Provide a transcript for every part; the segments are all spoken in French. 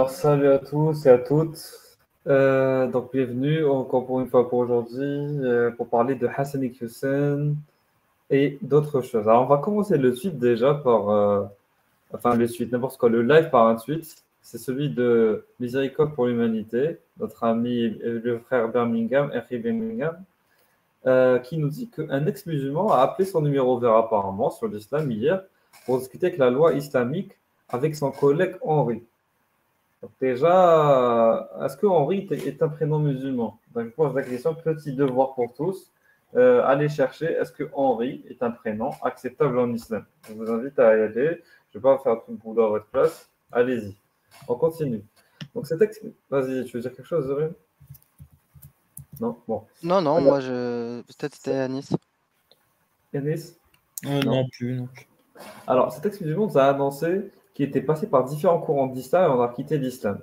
Alors, salut à tous et à toutes. Euh, donc, bienvenue encore pour une fois pour aujourd'hui euh, pour parler de Hassan Hussein et d'autres choses. Alors, on va commencer le suite déjà par, euh, enfin, le suite, n'importe quoi, le live par un suite. C'est celui de Miséricorde pour l'humanité, notre ami le frère Birmingham, Henry Birmingham, qui nous dit qu'un ex-musulman a appelé son numéro vert apparemment sur l'islam hier pour discuter avec la loi islamique avec son collègue Henri. Donc déjà, est-ce que Henri est un prénom musulman? Donc je pose la question, petit devoir pour tous. Euh, allez chercher, est-ce que Henri est un prénom acceptable en islam? Je vous invite à y aller. Je ne vais pas faire tout le boulot à votre place. Allez-y. On continue. Donc cet texte, vas-y, tu veux dire quelque chose, Zorin Non? Bon. Non, non, moi, je... peut-être c'était Anis. Anis? Euh, non. plus, non plus. Alors, cet texte musulman nous a annoncé qui était passé par différents courants d'islam et on a quitté l'islam.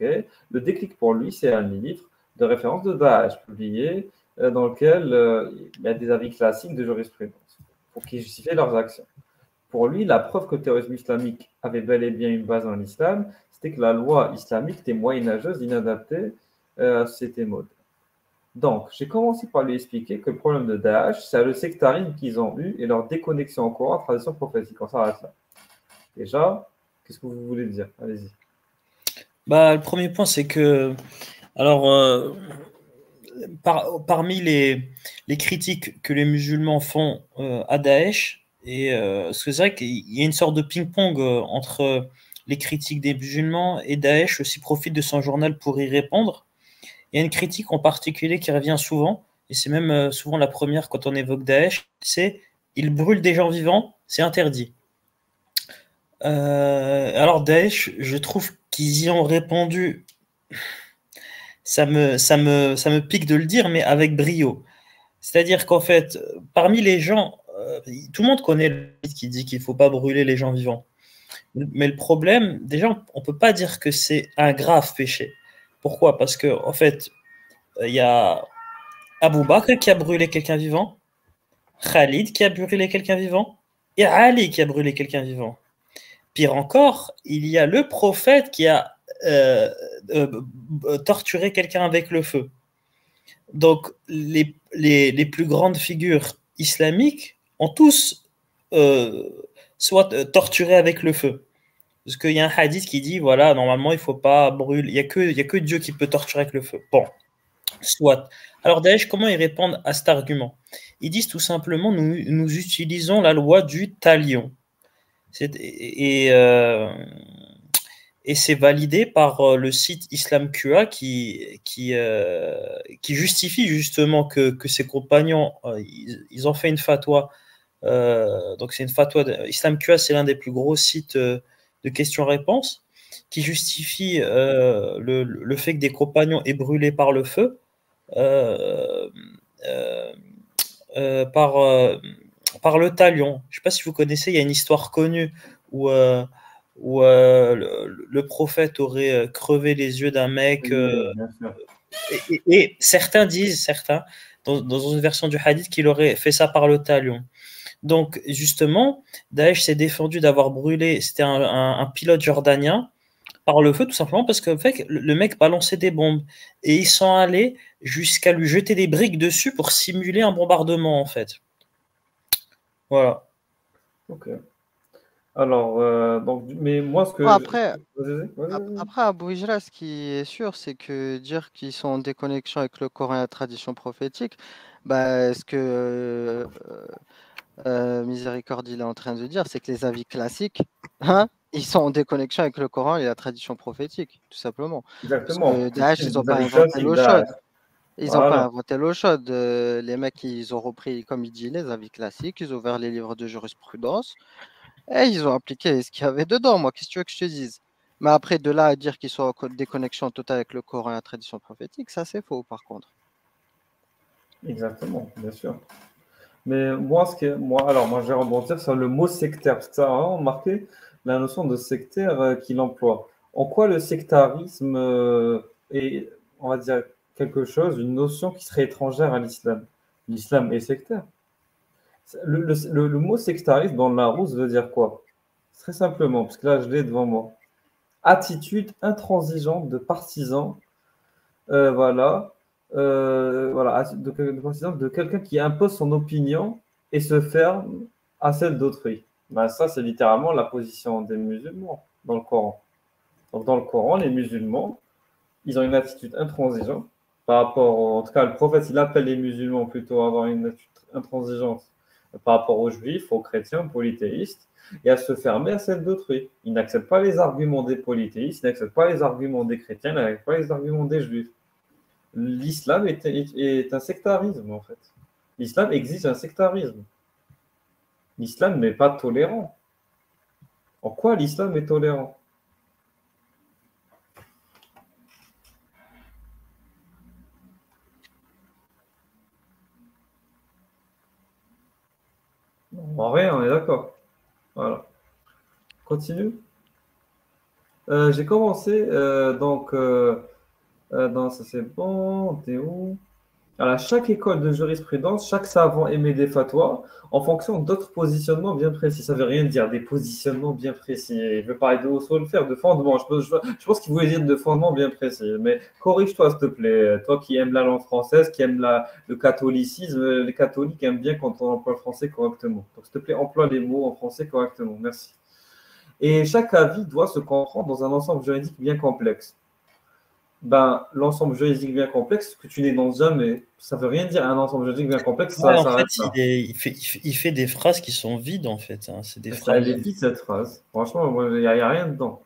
le déclic pour lui, c'est un livre de référence de Daesh publié euh, dans lequel euh, il y a des avis classiques de jurisprudence pour qui justifiaient leurs actions. Pour lui, la preuve que le terrorisme islamique avait bel et bien une base dans l'islam, c'était que la loi islamique était moyenâgeuse, inadaptée euh, à société moderne. Donc, j'ai commencé par lui expliquer que le problème de Daesh, c'est le sectarisme qu'ils ont eu et leur déconnexion en Coran, tradition prophétique. S'arrête là. Déjà, Qu'est-ce que vous voulez dire? Allez-y. Bah, le premier point, c'est que, alors, euh, parmi les, les, critiques que les musulmans font euh, à Daesh, et euh, c'est vrai qu'il y a une sorte de ping-pong entre les critiques des musulmans et Daesh aussi profite de son journal pour y répondre. Il y a une critique en particulier qui revient souvent, et c'est même souvent la première quand on évoque Daesh, c'est il brûle des gens vivants, c'est interdit. Euh, alors Daesh, je trouve qu'ils y ont répondu. Ça me, pique de le dire, mais avec brio. C'est-à-dire qu'en fait, parmi les gens, euh, tout le monde connaît qui dit qu'il ne faut pas brûler les gens vivants. Mais le problème, déjà, on ne peut pas dire que c'est un grave péché. Pourquoi? Parce que en fait, il y a Abu Bakr qui a brûlé quelqu'un vivant, Khalid qui a brûlé quelqu'un vivant, et Ali qui a brûlé quelqu'un vivant. Pire encore, il y a le prophète qui a euh, euh, torturé quelqu'un avec le feu. Donc, les, plus grandes figures islamiques ont tous euh, soit torturé avec le feu. Parce qu'il y a un hadith qui dit voilà, normalement, il faut pas brûler. Il n'y a que Dieu qui peut torturer avec le feu. Bon, soit. Alors, Daesh, comment ils répondent à cet argument? Ils disent tout simplement nous, nous utilisons la loi du talion. Et, euh, et c'est validé par euh, le site IslamQA qui, qui, euh, qui justifie justement que, ses compagnons, ils, ont fait une fatwa. donc c'est une fatwa. IslamQA, c'est l'un des plus gros sites de questions-réponses qui justifie le, le, fait que des compagnons aient brûlé par le feu. par par le talion. Je ne sais pas si vous connaissez, il y a une histoire connue où, euh, où euh, le, prophète aurait euh, crevé les yeux d'un mec. et, certains disent, certains, dans, une version du hadith, qu'il aurait fait ça par le talion. Donc, justement, Daesh s'est défendu d'avoir brûlé, c'était un, pilote jordanien, par le feu, tout simplement parce que fait, le mec balançait des bombes. Et ils sont allés jusqu'à lui jeter des briques dessus pour simuler un bombardement, en fait. Voilà. Ok. Alors, euh, donc, mais moi, ce que. après, après, à Bouijra, ce qui est sûr, c'est que dire qu'ils sont en déconnexion avec le Coran et la tradition prophétique, bah, ce que euh, euh, Miséricorde il est en train de dire, c'est que les avis classiques, hein, ils sont en déconnexion avec le Coran et la tradition prophétique, tout simplement. Exactement. Parce que ils n'ont pas inventé l'eau chaude. Ils n'ont pas inventé l'eau chaude. Euh, les mecs, ils ont repris, comme il dit, les avis classiques. Ils ont ouvert les livres de jurisprudence. Et ils ont appliqué ce qu'il y avait dedans. Moi, qu'est-ce que tu veux que je te dise? Mais après, de là à dire qu'ils sont en déconnexion totale avec le Coran et la tradition prophétique, ça, c'est faux, par contre. Exactement, bien sûr. Mais moi, ce que, moi alors, moi, je vais rebondir sur le mot sectaire, ça a vraiment marqué la notion de sectaire euh, qu'il emploie. En quoi le sectarisme euh, est, on va dire, quelque chose, une notion qui serait étrangère à l'islam. L'islam est sectaire. Le, mot sectarisme dans le Larousse veut dire quoi? Très simplement, parce que là, je l'ai devant moi. attitude intransigeante de partisan, euh, voilà, euh, voilà, de, de quelqu'un qui impose son opinion et se ferme à celle d'autrui. Ben, ça, c'est littéralement la position des musulmans dans le Coran. Donc, dans le Coran, les musulmans, ils ont une attitude intransigeante par rapport, en tout cas, le prophète, il appelle les musulmans plutôt à avoir une attitude intransigeante par rapport aux juifs, aux chrétiens, aux polythéistes, et à se fermer à celle d'autrui. Il n'accepte pas les arguments des polythéistes, il n'accepte pas les arguments des chrétiens, il n'accepte pas les arguments des juifs. L'islam est, est, un sectarisme, en fait. L'islam exige un sectarisme. L'islam n'est pas tolérant. En quoi l'islam est tolérant? En rien, on est d'accord. Voilà. Continue. Euh, j'ai commencé, euh, donc, euh, dans ça c'est bon, t'es où? À chaque école de jurisprudence, chaque savant émet des fatwas en fonction d'autres positionnements bien précis. Ça ne veut rien dire, des positionnements bien précis. Il veut parler de le faire, de fondement. Je, je pense qu'il voulait dire de fondement bien précis. Mais corrige-toi, s'il te plaît. Toi qui aimes la langue française, qui aimes la, le catholicisme, les catholiques aiment bien quand on emploie le français correctement. Donc, s'il te plaît, emploie les mots en français correctement. Merci. Et chaque avis doit se comprendre dans un ensemble juridique bien complexe ben, l'ensemble juridique bien complexe que tu n'énonces jamais. Ça veut rien dire un ensemble juridique bien complexe. Ça, en fait, il, fait, il, fait, des phrases qui sont vides en fait. Hein. C'est des phrases. Elle est vide cette phrase. Franchement, il n'y a, rien dedans.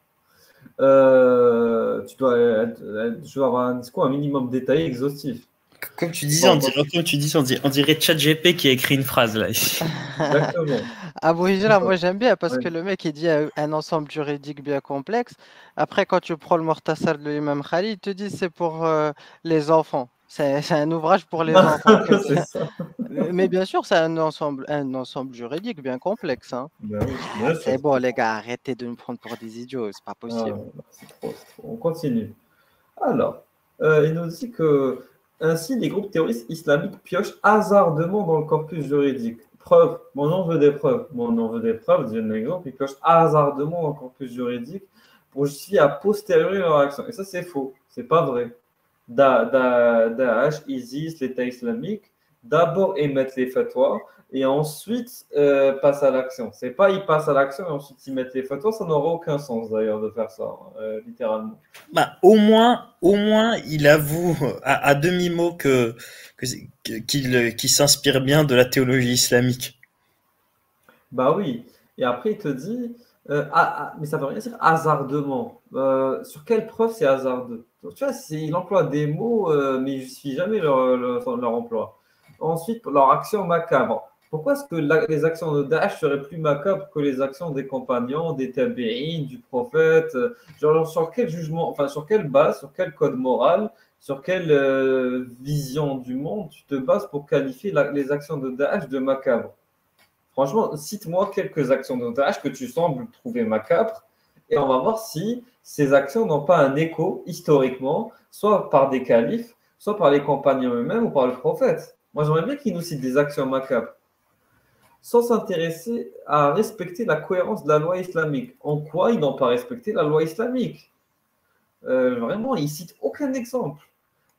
Euh, tu, dois, tu dois avoir un discours un minimum détaillé, exhaustif. Comme tu disais, on dirait, comme tu dis, on dirait, on dirait ChatGP qui a écrit une phrase là. Exactement. Ah oui, moi j'aime bien parce que le mec il dit un ensemble juridique bien complexe. Après, quand tu prends le Mortassar de l'imam Khali, il te dit c'est pour euh, les enfants. C'est un ouvrage pour les enfants. Mais bien sûr, c'est un ensemble, un ensemble juridique bien complexe. Hein. Ben c'est bon, les gars, arrêtez de nous prendre pour des idiots, c'est pas possible. Ah, on continue. Alors, euh, il nous dit que ainsi, les groupes terroristes islamiques piochent hasardement dans le corpus juridique. Preuve, mon nom veut des preuves. Mon nom veut des preuves, un exemple, ils piochent hasardement dans le corpus juridique pour justifier à posteriori leur action. Et ça, c'est faux. C'est pas vrai. Daesh, ISIS, l'État islamique, d'abord émettent les fatwas et ensuite euh, passent à l'action. C'est pas ils passent à l'action et ensuite ils mettent les fatwas, ça n'aura aucun sens d'ailleurs de faire ça, euh, littéralement. Bah, au moins, au moins, il avoue à, demi-mot que, qu'il s'inspire bien de la théologie islamique. Bah oui. Et après, il te dit, euh, ah, ah, mais ça veut rien dire hasardement. sur quelle preuve c'est hasardeux? Tu vois, il emploie des mots, mais il justifie jamais leur, leur emploi. Ensuite, leur action macabre. Pourquoi est-ce que les actions de Daesh seraient plus macabres que les actions des compagnons, des tabi'in, du prophète Genre, sur quel jugement, enfin, sur quelle base, sur quel code moral, sur quelle euh, vision du monde tu te bases pour qualifier les actions de Daesh de macabres? Franchement, cite-moi quelques actions de Daesh que tu sembles trouver macabres et on va voir si ces actions n'ont pas un écho historiquement, soit par des califes, soit par les compagnons eux-mêmes ou par le prophète. Moi, j'aimerais bien qu'il nous cite des actions macabres sans s'intéresser à respecter la cohérence de la loi islamique. En quoi ils n'ont pas respecté la loi islamique? Euh, Vraiment, ils citent aucun exemple.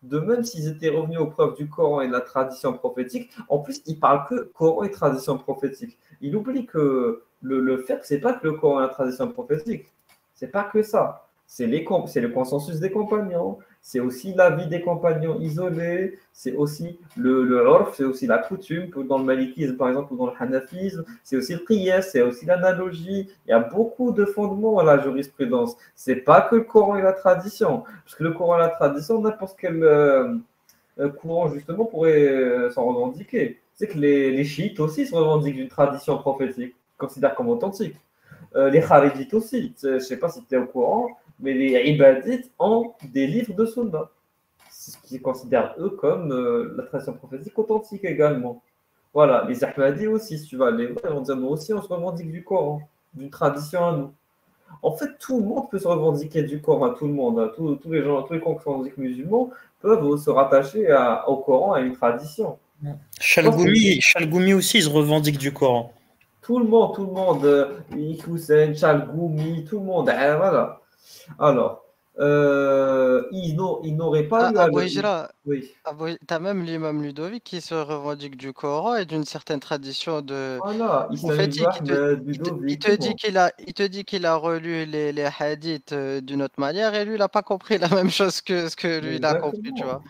De même s'ils étaient revenus aux preuves du Coran et de la tradition prophétique, en plus, ils parlent que Coran et tradition prophétique. Ils oublient que le, le fait, c'est pas que le Coran et la tradition prophétique. C'est pas que ça. C'est le consensus des compagnons, c'est aussi la vie des compagnons isolés, c'est aussi le, le c'est aussi la coutume, dans le malikisme par exemple ou dans le hanafisme, c'est aussi le qiyas, c'est aussi l'analogie. Il y a beaucoup de fondements à la jurisprudence. C'est pas que le Coran et la tradition, parce que le Coran et la tradition, n'importe quel euh, euh, courant justement pourrait euh, s'en revendiquer. C'est que les, chiites aussi se revendiquent d'une tradition prophétique, considèrent comme authentique. les kharijites aussi, je sais pas si tu es au courant, mais les ibadites ont des livres de Sunna, ce qu'ils considèrent eux comme euh, la tradition prophétique authentique également. Voilà, les Ahmadis aussi, si tu vas aller on dit nous aussi, on se revendique du Coran, d'une tradition à nous. En fait, tout le monde peut se revendiquer du Coran, tout le monde, tous, les gens, tous les qui se revendiquent musulmans peuvent se rattacher au Coran, à une tradition. Chalgoumi, aussi, il se revendique du Coran. Tout le monde, tout le monde, Hussein, Chalgoumi, tout le monde, eh, voilà. Alors, euh, il n'aurait pas ah, à oui. Tu as même l'imam Ludovic qui se revendique du Coran et d'une certaine tradition de voilà, il, te, dit qu'il a, il te dit qu'il a relu les, les hadiths euh, d'une autre manière et lui, il n'a pas compris la même chose que ce que lui, il a compris, tu vois.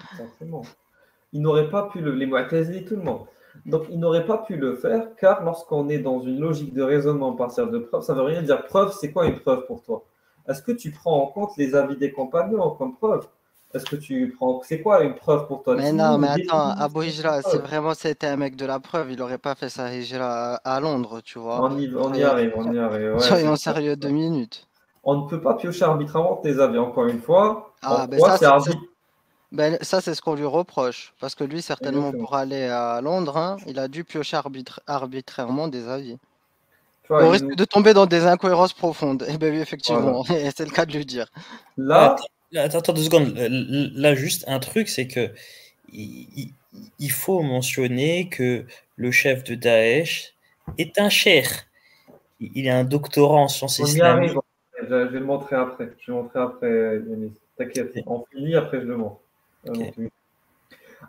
Il n'aurait pas pu le... Les Mu'tazili, tout le monde. Donc, il n'aurait pas pu le faire car lorsqu'on est dans une logique de raisonnement à partir de preuves, ça ne veut rien dire. Preuve, c'est quoi une preuve pour toi? Est-ce que tu prends en compte les avis des compagnons comme preuve? Est-ce que tu prends. C'est quoi une preuve pour toi? Mais non, mais attends, Abu Hijra, si vraiment c'était un mec de la preuve, il n'aurait pas fait sa Hijra à Londres, tu vois. On y, arrive, on y arrive. Soyons sérieux deux minutes. On ne peut pas piocher arbitrairement tes avis, encore une fois. Ah, ben ça, c'est ben, ça, c'est ce qu'on lui reproche. Parce que lui, certainement, pour aller à Londres, hein, il a dû piocher arbitrairement des avis on risque de tomber dans des incohérences profondes. Et eh bien oui, effectivement, c'est le cas de le dire. Là, attends, deux secondes. Là, juste un truc, c'est que il, faut mentionner que le chef de Daesh est un cher. Il est un doctorat en sciences islamiques. Je vais le montrer après. Je vais le montrer après. T'inquiète, on finit, après je le montre.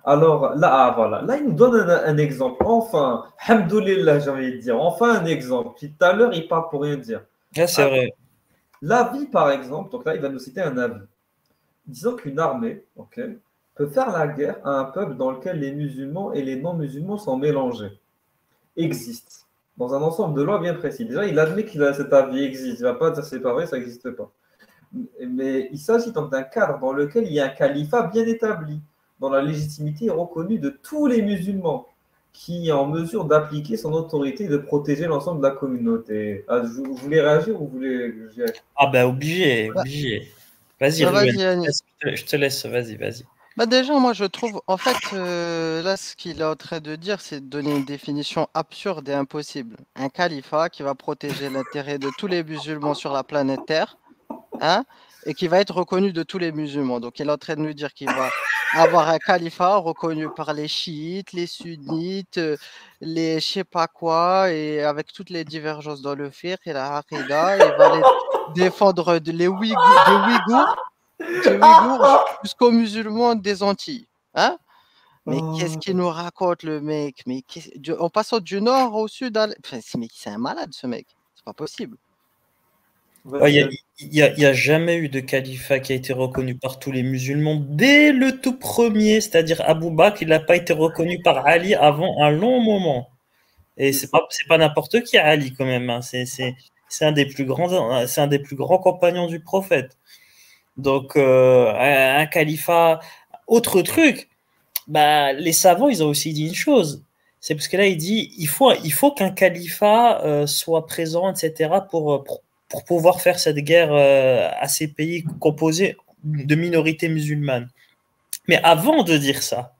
Alors là, ah, voilà. là, il nous donne un, exemple. Enfin, hamdoulillah, j'ai envie de dire. Enfin, un exemple. Puis tout à l'heure, il parle pour rien dire. Ah, c'est vrai. L'avis, par exemple, donc là, il va nous citer un avis. Disons qu'une armée ok, peut faire la guerre à un peuple dans lequel les musulmans et les non-musulmans sont mélangés. Existe. Dans un ensemble de lois bien précis. Déjà, il admet qu'il a cet avis existe. Il ne va pas dire c'est pas vrai, ça n'existe pas. Mais il s'agit donc d'un cadre dans lequel il y a un califat bien établi dans la légitimité reconnue de tous les musulmans qui est en mesure d'appliquer son autorité et de protéger l'ensemble de la communauté. Ah, vous voulez réagir ou vous voulez... Ah ben obligé, obligé. Vas-y, bah, je te laisse, vas-y, vas-y. Bah déjà, moi je trouve, en fait, euh, là ce qu'il est en train de dire, c'est de donner une définition absurde et impossible. Un califat qui va protéger l'intérêt de tous les musulmans sur la planète Terre, hein, et qui va être reconnu de tous les musulmans. Donc il est en train de nous dire qu'il va avoir un califat reconnu par les chiites, les sunnites, euh, les je sais pas quoi, et avec toutes les divergences dans le fiqh et la harida, il va les défendre les Ouïghours, des Ouïghours, jusqu'aux musulmans des Antilles. Hein mais qu'est-ce qu'il nous raconte le mec? Mais En passant du nord au sud, enfin, c'est un malade ce mec, c'est pas possible. Il n'y a, jamais eu de califat qui a été reconnu par tous les musulmans dès le tout premier, c'est-à-dire Abou Bakr, il n'a pas été reconnu par Ali avant un long moment. Et c'est pas pas n'importe qui Ali quand même. Hein. C'est un des plus grands c'est un des plus grands compagnons du prophète. Donc euh, un, califat, autre truc. Bah les savants ils ont aussi dit une chose. C'est parce que là il dit il faut il faut qu'un califat euh, soit présent etc pour, pour pour pouvoir faire cette guerre euh, à ces pays composés de minorités musulmanes. Mais avant de dire ça,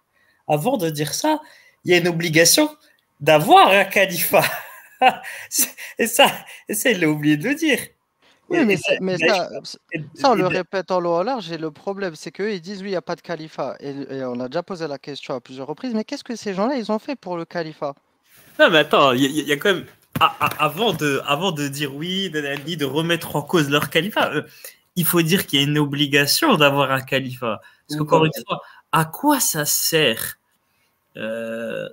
avant de dire ça, il y a une obligation d'avoir un califat. et ça, a oublié de le dire. Oui, mais, ça, ça, on le répète en long en large, et le problème, c'est qu'eux, ils disent oui, il n'y a pas de califat. Et, et, on a déjà posé la question à plusieurs reprises, mais qu'est-ce que ces gens-là, ils ont fait pour le califat? Non, mais attends, il y, y, a quand même avant, de, avant de dire oui, de, de remettre en cause leur califat, euh, il faut dire qu'il y a une obligation d'avoir un califat. Parce qu'encore une fois, à quoi ça sert euh,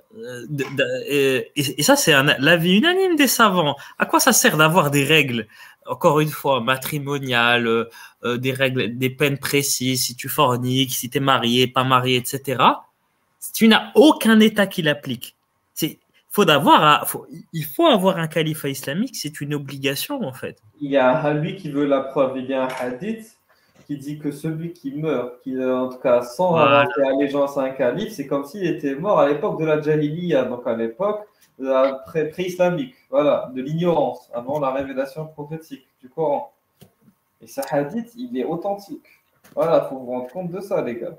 et, ça, c'est l'avis unanime des savants. À quoi ça sert d'avoir des règles, encore une fois, matrimoniales, euh, des règles, des peines précises, si tu forniques, si tu es marié, pas marié, etc. Si tu n'as aucun État qui l'applique. Faut d'avoir, il faut avoir un califat islamique, c'est une obligation en fait. Il y a lui qui veut la preuve, il y a un hadith qui dit que celui qui meurt, qui en tout cas sans voilà. allégeance à un calife, c'est comme s'il était mort à l'époque de la Jahiliya, donc à l'époque pré-islamique, voilà, de l'ignorance, avant la révélation prophétique du Coran. Et ce hadith, il est authentique. Voilà, il faut vous rendre compte de ça, les gars.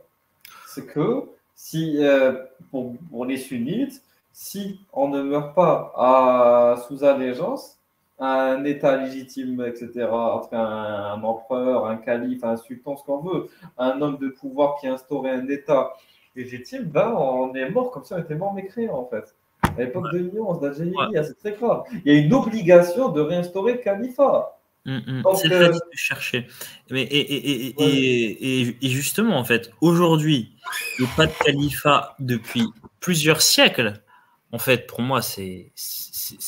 C'est que si, euh, pour, pour les sunnites, si on ne meurt pas à, sous allégeance, un État légitime, etc., entre un, empereur, un calife, un sultan, ce qu'on veut, un homme de pouvoir qui instaurait un État légitime, ben on est mort comme si on était mort mécréant en fait. À l'époque de l'ignorance, d'Algérie, c'est très grave. Il y a une obligation de réinstaurer le califat. Mm, mm. c'est euh... cherchais. Mais, et, et, et, justement, en fait, aujourd'hui, il n'y a pas de califat depuis plusieurs siècles. En fait, pour moi, c'est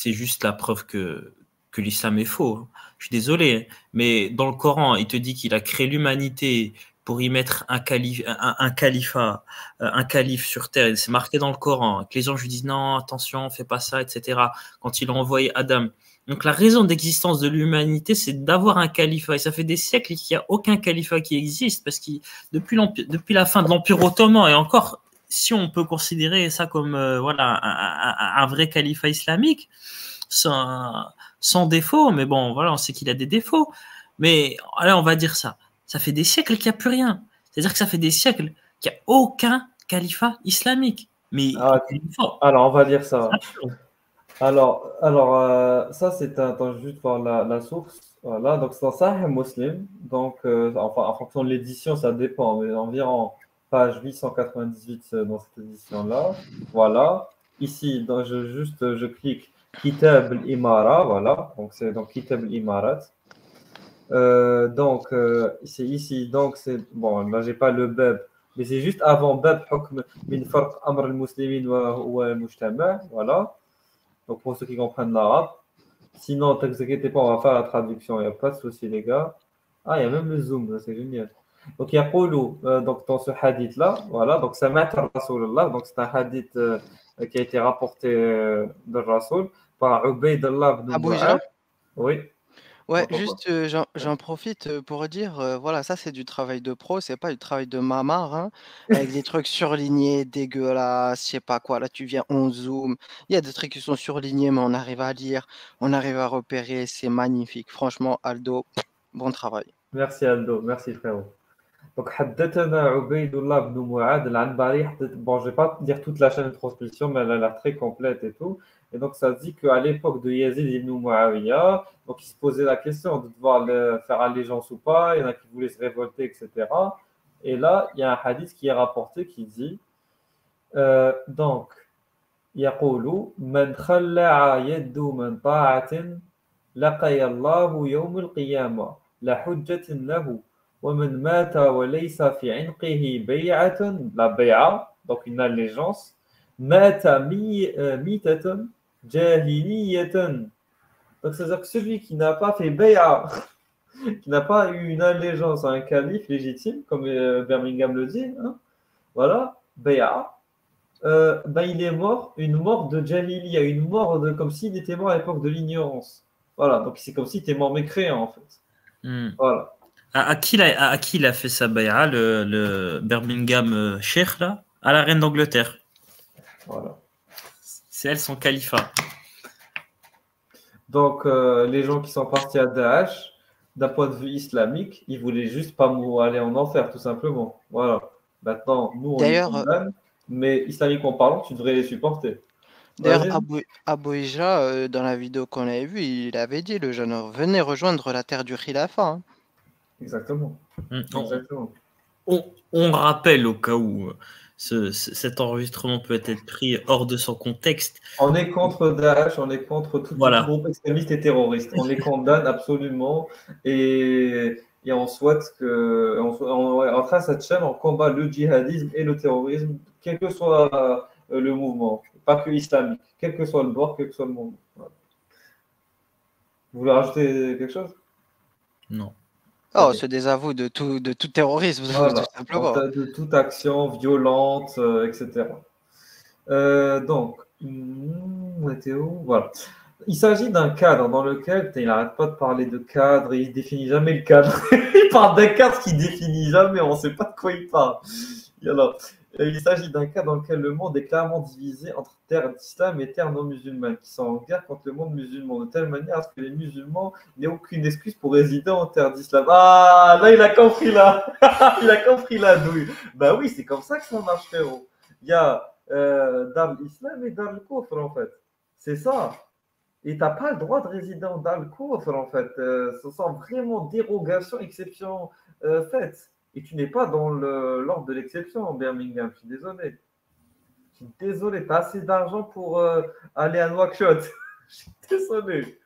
juste la preuve que, que l'islam est faux. Hein. Je suis désolé, mais dans le Coran, il te dit qu'il a créé l'humanité pour y mettre un, calife, un, califat, euh, un calife sur terre. C'est marqué dans le Coran. Que les gens lui disent non, attention, fais pas ça, etc. Quand il a envoyé Adam. Donc la raison d'existence de l'humanité, c'est d'avoir un califat. Et ça fait des siècles qu'il n'y a aucun califat qui existe, parce que depuis, depuis la fin de l'Empire ottoman, et encore, si on peut considérer ça comme euh, voilà un, un, vrai califat islamique, sans, sans défaut, mais bon, voilà, on sait qu'il a des défauts. Mais allez, on va dire ça. Ça fait des siècles qu'il n'y a plus rien. C'est-à-dire que ça fait des siècles qu'il n'y a aucun califat islamique. Mais ah, alors, on va dire ça. Alors, alors euh, ça, c'est un. Attends, juste voir la, la, source. Voilà, donc c'est dans Sahih Muslim. Donc, euh, enfin, en fonction de l'édition, ça dépend, mais environ page 898 euh, dans cette édition-là. Voilà. Ici, donc, je, juste, je clique Kitab al-Imara. Voilà. Donc, c'est donc Kitab al-Imarat. Euh, donc, euh, c'est ici. Donc, c'est bon, là, j'ai pas le bab, mais c'est juste avant bab hukm min amr al-muslimin. Voilà. Donc, pour ceux qui comprennent l'arabe. Sinon, ne t'inquiète pas, on va faire la traduction. Il n'y a pas de souci, les gars. Ah, il y a même le zoom, c'est génial. Donc, il y a euh, donc dans ce hadith-là, voilà, donc c'est Maître Rasulullah, donc c'est un hadith euh, qui a été rapporté euh, de Rasul par Ubaidullah ibn Mu'ad. Oui. Ouais, juste euh, j'en profite euh, pour dire, voilà, ça c'est du travail de pro, c'est pas du travail de mamar, hein, avec des trucs surlignés, dégueulasses, je sais pas quoi. Là, tu viens, on zoom. Il y a des trucs qui sont surlignés, mais on arrive à lire, on arrive à repérer, c'est magnifique. Franchement, Aldo, bon travail. Merci Aldo, merci frérot. Donc, حدثنا عبيد الله بن معاذ العنبري bon je vais pas dire toute la chaîne de transmission mais elle a l'air très complète et tout et donc ça dit qu'à l'époque de Yazid ibn Muawiyah donc il se posait la question de devoir le faire allégeance ou pas il y en a qui voulaient se révolter etc et là il y a un hadith qui est rapporté qui dit euh, donc يقول من خلع يد من طاعة لقي الله يوم القيامة لحجة له ومن مات وليس في عنقه بيعة لا بيعة donc une allégeance مات ميتة جاهلية donc c'est-à-dire que celui qui n'a pas fait bay'a qui n'a pas eu une allégeance à un calife légitime comme euh, Birmingham le dit hein, voilà bay'a euh, ben il est mort une mort de jahiliya une mort de, comme s'il était mort à l'époque de l'ignorance voilà donc c'est comme s'il était mort mécréant en fait mm. voilà à, qui il a, à, qui il a fait sa bay'a, le, le, Birmingham euh, Sheikh, là? À la reine d'Angleterre. Voilà. C'est elle son califat. Donc, euh, les gens qui sont partis à Daesh, d'un point de vue islamique, ils voulaient juste pas aller en enfer, tout simplement. Voilà. Maintenant, nous, on est mais islamiquement parlant, tu devrais les supporter. D'ailleurs, Abou, Ija, euh, dans la vidéo qu'on avait vue, il avait dit le jeune venez rejoindre la terre du Khilafa. Hein. Exactement. Mm. On, rappelle au cas où euh, cet enregistrement peut être pris hors de son contexte. On est contre Daesh, on est contre tout voilà. groupe extrémiste et terroriste. On les condamne absolument et, et on souhaite que, on, trace cette chaîne, on combat le djihadisme et le terrorisme, quel que soit euh, le mouvement, pas que islamique, quel que soit le bord, quel que soit le monde. Vous voulez rajouter quelque chose? Non. Oh, se désavoue de tout, de tout terrorisme, tout simplement. De toute action violente, euh, etc. Euh, donc, météo, hmm, voilà. Il s'agit d'un cadre dans lequel il n'arrête pas de parler de cadre, il définit jamais le cadre. il parle d'un cadre qui définit jamais, on ne sait pas de quoi il parle. Alors, il s'agit d'un cas dans lequel le monde est clairement divisé entre terres d'islam et terres non musulmanes, qui sont en guerre contre le monde musulman, de telle manière que les musulmans n'aient aucune excuse pour résider en terre d'islam. Ah, là, il a compris là Il a compris là, douille Bah oui, c'est comme ça que ça marche, frérot. Il y a euh, l'islam et Dar le en fait. C'est ça. Et tu n'as pas le droit de résider Dar le kufr, en fait. Euh, ce sont vraiment dérogations, exceptions euh, faites. Et tu n'es pas dans l'ordre de l'exception en Birmingham. Je suis désolé. Je suis désolé. Tu as assez d'argent pour euh, aller à Nouakchott. je suis désolé.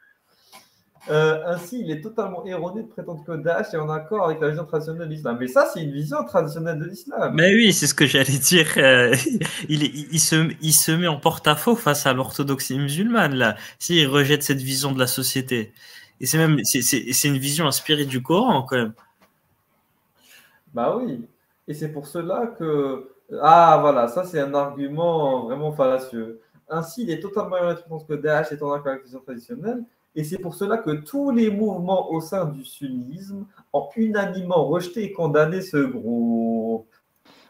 Euh, ainsi, il est totalement erroné de prétendre que Daesh est en accord avec la vision traditionnelle de l'islam. Mais ça, c'est une vision traditionnelle de l'islam. Mais oui, c'est ce que j'allais dire. Euh, il, il, se, il se met en porte-à-faux face à l'orthodoxie musulmane, là, s'il rejette cette vision de la société. Et c'est même c'est une vision inspirée du Coran, quand même. Bah oui. Et c'est pour cela que. Ah, voilà, ça, c'est un argument vraiment fallacieux. Ainsi, il est totalement de prétendre que Daesh est en accord avec la vision traditionnelle. Et c'est pour cela que tous les mouvements au sein du sunnisme ont unanimement rejeté et condamné ce groupe.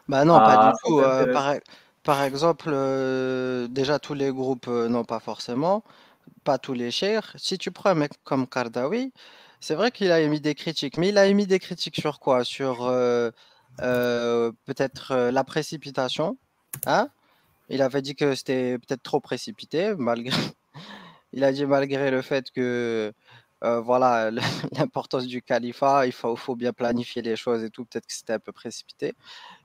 Bah non, pas ah, du tout. Euh, par, exemple, euh, déjà tous les groupes, euh, non pas forcément, pas tous les chers. Si tu prends un mec comme Kardawi, c'est vrai qu'il a émis des critiques, mais il a émis des critiques sur quoi? Sur peut-être la précipitation. Hein? Il avait dit que c'était peut-être trop précipité, malgré il a dit malgré le fait que euh, voilà l'importance du califat, il faut, faut, bien planifier les choses et tout, peut-être que c'était un peu précipité.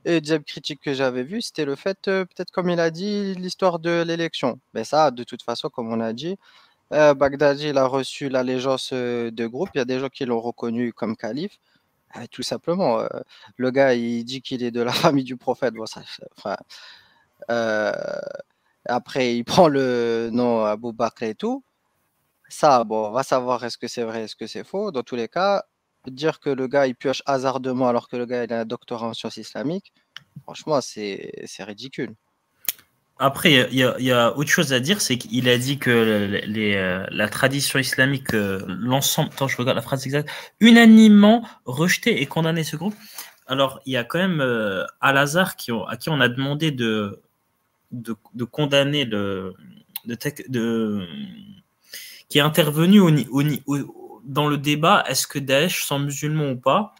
Et deuxième critique que j'avais vue, c'était le fait, euh, peut-être comme il a dit, l'histoire de l'élection. Mais ça, de toute façon, comme on a dit, euh, Baghdadi il a reçu l'allégeance de groupe. Il y a des gens qui l'ont reconnu comme calife. tout simplement, le gars, il dit qu'il est de la famille du prophète. Après, il prend le nom Abou Bakr et tout. Ça, on va savoir est-ce que c'est vrai, est-ce que c'est faux. Dans tous les cas, dire que le gars il pioche hasardement alors que le gars il a un doctorat en sciences islamiques, franchement, c'est ridicule. Après, il y, a autre chose à dire, c'est qu'il a dit que euh, la tradition islamique, euh, l'ensemble, attends, je regarde la phrase exacte, unanimement rejeté et condamné ce groupe. Alors, il y a quand même euh, Al-Azhar qui, à qui on a demandé de, de, condamner le, de, qui est intervenu dans le débat est-ce que Daesh sont musulmans ou pas?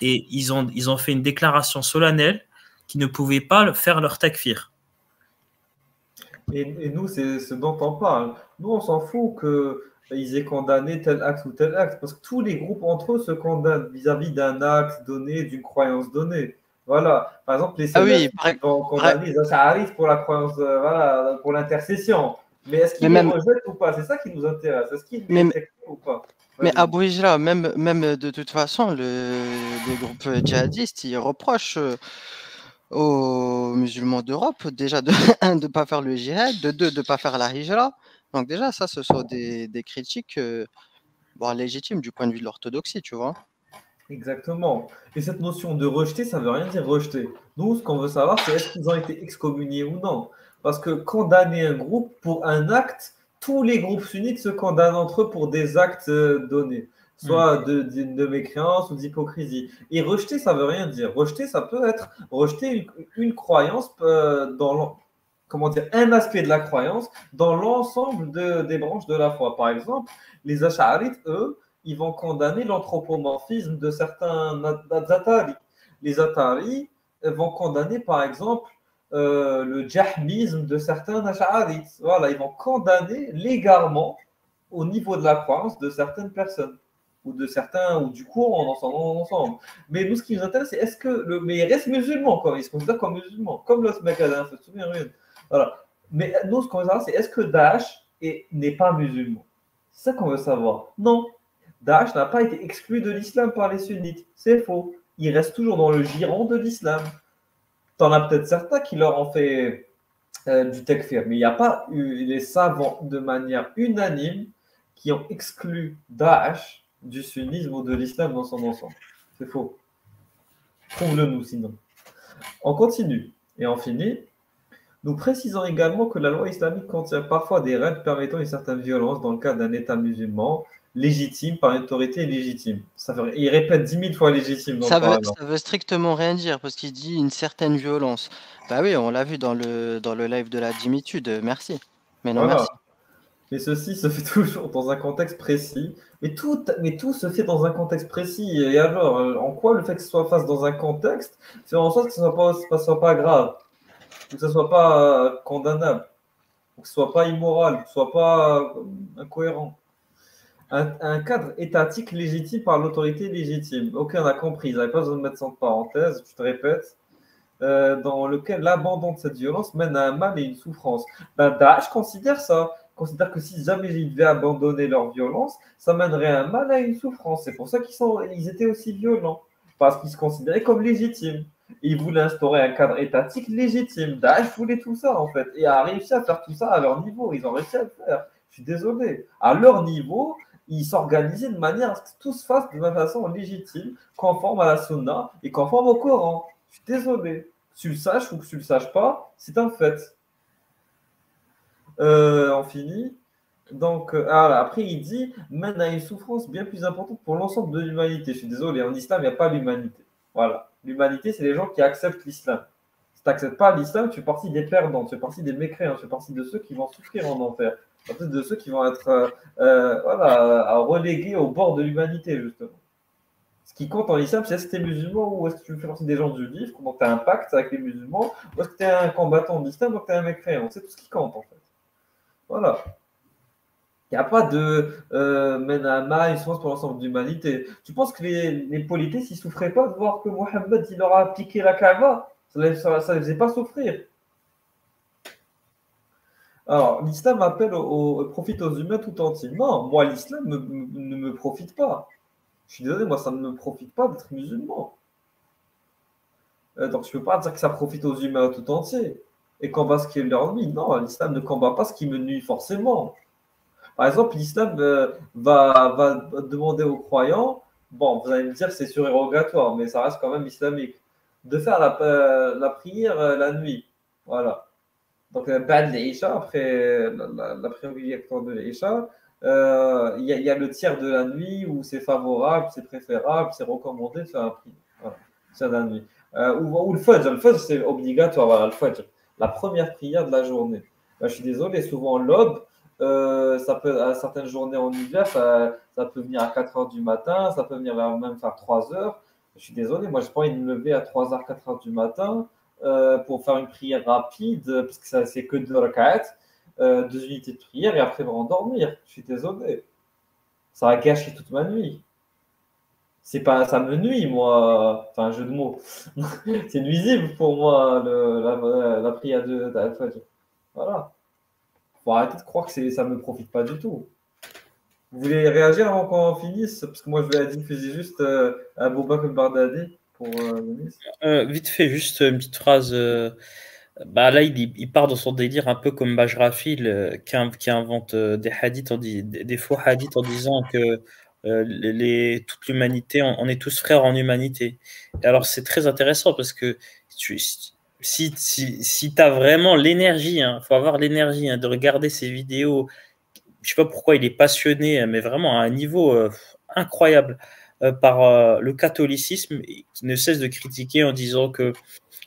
Et ils ont, ils ont fait une déclaration solennelle qui ne pouvaient pas faire leur takfir. Et, nous, c'est ce dont on parle. Nous, on s'en fout qu'ils aient condamné tel acte ou tel acte, parce que tous les groupes entre eux se condamnent vis-à-vis d'un acte donné, d'une croyance donnée. Voilà. Par exemple, les ah oui, vont condamner les pour la croyance, euh, voilà, pour l'intercession. Mais est-ce qu'ils les rejettent ou pas? C'est ça qui nous intéresse. Est-ce qu'ils mais... ou pas? mais Abou Hijra, même, même de toute façon, le, les groupes djihadistes, ils reprochent euh, aux musulmans d'Europe, déjà, de de ne pas faire le djihad, de deux, de ne pas faire la hijra. Donc déjà, ça, ce sont des, des critiques euh, bon, légitimes du point de vue de l'orthodoxie, tu vois. Exactement. Et cette notion de rejeter, ça ne veut rien dire rejeter. Nous, ce qu'on veut savoir, c'est est-ce qu'ils ont été excommuniés ou non. Parce que condamner un groupe pour un acte, tous les groupes sunnites se condamnent entre eux pour des actes euh, donnés, soit mm. de, de, mécréance ou d'hypocrisie. Et rejeter, ça ne veut rien dire. Rejeter, ça peut être rejeter une, croyance euh, dans comment dire, un aspect de la croyance dans l'ensemble de, des branches de la foi. Par exemple, les Ash'arites, eux, ils vont condamner l'anthropomorphisme de certains Atari. Les Atari vont condamner, par exemple, euh, le jahmisme de certains Ash'arites. Voilà, ils vont condamner légalement au niveau de la croyance de certaines personnes ou de certains ou du courant ensemble, ensemble. Mais nous, ce qui nous intéresse, c'est est-ce que le mais il reste musulman quand il se considère comme musulman, comme le Smekadin, se souvient Voilà. Mais nous, ce qu'on veut savoir, c'est est-ce que Daesh n'est pas musulman? C'est ça qu'on veut savoir. Non, Daesh n'a pas été exclu de l'islam par les sunnites. C'est faux. Il reste toujours dans le giron de l'islam. T'en as peut-être certains qui leur ont fait euh, du takfir, mais il n'y a pas eu les savants de manière unanime qui ont exclu Daesh du sunnisme ou de l'islam dans son ensemble. C'est faux. Prouve-le nous sinon. On continue et on finit. Nous précisons également que la loi islamique contient parfois des règles permettant une certaine violence dans le cas d'un État musulman, légitime par une autorité légitime. Ça il répète dix mille fois légitime. Ça veut, ça veut strictement rien dire parce qu'il dit une certaine violence. Bah oui, on l'a vu dans le, dans le live de la dimitude. Merci. Mais non, merci. Mais ceci se fait toujours dans un contexte précis. Mais tout, mais tout se fait dans un contexte précis. Et alors, euh, en quoi le fait que ce soit face dans un contexte fait en sorte que ce ne soit pas, soit pas grave, que ce ne soit pas euh, condamnable, que ce ne soit pas immoral, que ce ne soit pas euh, incohérent? Un, cadre étatique légitime par l'autorité légitime. Ok, on a compris, j'avais pas besoin de mettre ça en parenthèse, je te répète, dans lequel l'abandon de cette violence mène à un mal et une souffrance. Ben, Daesh considère ça, considèrent que si jamais ils devaient abandonner leur violence, ça mènerait un mal à une souffrance. C'est pour ça qu'ils sont, ils étaient aussi violents, parce qu'ils se considéraient comme légitimes. Ils voulaient instaurer un cadre étatique légitime. Daesh voulait tout ça, en fait, et a réussi à faire tout ça à leur niveau. Ils ont réussi à le faire. Je suis désolé. À leur niveau, ils s'organisaient de manière à ce que tout se fasse de façon légitime, conforme à la sunna et conforme au Coran. Je suis désolé. Que tu le saches ou que tu le saches pas, c'est un fait. Euh, on finit. Donc, euh, après, il dit mène à une souffrance bien plus importante pour l'ensemble de l'humanité. Je suis désolé, en islam, il n'y a pas l'humanité. Voilà. L'humanité, c'est les gens qui acceptent l'islam. Si tu n'acceptes pas l'islam, tu fais partie des perdants, tu fais partie des mécréants, tu fais partie de ceux qui vont souffrir en enfer. De ceux qui vont être euh, euh, voilà, relégués au bord de l'humanité, justement. Ce qui compte en islam, c'est est-ce que tu es musulman ou est-ce que tu fais partie des gens du livre, donc tu as un pacte avec les musulmans, ou est-ce que tu es un combattant d'islam, donc tu es un mécréant. C'est tout ce qui compte, en fait. Voilà. Il n'y a pas de euh, menama, une pour l'ensemble de l'humanité. Tu penses que les, les polités, ne souffraient pas de voir que Mohammed leur a piqué la Kaaba Ça ne les, faisait pas souffrir. Alors, l'islam appelle au, profite aux humains tout entier. Non, moi, l'islam ne me profite pas. Je suis désolé, moi, ça ne me profite pas d'être musulman. Euh, donc, je ne peux pas dire que ça profite aux humains tout entier et combat ce qui leur nuit. Non, l'islam ne combat pas ce qui me nuit forcément. Par exemple, l'islam euh, va, demander aux croyants, bon, vous allez me dire c'est surérogatoire, mais ça reste quand même islamique, de faire la, euh, la prière euh, la nuit. Voilà. Donc, bad l'Isha, après la, la, prière obligatoire de l'Isha, il y, a le tiers de la nuit où c'est favorable, c'est préférable, c'est recommandé de faire un prix. Voilà, la nuit. ou, le Fajr, le Fajr c'est obligatoire, voilà, le Fajr la première prière de la journée. je suis désolé, souvent l'aube, euh, ça peut, à certaines journées en hiver, ça, peut venir à 4 heures du matin, ça peut venir même faire 3 heures. Je suis désolé, moi, je de me lever à 3 heures, 4 heures du matin euh, pour faire une prière rapide, parce que c'est que deux rak'at, euh, deux unités de prière, et après me rendormir. Je suis désolé. Ça va gâcher toute ma nuit c'est pas, ça me nuit, moi. Enfin, un jeu de mots. c'est nuisible pour moi, le, la, prière de d'Alpha. Voilà. Faut arrêter de croire que ça me profite pas du tout. Vous voulez réagir avant qu'on finisse? Parce que moi, je vais diffuser juste euh, un Boba comme Bardadé pour euh, euh, Vite fait, juste une petite phrase. bah là, il, il, part dans son délire un peu comme Bajrafil qui, qui, invente des hadiths, des, des faux hadiths en disant que euh, toute l'humanité, on, est tous frères en humanité. Et alors c'est très intéressant parce que tu, si, si, tu as vraiment l'énergie, il hein, faut avoir l'énergie hein, de regarder ces vidéos, je sais pas pourquoi il est passionné, mais vraiment à un niveau euh, incroyable euh, par le catholicisme, qui ne cesse de critiquer en disant que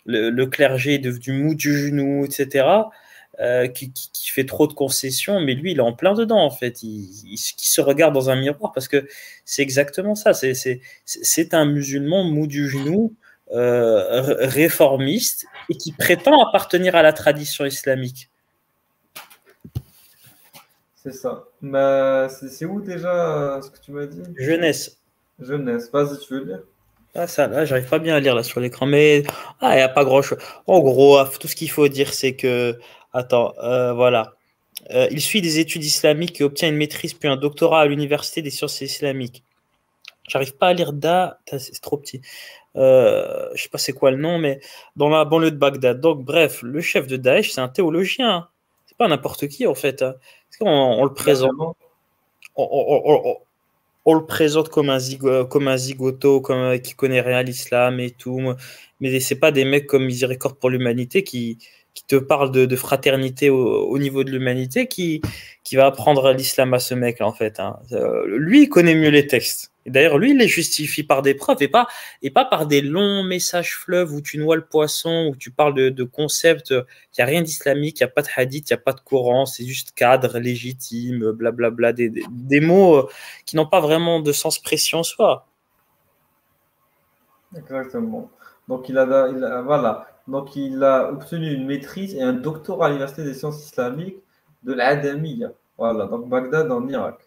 le, le clergé est devenu mou du genou, etc. Euh, qui, fait trop de concessions, mais lui, il est en plein dedans, en fait. Il, se regarde dans un miroir parce que c'est exactement ça. C'est un musulman mou du genou, euh, réformiste, et qui prétend appartenir à la tradition islamique. C'est ça. Mais c'est où déjà ce que tu m'as dit? Jeunesse. Jeunesse. Vas-y, tu veux lire? Ah, ça, là, j'arrive pas bien à lire là sur l'écran, mais ah, il n'y a pas grand chose. En gros, tout ce qu'il faut dire, c'est que Attends, euh, voilà. Euh, il suit des études islamiques et obtient une maîtrise puis un doctorat à l'université des sciences islamiques. J'arrive pas à lire Da, c'est trop petit. Euh, je sais pas c'est quoi le nom, mais dans la banlieue de Bagdad. Donc, bref, le chef de Daesh, c'est un théologien. C'est pas n'importe qui en fait. Hein. On, le présente? On, le présente comme un, comme un zigoto, comme qui connaît rien à l'islam et tout. Mais c'est pas des mecs comme Miséricorde pour l'humanité qui, qui te parle de, fraternité au, niveau de l'humanité qui, qui va apprendre l'islam à ce mec en fait. Hein. Euh, lui, il connaît mieux les textes. D'ailleurs, lui, il les justifie par des preuves et pas, et pas par des longs messages fleuves où tu noies le poisson, où tu parles de, concepts. Il n'y a rien d'islamique, il n'y a pas de hadith, il n'y a pas de Coran, c'est juste cadre, légitime, blablabla, des, des, mots euh, qui n'ont pas vraiment de sens précis en soi. Exactement. Donc, il a voilà. Donc, il a obtenu une maîtrise et un doctorat à l'Université des sciences islamiques de l'Adamiya. Voilà, donc Bagdad en Irak.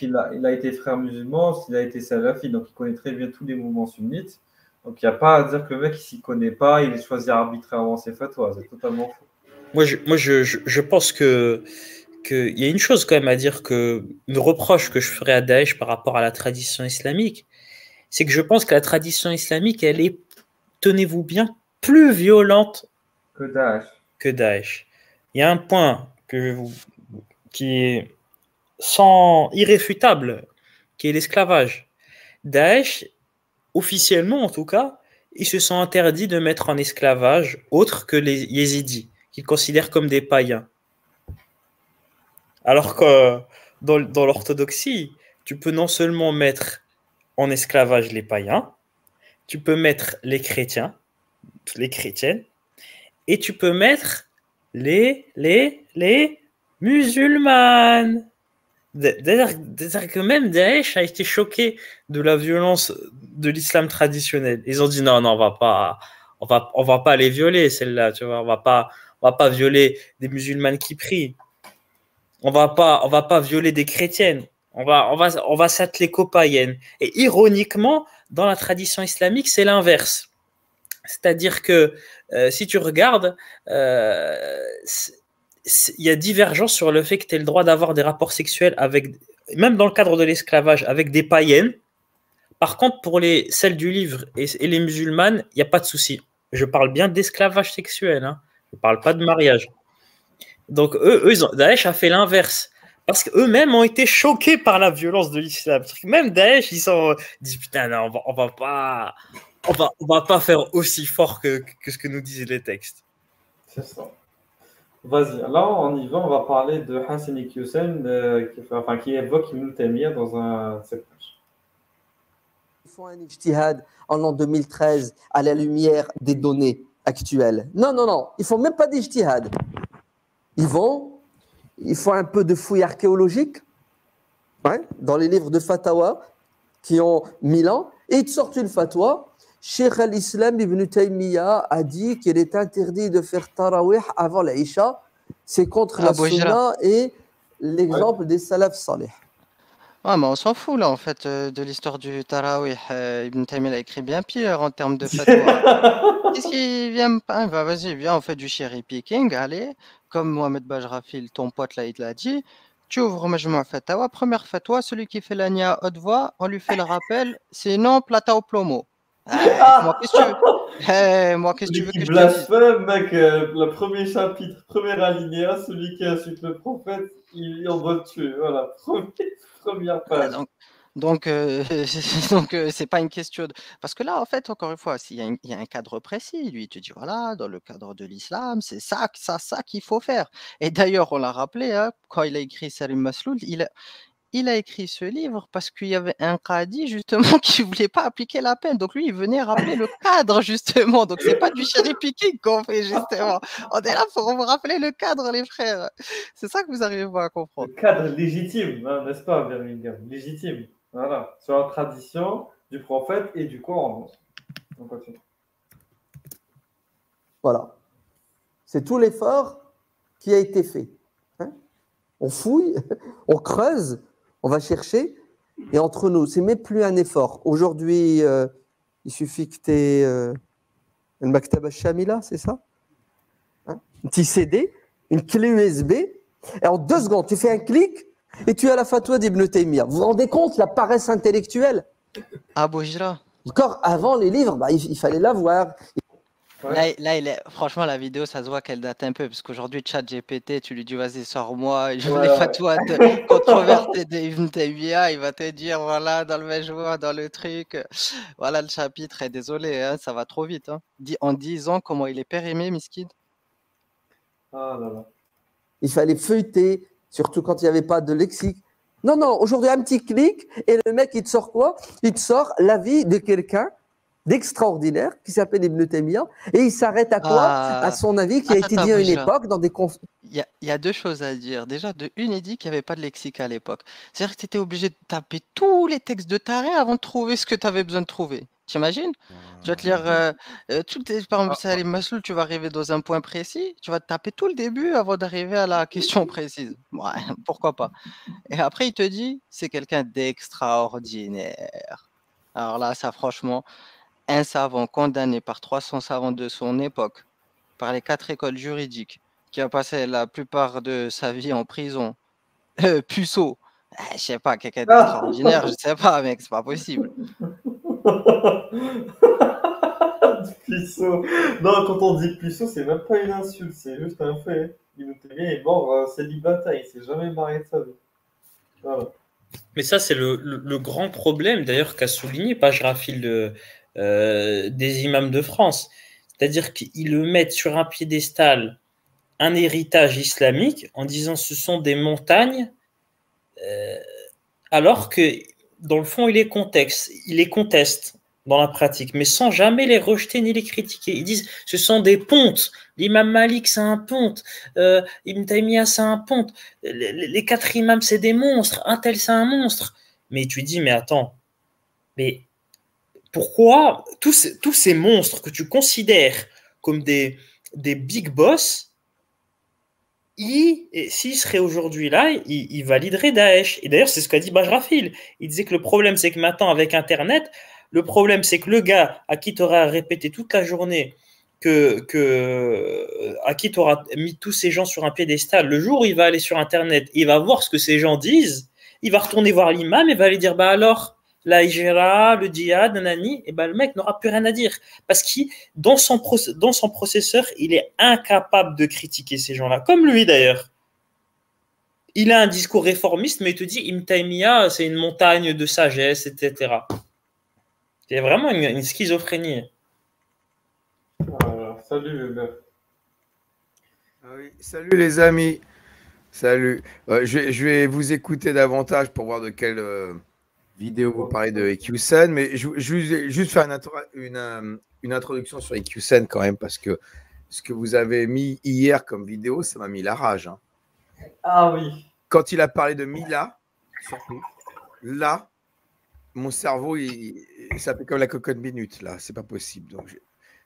Il a, été frère musulman, il a été salafi, donc il connaît très bien tous les mouvements sunnites. Donc, il n'y a pas à dire que le mec, il s'y connaît pas, il choisit arbitrairement ses fatwas. C'est totalement faux. Moi, je, moi je, je, pense que, qu'il y a une chose quand même à dire que le reproche que je ferais à Daesh par rapport à la tradition islamique, c'est que je pense que la tradition islamique, elle est, tenez-vous bien, plus violente que Daesh. Que Daesh. Il y a un point que je vous, qui est sans irréfutable, qui est l'esclavage. Daesh, officiellement en tout cas, ils se sont interdits de mettre en esclavage autre que les yézidis, qu'ils considèrent comme des païens. Alors que dans, dans l'orthodoxie, tu peux non seulement mettre en esclavage les païens, tu peux mettre les chrétiens, les chrétiennes, et tu peux mettre les, les, les musulmanes. C'est-à-dire que même Daesh a été choqué de la violence de l'islam traditionnel. Ils ont dit non, non, on va pas, on va, on va pas les violer, celle-là, tu vois, on va pas, on va pas violer des musulmanes qui prient. On va pas, on va pas violer des chrétiennes. On va, on va, on va s'atteler qu'aux païennes. Et ironiquement, dans la tradition islamique, c'est l'inverse. C'est-à-dire que euh, si tu regardes, euh, il y a divergence sur le fait que tu aies le droit d'avoir des rapports sexuels avec, même dans le cadre de l'esclavage, avec des païennes. Par contre, pour les, celles du livre et, les musulmanes, il n'y a pas de souci. Je parle bien d'esclavage sexuel, hein. je ne parle pas de mariage. Donc, eux, Daesh a fait l'inverse. Parce qu'eux-mêmes ont été choqués par la violence de l'islam. Même Daesh, ils sont disent putain, on va, va pas, on va, on va pas faire aussi fort que, que ce que nous disent les textes. C'est ça. Vas-y, là on y va, on va parler de Hassan Iqiyusen euh, qui, enfin, qui évoque Ibn Taymiyyah dans un Ils font un ijtihad en l'an 2013 à la lumière des données actuelles. Non, non, non, ils font même pas d'ijtihad. Ils vont, ils font un peu de fouilles archéologiques ouais, dans les livres de fatwa qui ont mille ans et ils te sortent une fatwa Cheikh al-Islam ibn Taymiyyah a dit qu'il est interdit de faire tarawih avant l'Aïcha. C'est contre ah, la sunna et l'exemple des salafs salih. Ouais, mais on s'en fout là en fait euh, de l'histoire du tarawih. Euh, ibn Taymiyyah a écrit bien pire en termes de fatwa. Qu'est-ce qu'il vient pas bah, Vas-y, viens, on fait du cherry picking. Allez, comme Mohamed Bajrafil, ton pote là, il l'a dit. Tu ouvres Majma Fatawa, première fatwa, celui qui fait l'ania haute voix, on lui fait le rappel, sinon plata au plomo. Ah, moi, qu'est-ce que tu veux hey, Moi, qu'est-ce que tu veux que je blasphème, mec. Euh, le premier chapitre, premier alinéa, celui qui insulte le prophète, il en doit tuer. Voilà, première page. donc, donc, euh, donc euh, c'est pas une question de. Parce que là, en fait, encore une fois, s'il y, y, a un cadre précis, lui, il te dit voilà, dans le cadre de l'islam, c'est ça, ça, ça qu'il faut faire. Et d'ailleurs, on l'a rappelé, hein, quand il a écrit Salim Masloul, il, il a écrit ce livre parce qu'il y avait un qadi justement qui voulait pas appliquer la peine. Donc lui, il venait rappeler le cadre justement. Donc c'est pas du cherry picking qu'on fait justement. On est là pour vous rappeler le cadre, les frères. C'est ça que vous arrivez à comprendre. Le cadre légitime, hein, n'est-ce pas, Birmingham? Légitime. Voilà, sur la tradition du prophète et du Coran. On continue. Voilà. C'est tout l'effort qui a été fait. Hein. on fouille, on creuse, on va chercher. Et entre nous, c'est même plus un effort. Aujourd'hui, euh, il suffit que tu aies euh, une Maktaba Shamila, c'est ça? Hein? Un petit CD, une clé USB. Et en deux secondes, tu fais un clic et tu as la fatwa d'Ibn Taymiyyah. Vous vous rendez compte la paresse intellectuelle? Ah, Boujra. Encore avant les livres, bah, il, il, fallait l'avoir. Là, il est... franchement, la vidéo, ça se voit qu'elle date un peu, parce qu'aujourd'hui, chat GPT, tu lui dis, vas-y, sors-moi, je ouais, les fatwas controversées d'Ibn il va te dire, voilà, dans le majwa, dans le truc, voilà le chapitre, et désolé, hein, ça va trop vite. Hein. En 10 ans, comment il est périmé, Miskid? Ah là là. Il fallait feuilleter, surtout quand il n'y avait pas de lexique. Non, non, aujourd'hui, un petit clic, et le mec, il te sort quoi? Il te sort l'avis de quelqu'un d'extraordinaire qui s'appelle Ibn Taymiyyah et il s'arrête à quoi? Ah. À son avis qui a été dit à une époque dans des conflits. Il y, a deux choses à dire. Déjà, de une, il dit qu'il n'y avait pas de lexique à l'époque. C'est-à-dire que tu étais obligé de taper tous les textes de Taré avant de trouver ce que tu avais besoin de trouver. T'imagines? Tu vas te lire euh, euh, tout par exemple, ah, Salim Masloul, tu vas arriver dans un point précis, tu vas taper tout le début avant d'arriver à la question précise. Ouais, pourquoi pas? Et après, il te dit, c'est quelqu'un d'extraordinaire. Alors là, ça, franchement, un savant condamné par 300 savants de son époque, par les quatre écoles juridiques, qui a passé la plupart de sa vie en prison. Euh, puceau. Eh, je sais pas, quelqu'un d'extraordinaire, je sais pas, mec, c'est pas possible. puceau. Non, quand on dit puceau, c'est même pas une insulte, c'est juste un fait. Il est mort euh, célibataire, il s'est jamais marié de sa vie. Voilà. Mais ça, c'est le, le, grand problème, d'ailleurs, qu'a souligné Pajrafil euh, des imams de France. C'est-à-dire qu'ils le mettent sur un piédestal, un héritage islamique, en disant ce sont des montagnes, euh, alors que dans le fond, il est contexte, il les conteste dans la pratique, mais sans jamais les rejeter ni les critiquer. Ils disent ce sont des pontes. L'imam Malik, c'est un ponte. Euh, Ibn Taymiyyah, c'est un ponte. Les, quatre imams, c'est des monstres. Un tel, c'est un monstre. Mais tu dis, mais attends, mais pourquoi tous ces, tous ces monstres que tu considères comme des, des big boss, s'il serait aujourd'hui là, il, il, validerait Daesh. Et d'ailleurs, c'est ce qu'a dit Bajrafil. Il disait que le problème, c'est que maintenant, avec Internet, le problème, c'est que le gars à qui tu auras répété toute la journée que, que à qui tu auras mis tous ces gens sur un piédestal, le jour où il va aller sur Internet, il va voir ce que ces gens disent, il va retourner voir l'imam et va lui dire Bah alors, la hijra, le djihad, nanani, et ben le mec n'aura plus rien à dire. Parce qu'il, dans son, dans son processeur, il est incapable de critiquer ces gens-là, comme lui d'ailleurs. Il a un discours réformiste, mais il te dit Ibn c'est une montagne de sagesse, etc. C'est vraiment une, schizophrénie. salut les ah Salut les amis. Salut. Euh, je, vais, vous écouter davantage pour voir de quelle euh, vidéo vous parlez de EQSEN, mais je, vais juste faire une, euh, une, introduction sur EQSEN quand même, parce que ce que vous avez mis hier comme vidéo, ça m'a mis la rage. Hein. Ah oui. Quand il a parlé de Mila, surtout, là, mon cerveau, il, ça fait comme la cocotte minute, là. C'est pas possible. Donc,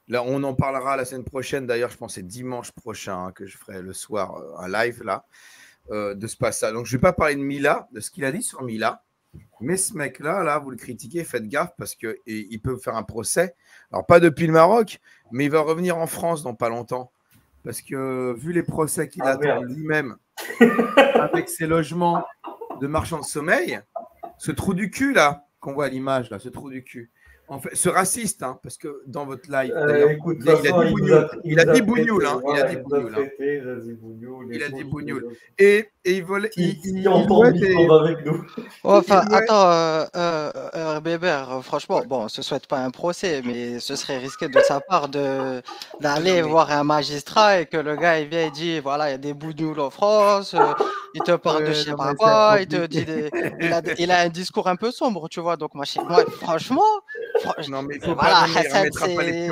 là, on en parlera la semaine prochaine. D'ailleurs, je pense que c'est dimanche prochain hein, que je ferai le soir euh, un live, là, euh, de ce passage. Donc, je vais pas parler de Mila, de ce qu'il a dit sur Mila. Mais ce mec-là, là, vous le critiquez, faites gaffe parce qu'il peut faire un procès. Alors, pas depuis le Maroc, mais il va revenir en France dans pas longtemps. Parce que vu les procès qu'il a ah, lui-même avec ses logements de marchands de sommeil, ce trou du cul là, qu'on voit à l'image, là, ce trou du cul. En fait, ce raciste, hein, parce que dans votre live, euh, il, a dit bougnoul. Il a dit bougnoul. Hein, il a dit bougnoul. Il a dit bougnoul. Et, et il volait. Il, il, il entend des... avec nous. enfin, attends, euh, euh, euh, Bébert, franchement, bon, on se souhaite pas un procès, mais ce serait risqué de sa part de d'aller voir un magistrat et que le gars il vient et dit voilà, il y a des bougnoules en France, euh, il te parle de je sais pas quoi, il te dit des... il, a, il, a, un discours un peu sombre, tu vois. Donc moi, moi franchement, non mais il faut voilà, pas Hassan, c'est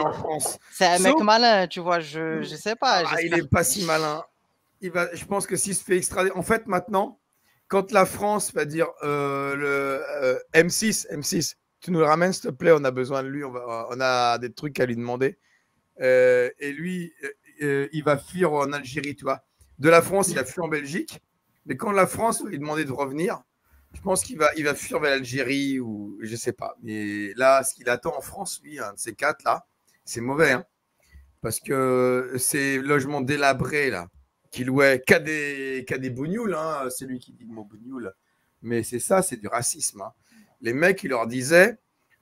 c'est un mec malin, tu vois. Je je sais pas. Ah, il est pas si malin. Il va, je pense que s'il se fait extrader, en fait maintenant quand la France va dire euh, le M6, euh, M6, tu nous le ramènes s'il te plaît, on a besoin de lui, on, va, on a des trucs à lui demander. Euh, et lui, il va fuir en Algérie, tu vois. De la France, il a fui en Belgique. Mais quand la France lui demandait de revenir, je pense qu'il va, il va fuir vers l'Algérie ou je sais pas. Mais là, ce qu'il attend en France, lui, un de ces quatre là, c'est mauvais. Hein. parce que ces logements délabrés là, qu'il louait qu'à des, des bougnoules, hein, c'est lui qui dit le mot bougnoule. Mais c'est ça, c'est du racisme. Hein. Les mecs, ils leur disaient,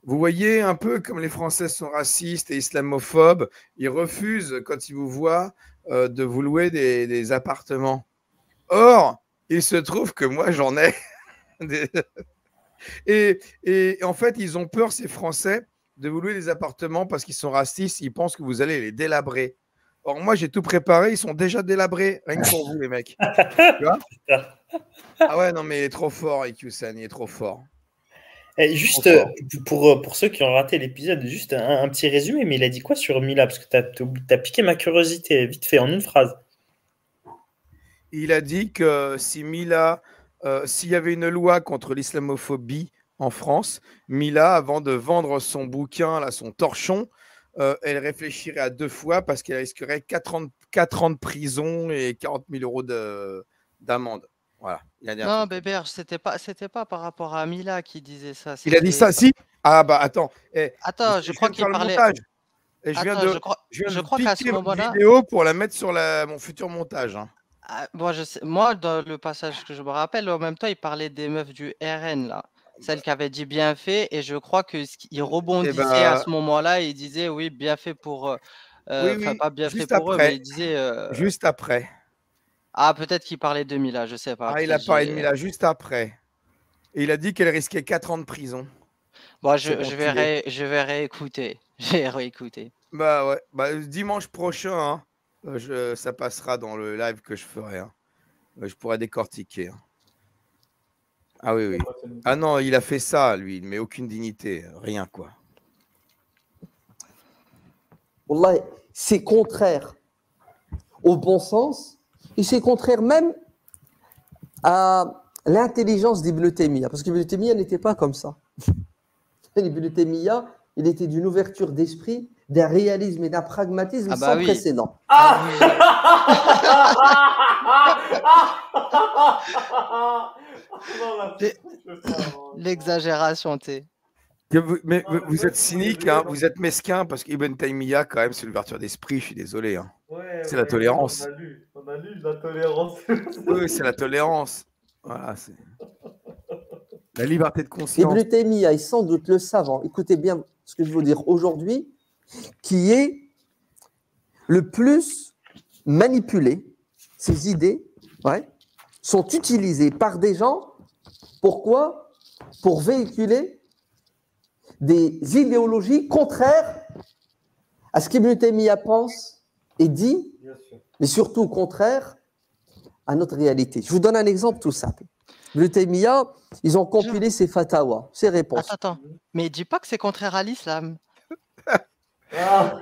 vous voyez un peu comme les Français sont racistes et islamophobes, ils refusent, quand ils vous voient, euh, de vous louer des, appartements. Or, il se trouve que moi, j'en ai. et, et, en fait, ils ont peur, ces Français, de vous louer des appartements parce qu'ils sont racistes, ils pensent que vous allez les délabrer. Or, moi, j'ai tout préparé. Ils sont déjà délabrés. Rien que pour vous, les mecs. tu vois ah ouais, non, mais il est trop fort, Ikusan. Il est trop fort. Et juste euh, pour, euh, pour ceux qui ont raté l'épisode, juste un, petit résumé. Mais il a dit quoi sur Mila? Parce que tu as, piqué ma curiosité, vite fait, en une phrase. Il a dit que si Mila, euh, s'il y avait une loi contre l'islamophobie en France, Mila, avant de vendre son bouquin, là, son torchon, euh, elle réfléchirait à deux fois parce qu'elle risquerait 4 ans, de, ans de prison et 40 000 euros d'amende. Voilà. non, Bébert, c'était pas, c'était pas par rapport à Mila qui disait ça. Il a dit ça, si? Ah bah attends. Eh, attends, je, crois qu'il parlait. Et je, viens de, je, crois qu'à ce moment-là. vidéo pour la mettre sur la, mon futur montage. Hein. Ah, moi, je sais, moi, dans le passage que je me rappelle, en même temps, il parlait des meufs du RN, là. Celle qui avait dit bien fait, et je crois qu'il eh rebondissait à ben ce moment-là, il disait oui, bien fait pour. Euh, euh, enfin, pas bien fait pour eux, mais il disait. Euh, juste après. Ah, peut-être qu'il parlait de Mila, je sais pas. Ah, il a parlé de Mila juste après. Et il a dit qu'elle risquait 4 ans de prison. Bon, je, je vais, je vais. Je vais réécouter. Bah ouais, bah, dimanche prochain, hein, je, ça passera dans le live que je ferai. Hein. Je pourrais décortiquer. Hein. Ah oui, oui. Ah non, il a fait ça, lui, mais aucune dignité, rien quoi. c'est contraire au bon sens et c'est contraire même à l'intelligence d'Ibn parce qu'Ibn Taymiyyah n'était pas comme ça. Ibn il était d'une ouverture d'esprit, d'un réalisme et d'un pragmatisme ah bah sans précédent. Ah L'exagération, tu vous, mais vous, êtes cynique, hein, vous êtes mesquin, parce qu'Ibn Taymiyyah, quand même, c'est l'ouverture d'esprit, je suis désolé. Hein. c'est la tolérance. On a, lu, la tolérance. oui, c'est la tolérance. Voilà, c'est. La liberté de conscience. Ibn Taymiyyah est sans doute le savant, écoutez bien ce que je veux dire aujourd'hui, qui est le plus manipulé, ses idées, ouais, sont utilisées par des gens. Pourquoi? Pour véhiculer des idéologies contraires à ce qu'Ibn Taymiyyah pense et dit, mais surtout contraire à notre réalité. Je vous donne un exemple tout simple. Ibn Taymiyyah, ils ont compilé ses fatwas, ses réponses. Attends, attends. Mais dis pas que c'est contraire à l'islam. Ah.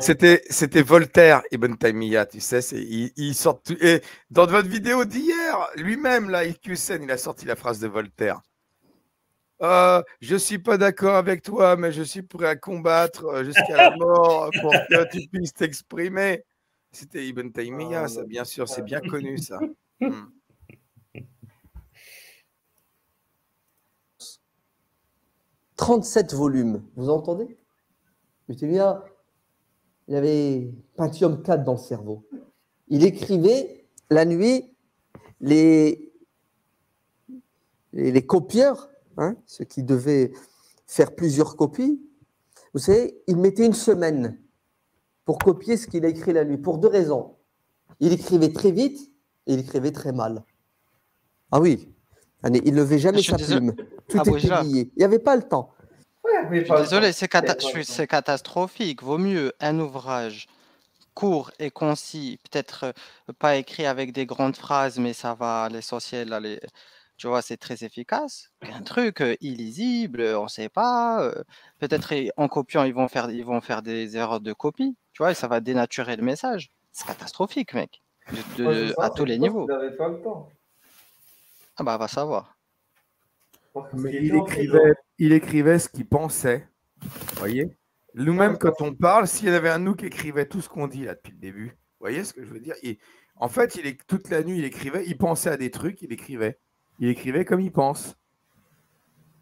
C'était, c'était Voltaire, Ibn Taymiyyah, tu sais. il, sort et dans votre vidéo d'hier, lui-même, là, il a sorti la phrase de Voltaire. Euh, je suis pas d'accord avec toi, mais je suis prêt à combattre euh, jusqu'à la mort pour que tu puisses t'exprimer. C'était Ibn Taymiyyah, ah, ça, bien sûr, c'est bien connu, ça. 37 hmm. volumes, vous entendez? Taymiyyah, il avait Pentium 4 dans le cerveau. Il écrivait la nuit les, les, copieurs, hein, ceux qui devaient faire plusieurs copies. Vous savez, il mettait une semaine pour copier ce qu'il a écrit la nuit, pour deux raisons. Il écrivait très vite et il écrivait très mal. Ah oui, il ne levait jamais sa plume. Tout ah, était lié. Il n'y avait pas le temps désolé, c'est catastrophique. Vaut mieux un ouvrage court et concis, peut-être euh, pas écrit avec des grandes phrases, mais ça va, l'essentiel, tu vois, c'est très efficace. Un truc euh, illisible, on ne sait pas. Euh, peut-être en copiant, ils vont, faire, ils vont faire des erreurs de copie, tu vois, et ça va dénaturer le message. C'est catastrophique, mec, à tous les niveaux. Ah bah, va savoir. Mais il écrivait, il écrivait ce qu'il pensait. Vous voyez? Nous-mêmes, quand on parle, s'il y avait un nous qui écrivait tout ce qu'on dit là depuis le début, vous voyez ce que je veux dire? En fait, il est, toute la nuit, il écrivait, il pensait à des trucs, il écrivait. Il écrivait comme il pense.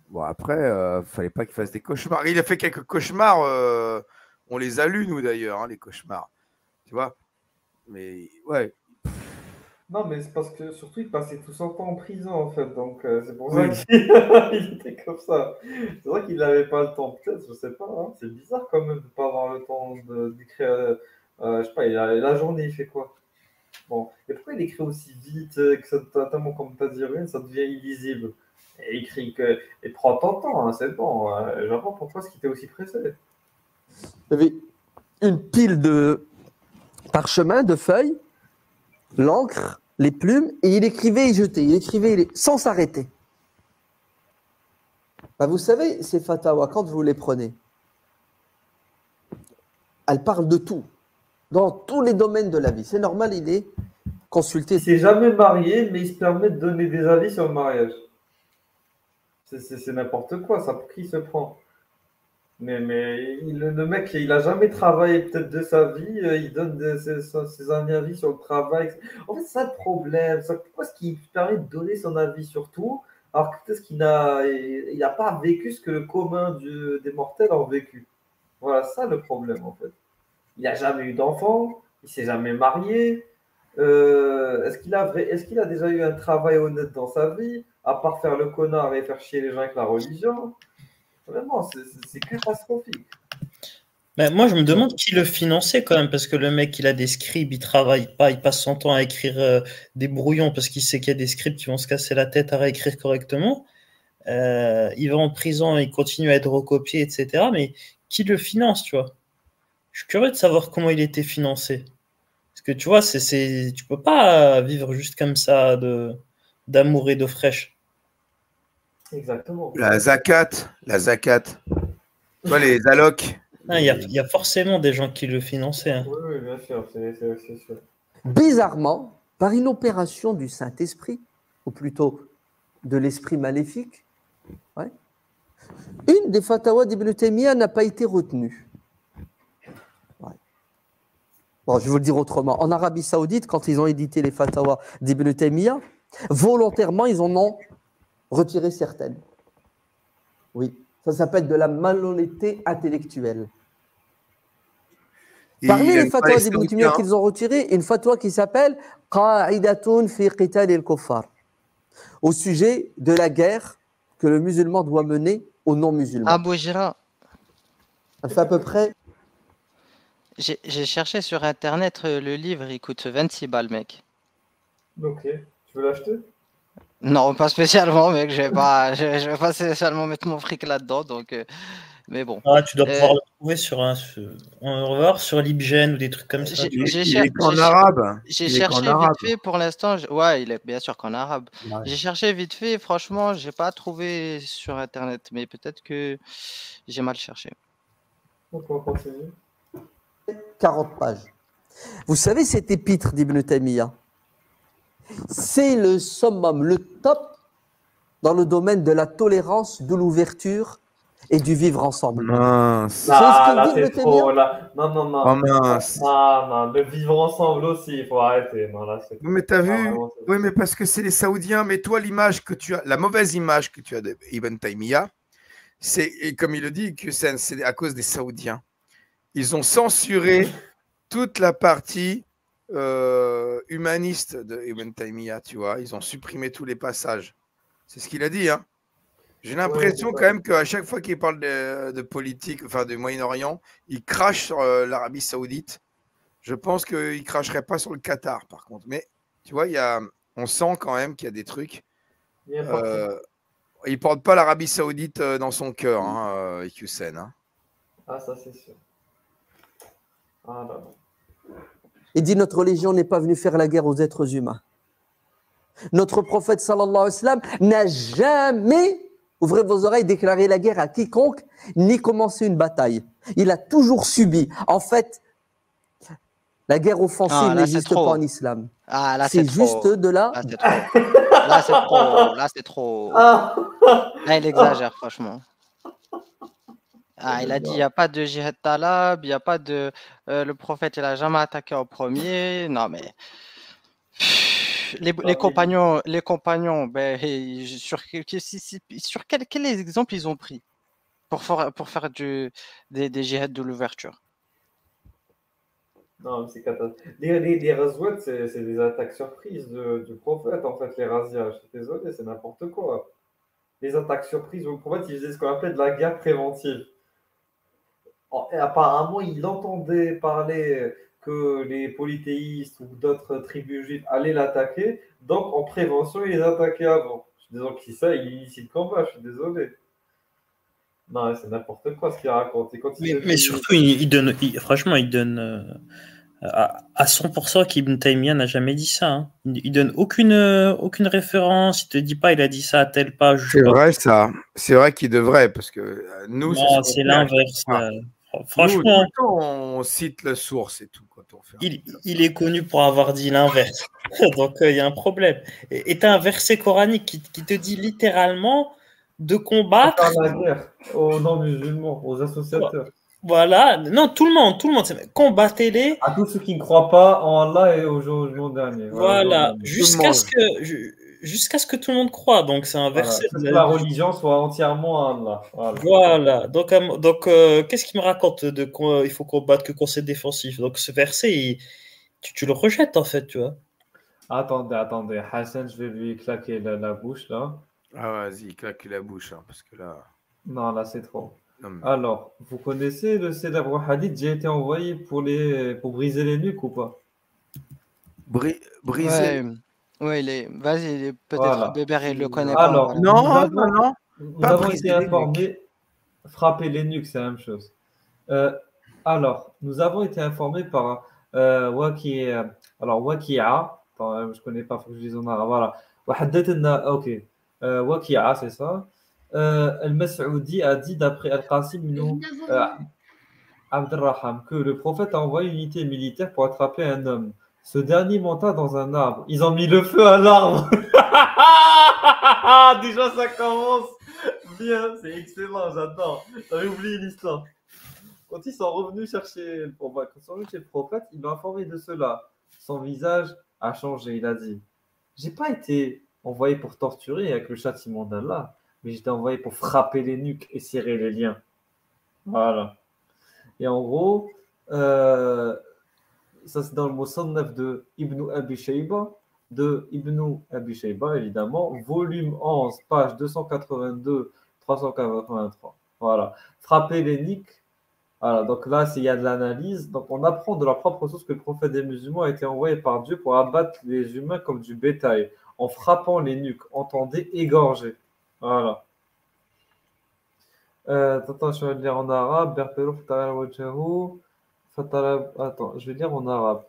Bon, après, il euh, fallait pas qu'il fasse des cauchemars. Il a fait quelques cauchemars. Euh, on les a lus, nous, d'ailleurs, hein, les cauchemars. Tu vois? Mais ouais, non, mais c'est parce que surtout, il passait tout son temps en prison, en fait. Donc, euh, c'est pour ça qu'il était comme ça. C'est vrai qu'il n'avait pas le temps, peut-être, je sais pas. Hein. C'est bizarre quand même de ne pas avoir le temps d'écrire. Euh, euh, je sais pas, il a, la journée, il fait quoi? Bon, et pourquoi il écrit aussi vite, que ça, tellement comme tu as dit, ça devient illisible? Et il écrit que. Et prend ton temps, hein, c'est bon. J'apprends pourquoi est-ce qu'il était aussi pressé. Il y avait une pile de parchemins, de feuilles l'encre, les plumes, et il écrivait et jetait. Il écrivait sans s'arrêter. Bah, vous savez, ces fatawa, quand vous les prenez, elles parlent de tout, dans tous les domaines de la vie. C'est normal, il est consulté. Il s'est jamais marié, mais il se permet de donner des avis sur le mariage. C'est n'importe quoi, ça, qui se prend? Mais, mais le mec, il n'a jamais travaillé peut-être de sa vie, euh, il donne ses, ses, avis sur le travail. En fait, c'est ça le problème. Pourquoi est-ce qu'il permet de donner son avis sur tout, alors peut-être qu'il n'a pas vécu ce que le commun des mortels ont vécu Voilà, ça le problème en fait. Il n'a jamais eu d'enfant, il s'est jamais marié. Euh, est-ce qu'il a, a déjà eu un travail honnête dans sa vie, à part faire le connard et faire chier les gens avec la religion? Vraiment, c'est catastrophique. Ben, moi, je me demande qui le finançait quand même, parce que le mec, il a des scripts, il travaille pas, il passe son temps à écrire euh, des brouillons parce qu'il sait qu'il y a des scripts qui vont se casser la tête à réécrire correctement. Euh, il va en prison, il continue à être recopié, etc. Mais qui le finance, tu vois? Je suis curieux de savoir comment il était financé. Parce que tu vois, c'est, tu peux pas vivre juste comme ça d'amour et d'eau fraîche. Exactement. La zakat, la zakat. Tu vois, les allocs. Il y, a forcément des gens qui le finançaient. Hein. Oui, bien sûr, c'est, sûr. Bizarrement, par une opération du Saint-Esprit, ou plutôt de l'esprit maléfique, une des fatwas d'Ibn Taymiyyah n'a pas été retenue. Bon, je vais vous le dire autrement. En Arabie Saoudite, quand ils ont édité les fatwas d'Ibn Taymiyyah, volontairement, ils en ont retiré certaines. Oui, ça s'appelle de la malhonnêteté intellectuelle. Parmi les fatwas d'Ibn Taymiyyah qu'ils ont retirées, une fatwa qui s'appelle Qa'idatun fi qital al-kuffar au sujet de la guerre que le musulman doit mener aux non-musulmans. Abou Gira. Ça fait à peu près. J'ai cherché sur internet euh, le livre, il coûte 26 balles, mec. Ok. Tu veux l'acheter? Non, pas spécialement, mec. Je vais pas, je, vais pas spécialement mettre mon fric là-dedans, donc. Euh, mais bon. Ah, tu dois euh, pouvoir le trouver sur un, sur, sur l'Ibgen ou des trucs comme ça. J'ai en arabe. J'ai cherché vite fait pour l'instant. Ouais, il est bien sûr qu'en arabe. J'ai cherché vite fait. Franchement, j'ai pas trouvé sur internet, mais peut-être que j'ai mal cherché. Donc on continue. 40 pages. Vous savez, cet épître d'Ibn Taymiyyah, c'est le summum, le top dans le domaine de la tolérance, de l'ouverture et du vivre ensemble. Mince. Ah, là, c'est trop, là. Non, non, non. Oh, mince. Ah, non, le vivre ensemble aussi, il faut arrêter. Non, là, oui, mais t'as vu? Oui, mais parce que c'est les Saoudiens. Mais toi, l'image que tu as, la mauvaise image que tu as d'Ibn Taymiyyah, c'est, comme il le dit, que c'est à cause des Saoudiens. Ils ont censuré toute la partie euh, humaniste de Ibn Taymiyyah, tu vois. Ils ont supprimé tous les passages. C'est ce qu'il a dit, hein. J'ai l'impression quand même qu'à chaque fois qu'il parle de, politique, enfin du Moyen-Orient, il crache sur euh, l'Arabie Saoudite. Je pense qu'il ne cracherait pas sur le Qatar, par contre. Mais tu vois, il y a, on sent quand même qu'il y a des trucs. Euh, il ne porte pas l'Arabie Saoudite euh, dans son cœur, hein, Hussein. Hein. Ah, ça c'est sûr. Ah, bah, il dit notre religion n'est pas venue faire la guerre aux êtres humains. Notre prophète sallallahu alayhi wa sallam n'a jamais Ouvrez vos oreilles, déclarez la guerre à quiconque, ni commencer une bataille. Il a toujours subi. En fait, la guerre offensive ah, n'existe pas en islam. Ah, là, c'est juste de là. Là, c'est trop. Là, c'est trop. Là, il exagère, franchement. Ah, il a dit il n'y a pas de jihad talab, il n'y a pas de. Euh, le prophète, il n'a jamais attaqué en premier. Non, mais les, les, compagnons, les compagnons ben, sur, sur quel, quel exemple ils ont pris pour faire, pour faire du, des, des jihad de l'ouverture? Non, c'est catastrophique. Les, les, les c'est des attaques surprises de, du prophète, en fait, les razzias. Je suis désolé, c'est n'importe quoi. Les attaques surprises, le prophète, il faisait ce qu'on appelle de la guerre préventive. Et apparemment, il entendait parler que les polythéistes ou d'autres tribus juives allaient l'attaquer. Donc, en prévention, il les attaquait avant. Je suis désolé, qui ça, il initie le combat, je suis désolé. Non, c'est n'importe quoi ce qu'il raconte. mais, surtout, il, donne, franchement, il donne euh, à, 100% qu'Ibn Taymiyyah n'a jamais dit ça. Hein. Il, donne aucune, aucune référence, il te dit pas, il a dit ça à tel page. C'est vrai, ça. C'est vrai qu'il devrait, parce que euh, nous. c'est l'inverse. Franchement. on cite la source et tout il, est connu pour avoir dit l'inverse. Donc, euh, il y a un problème. Et tu as un verset coranique qui, te dit littéralement de combattre. la guerre aux non-musulmans, aux associateurs. Voilà, non, tout le monde, tout le monde, combattez-les. À tous ceux qui ne croient pas en Allah et au jour dernier. Voilà, jusqu'à ce que, jusqu'à ce que tout le monde croit. Donc, c'est un verset. que la religion soit entièrement Allah. Voilà. Donc, euh, donc euh, qu'est-ce qu'il me raconte de quoi il faut combattre que conseil défensif Donc, ce verset, tu, le rejettes en fait, tu vois. Attendez, attendez. Hassan, je vais lui claquer la, bouche là. Ah, vas-y, claque la bouche, hein, parce que là. Non, là, c'est trop. Alors, vous connaissez le célèbre hadith J'ai été envoyé pour, les... pour briser les nuques ou pas? Briser. Oui, est... vas-y, peut-être Bébert, il le connaît pas. Alors, non, non, non. Nous avons été informés. Frapper les nuques, c'est la même chose. Euh, alors, nous avons été informés par euh, Waki. Alors, Waki'a. Attends, je ne connais pas, il faut que je dise en arabe. Voilà. Ok. Euh, Waki'a, c'est ça. Euh, Al-Mas'oudi a dit, d'après Al-Qasim euh, Abdelraham, que le prophète a envoyé une unité militaire pour attraper un homme. Ce dernier monta dans un arbre. Ils ont mis le feu à l'arbre. Déjà, ça commence bien. C'est excellent, j'adore. J'avais oublié l'histoire. Quand ils sont revenus chercher le prophète, quand ils sont revenus chez le prophète, il m'a informé de cela. Son visage a changé. Il a dit J'ai pas été envoyé pour torturer avec le châtiment d'Allah, mais j'étais envoyé pour frapper les nuques et serrer les liens. Voilà. Et en gros, euh, ça c'est dans le 109 de Ibn Abi Shayba, de Ibn Abi Shayba évidemment, volume 11, page 282, 383. Voilà. Frapper les nuques. Voilà, donc là, il y a de l'analyse. Donc on apprend de leur propre source que le prophète des musulmans a été envoyé par Dieu pour abattre les humains comme du bétail, en frappant les nuques, entendez égorger. Voilà. Euh, attends, je vais le lire en arabe. Attends, je vais lire en arabe.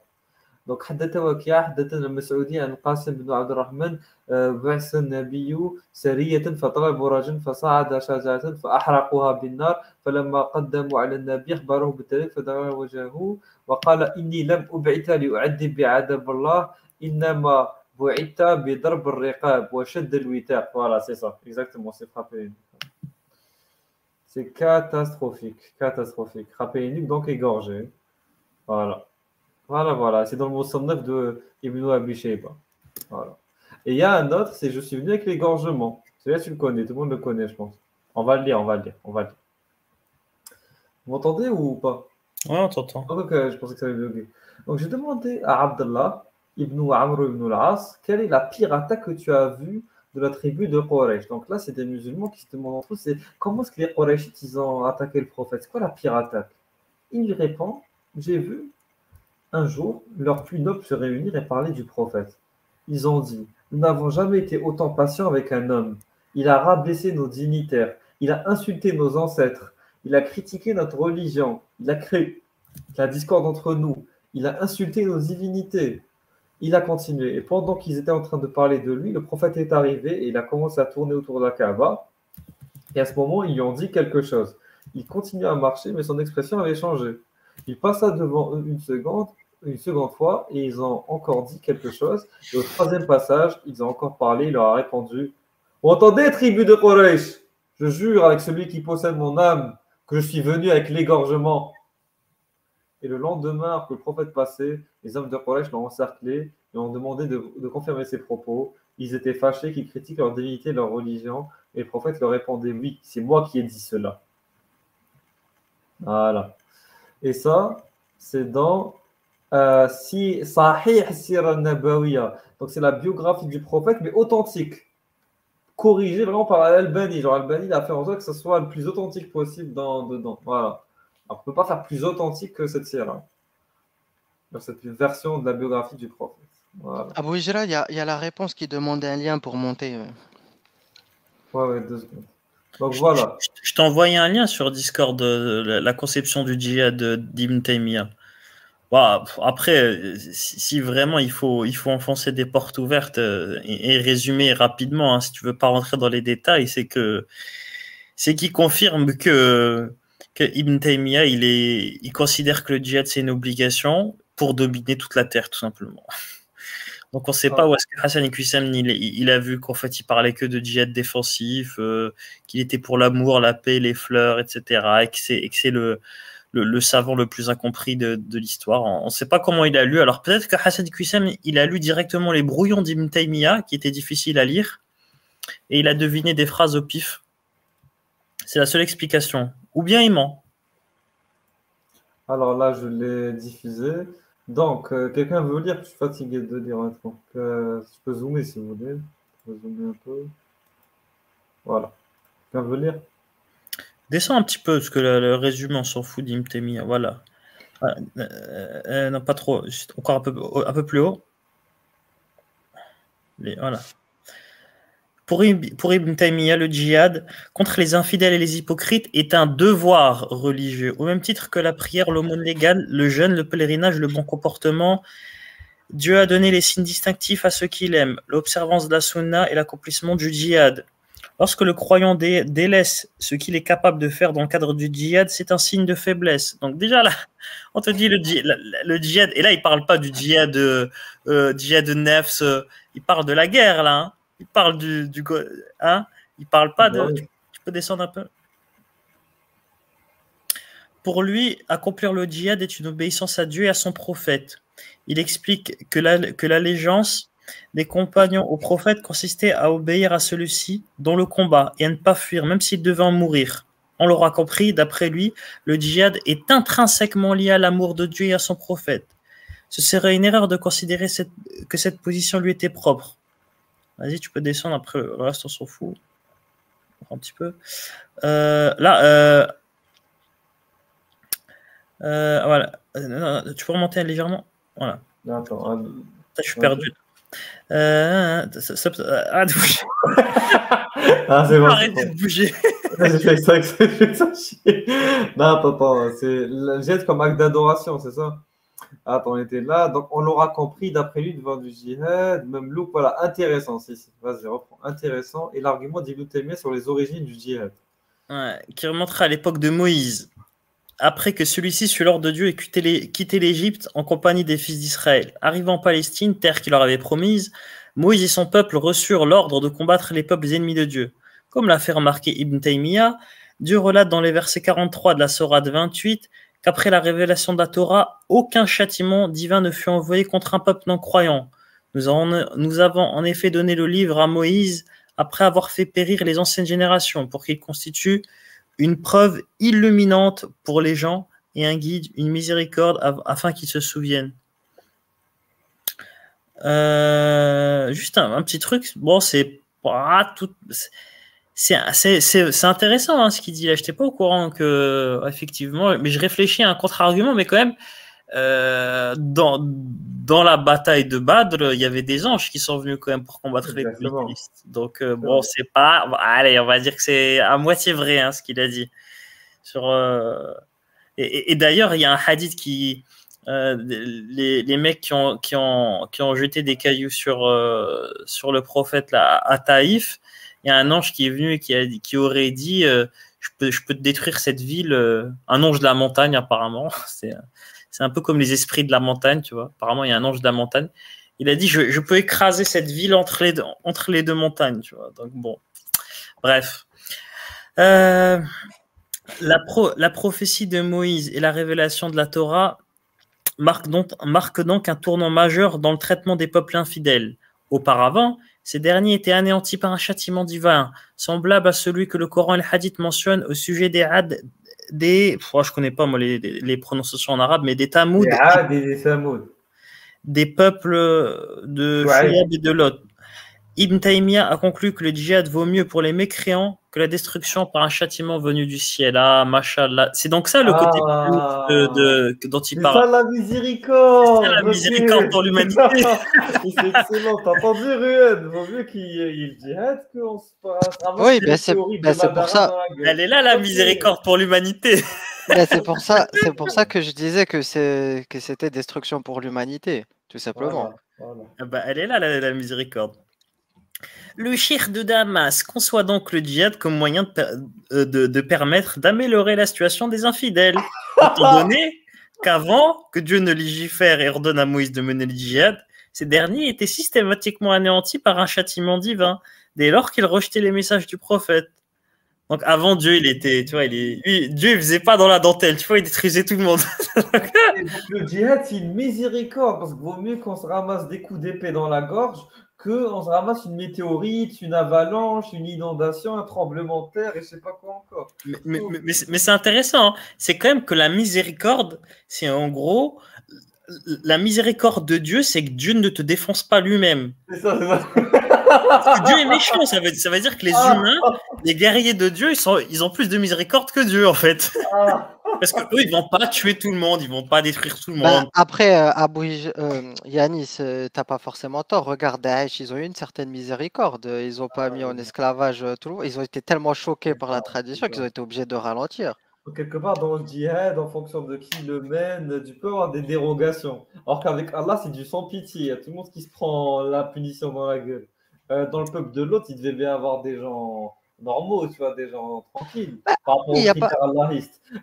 Donc, حدث وكيع حدثنا المسعودي عن قاسم بن عبد الرحمن بعث النبي سرية فطلبوا رجلا فصعد شجرة فأحرقوها بالنار فلما قدموا على النبي أخبروه بالتاريخ فدعا وجهه وقال إني لم أبعث لأعذب بعذاب الله إنما بعثت بضرب الرقاب وشد الوثاق. Voilà, c'est ça, exactement, c'est frappé. C'est catastrophique, catastrophique. Nuques, donc égorgé. Voilà. Voilà, voilà. C'est dans le mot 109 de Ibn Abi Shayba. Voilà. Et il y a un autre, c'est Je suis venu avec l'égorgement. Celui-là, tu le connais, tout le monde le connaît, je pense. On va le lire, on va le lire, on va le lire. Vous m'entendez ou pas? Oui, on t'entend. ok, je pensais que ça allait bugger. Donc, j'ai demandé à Abdallah, Ibn Amr ibn al-As, quelle est la pire attaque que tu as vue de la tribu de Quraysh. Donc là, c'est des musulmans qui se demandent entre c'est comment est-ce que les ont attaqué le prophète? C'est quoi la pire attaque? Il lui répond, j'ai vu un jour leurs plus nobles se réunir et parler du prophète. Ils ont dit, nous n'avons jamais été autant patients avec un homme. Il a rabaissé nos dignitaires, il a insulté nos ancêtres, il a critiqué notre religion, il a créé la discorde entre nous, il a insulté nos divinités, il a continué. Et pendant qu'ils étaient en train de parler de lui, le prophète est arrivé et il a commencé à tourner autour de la Kaaba. Et à ce moment, ils lui ont dit quelque chose. Il continuait à marcher, mais son expression avait changé. Il passa devant eux une seconde, une seconde fois et ils ont encore dit quelque chose. Et au troisième passage, ils ont encore parlé. Il leur a répondu Entendez, tribu de Quraysh, je jure avec celui qui possède mon âme que je suis venu avec l'égorgement. Et le lendemain, que le prophète passait, les hommes de Quraysh l'ont encerclé et ont demandé de, confirmer ses propos. Ils étaient fâchés qu'ils critiquent leur divinité et leur religion. Et le prophète leur répondait Oui, c'est moi qui ai dit cela. Voilà. Et ça, c'est dans euh, si, Sahih Sira Nabawiya. Donc, c'est la biographie du prophète, mais authentique. Corrigée vraiment par Al-Bani. Genre, Al-Bani a fait en sorte que ce soit le plus authentique possible dans, dedans. Voilà on ne peut pas faire plus authentique que cette sira. Cette version de la biographie du prophète. Voilà. Abou il y, a la réponse qui demande un lien pour monter. Euh. Ouais, ouais, deux secondes. Donc voilà. Je, t'ai envoyé un lien sur Discord de la, conception du djihad d'Ibn Taymiyyah. après, si, vraiment il faut, il faut enfoncer des portes ouvertes euh, et, résumer rapidement, hein, si tu veux pas rentrer dans les détails, c'est que c'est qui confirme que que Ibn Taymiyyah, il, est, il considère que le djihad, c'est une obligation pour dominer toute la terre, tout simplement. Donc on ne sait pas où est-ce que Hassan Iqwissam il, il, a vu qu'en fait il parlait que de djihad défensif, euh, qu'il était pour l'amour, la paix, les fleurs, etc. Et que c'est le, le, savant le plus incompris de, l'histoire. On ne sait pas comment il a lu. Alors peut-être que Hassan Qusem, il a lu directement les brouillons d'Ibn Taymiyyah, qui étaient difficiles à lire, et il a deviné des phrases au pif. C'est la seule explication. Ou bien il ment. Alors là, je l'ai diffusé. Donc, euh, quelqu'un veut lire? Je suis fatigué de lire Donc, euh, je peux zoomer si vous voulez. Je peux zoomer un peu. Voilà. Quelqu'un veut lire? Descends un petit peu, parce que le, résumé, on s'en fout d'Imtemi. Voilà. Euh, euh, non, pas trop. encore un peu, un peu plus haut. voilà. Pour, Ibn Taymiyyah, le djihad contre les infidèles et les hypocrites est un devoir religieux, au même titre que la prière, l'aumône légale, le jeûne, le pèlerinage, le bon comportement. Dieu a donné les signes distinctifs à ceux qu'il aime, l'observance de la sunna et l'accomplissement du djihad. Lorsque le croyant délaisse ce qu'il est capable de faire dans le cadre du djihad, c'est un signe de faiblesse. Donc déjà là, on te dit le, djihad, et là il parle pas du djihad, euh, djihad de nefs, euh, il parle de la guerre là. Hein. Il parle du, du hein, il parle pas de. Tu, peux descendre un peu? Pour lui, accomplir le djihad est une obéissance à Dieu et à son prophète. Il explique que l'allégeance des compagnons au prophète consistait à obéir à celui-ci dans le combat et à ne pas fuir, même s'il devait en mourir. On l'aura compris, d'après lui, le djihad est intrinsèquement lié à l'amour de Dieu et à son prophète. Ce serait une erreur de considérer que cette position lui était propre. Vas-y, tu peux descendre, après le reste on s'en fout. Un petit peu. Euh, là, euh, euh, voilà. tu peux remonter légèrement? Voilà. Attends, je suis perdu. Euh, ah, ah, c'est bon. Arrêtez de bouger. J'ai fait ça, j'ai ça chier. Non, attends. C'est le geste comme acte d'adoration, c'est ça? Attends, on était là. Donc, on l'aura compris d'après lui devant du jihad. Même Luke, voilà, intéressant. Si, si. Vas-y, reprends. Intéressant. Et l'argument d'Ibn Taymiyyah sur les origines du djihad. Qui remontera à l'époque de Moïse après que celui-ci, sur l'ordre de Dieu, ait quitté l'Égypte en compagnie des fils d'Israël. Arrivant en Palestine, terre qu'il leur avait promise, Moïse et son peuple reçurent l'ordre de combattre les peuples ennemis de Dieu. Comme l'a fait remarquer Ibn Taymiyyah, Dieu relate dans les versets 43 de la Sourate 28 qu'après la révélation de la Torah, aucun châtiment divin ne fut envoyé contre un peuple non croyant. Nous, avons en effet donné le livre à Moïse après avoir fait périr les anciennes générations pour qu'il constitue une preuve illuminante pour les gens et un guide, une miséricorde afin qu'ils se souviennent. Euh, juste un, petit truc, bon, c'est pas tout. C'est intéressant hein, ce qu'il dit là. Je n'étais pas au courant que, effectivement, mais je réfléchis à un contre-argument, mais quand même, euh, dans, dans la bataille de Badr, il y avait des anges qui sont venus quand même pour combattre les polythéistes. Donc, euh, bon, c'est pas. allez, on va dire que c'est à moitié vrai hein, ce qu'il a dit. Sur, euh, et, d'ailleurs, il y a un hadith qui. les, les, mecs qui ont, qui, ont, qui ont jeté des cailloux sur, sur le prophète là, à Taïf, il y a un ange qui est venu et qui, aurait dit je, peux, je détruire cette ville. un ange de la montagne, apparemment. C'est un peu comme les esprits de la montagne, tu vois. Apparemment, il y a un ange de la montagne. Il a dit je, peux écraser cette ville entre les, deux, montagnes, tu vois. Donc, bon. Bref. Euh, la, prophétie de Moïse et la révélation de la Torah marquent donc un tournant majeur dans le traitement des peuples infidèles. Auparavant, ces derniers étaient anéantis par un châtiment divin, semblable à celui que le Coran et le Hadith mentionnent au sujet des Had des, oh, je connais pas moi les, les, prononciations en arabe, mais des Tamouds, des, des, peuples de ouais. et de Lot. Ibn Taymiyyah a conclu que le djihad vaut mieux pour les mécréants que la destruction par un châtiment venu du ciel. Ah, machallah. C'est donc ça le côté ah, de, dont il parle. C'est ça la miséricorde. C'est la miséricorde pour l'humanité. c'est excellent. T'as entendu, Rued Vaut mieux qu'il y ait le djihad qu'on se passe. Oui, ben c'est ben pour ça. Elle est là, la miséricorde pour l'humanité. Ben c'est pour ça, c'est pour ça que je disais que c'est que c'était destruction pour l'humanité, tout simplement. Ah bah, elle est là, la, la miséricorde. Le shir de Damas conçoit donc le djihad comme moyen de, euh, permettre d'améliorer la situation des infidèles, étant donné qu'avant que Dieu ne légifère et ordonne à Moïse de mener le djihad, ces derniers étaient systématiquement anéantis par un châtiment divin, dès lors qu'ils rejetaient les messages du prophète. Donc avant Dieu, il était, tu vois, il est, lui, Dieu, il faisait pas dans la dentelle, tu vois, il détruisait tout le monde. le djihad, c'est une miséricorde, parce qu'il vaut mieux qu'on se ramasse des coups d'épée dans la gorge qu'on se ramasse une météorite, une avalanche, une inondation, un tremblement de terre et je sais pas quoi encore. Mais, mais, c'est intéressant, hein. c'est quand même que la miséricorde, c'est en gros, la miséricorde de Dieu, c'est que Dieu ne te défonce pas lui-même. C'est ça, c'est ça. Dieu est méchant, ça veut, ça veut, dire que les ah. humains, les guerriers de Dieu, ils, sont, ils ont plus de miséricorde que Dieu, en fait. Ah. Parce qu'eux, ils vont pas tuer tout le monde, ils vont pas détruire tout le bah, monde. après, euh, Abou, euh, Yanis, euh, t'as pas forcément tort. Regarde, Daesh, ils ont eu une certaine miséricorde. Ils ont pas mis en esclavage tout le monde. Ils ont été tellement choqués par la tradition qu'ils ont été obligés de ralentir. Quelque part, dans le djihad, en fonction de qui le mène, tu peux avoir des dérogations. Alors qu'avec Allah, c'est du sans pitié. Il y a tout le monde qui se prend la punition dans la gueule. Dans le peuple de l'autre, il devait bien avoir des gens normaux, tu vois, des gens tranquilles, bah, par rapport aux.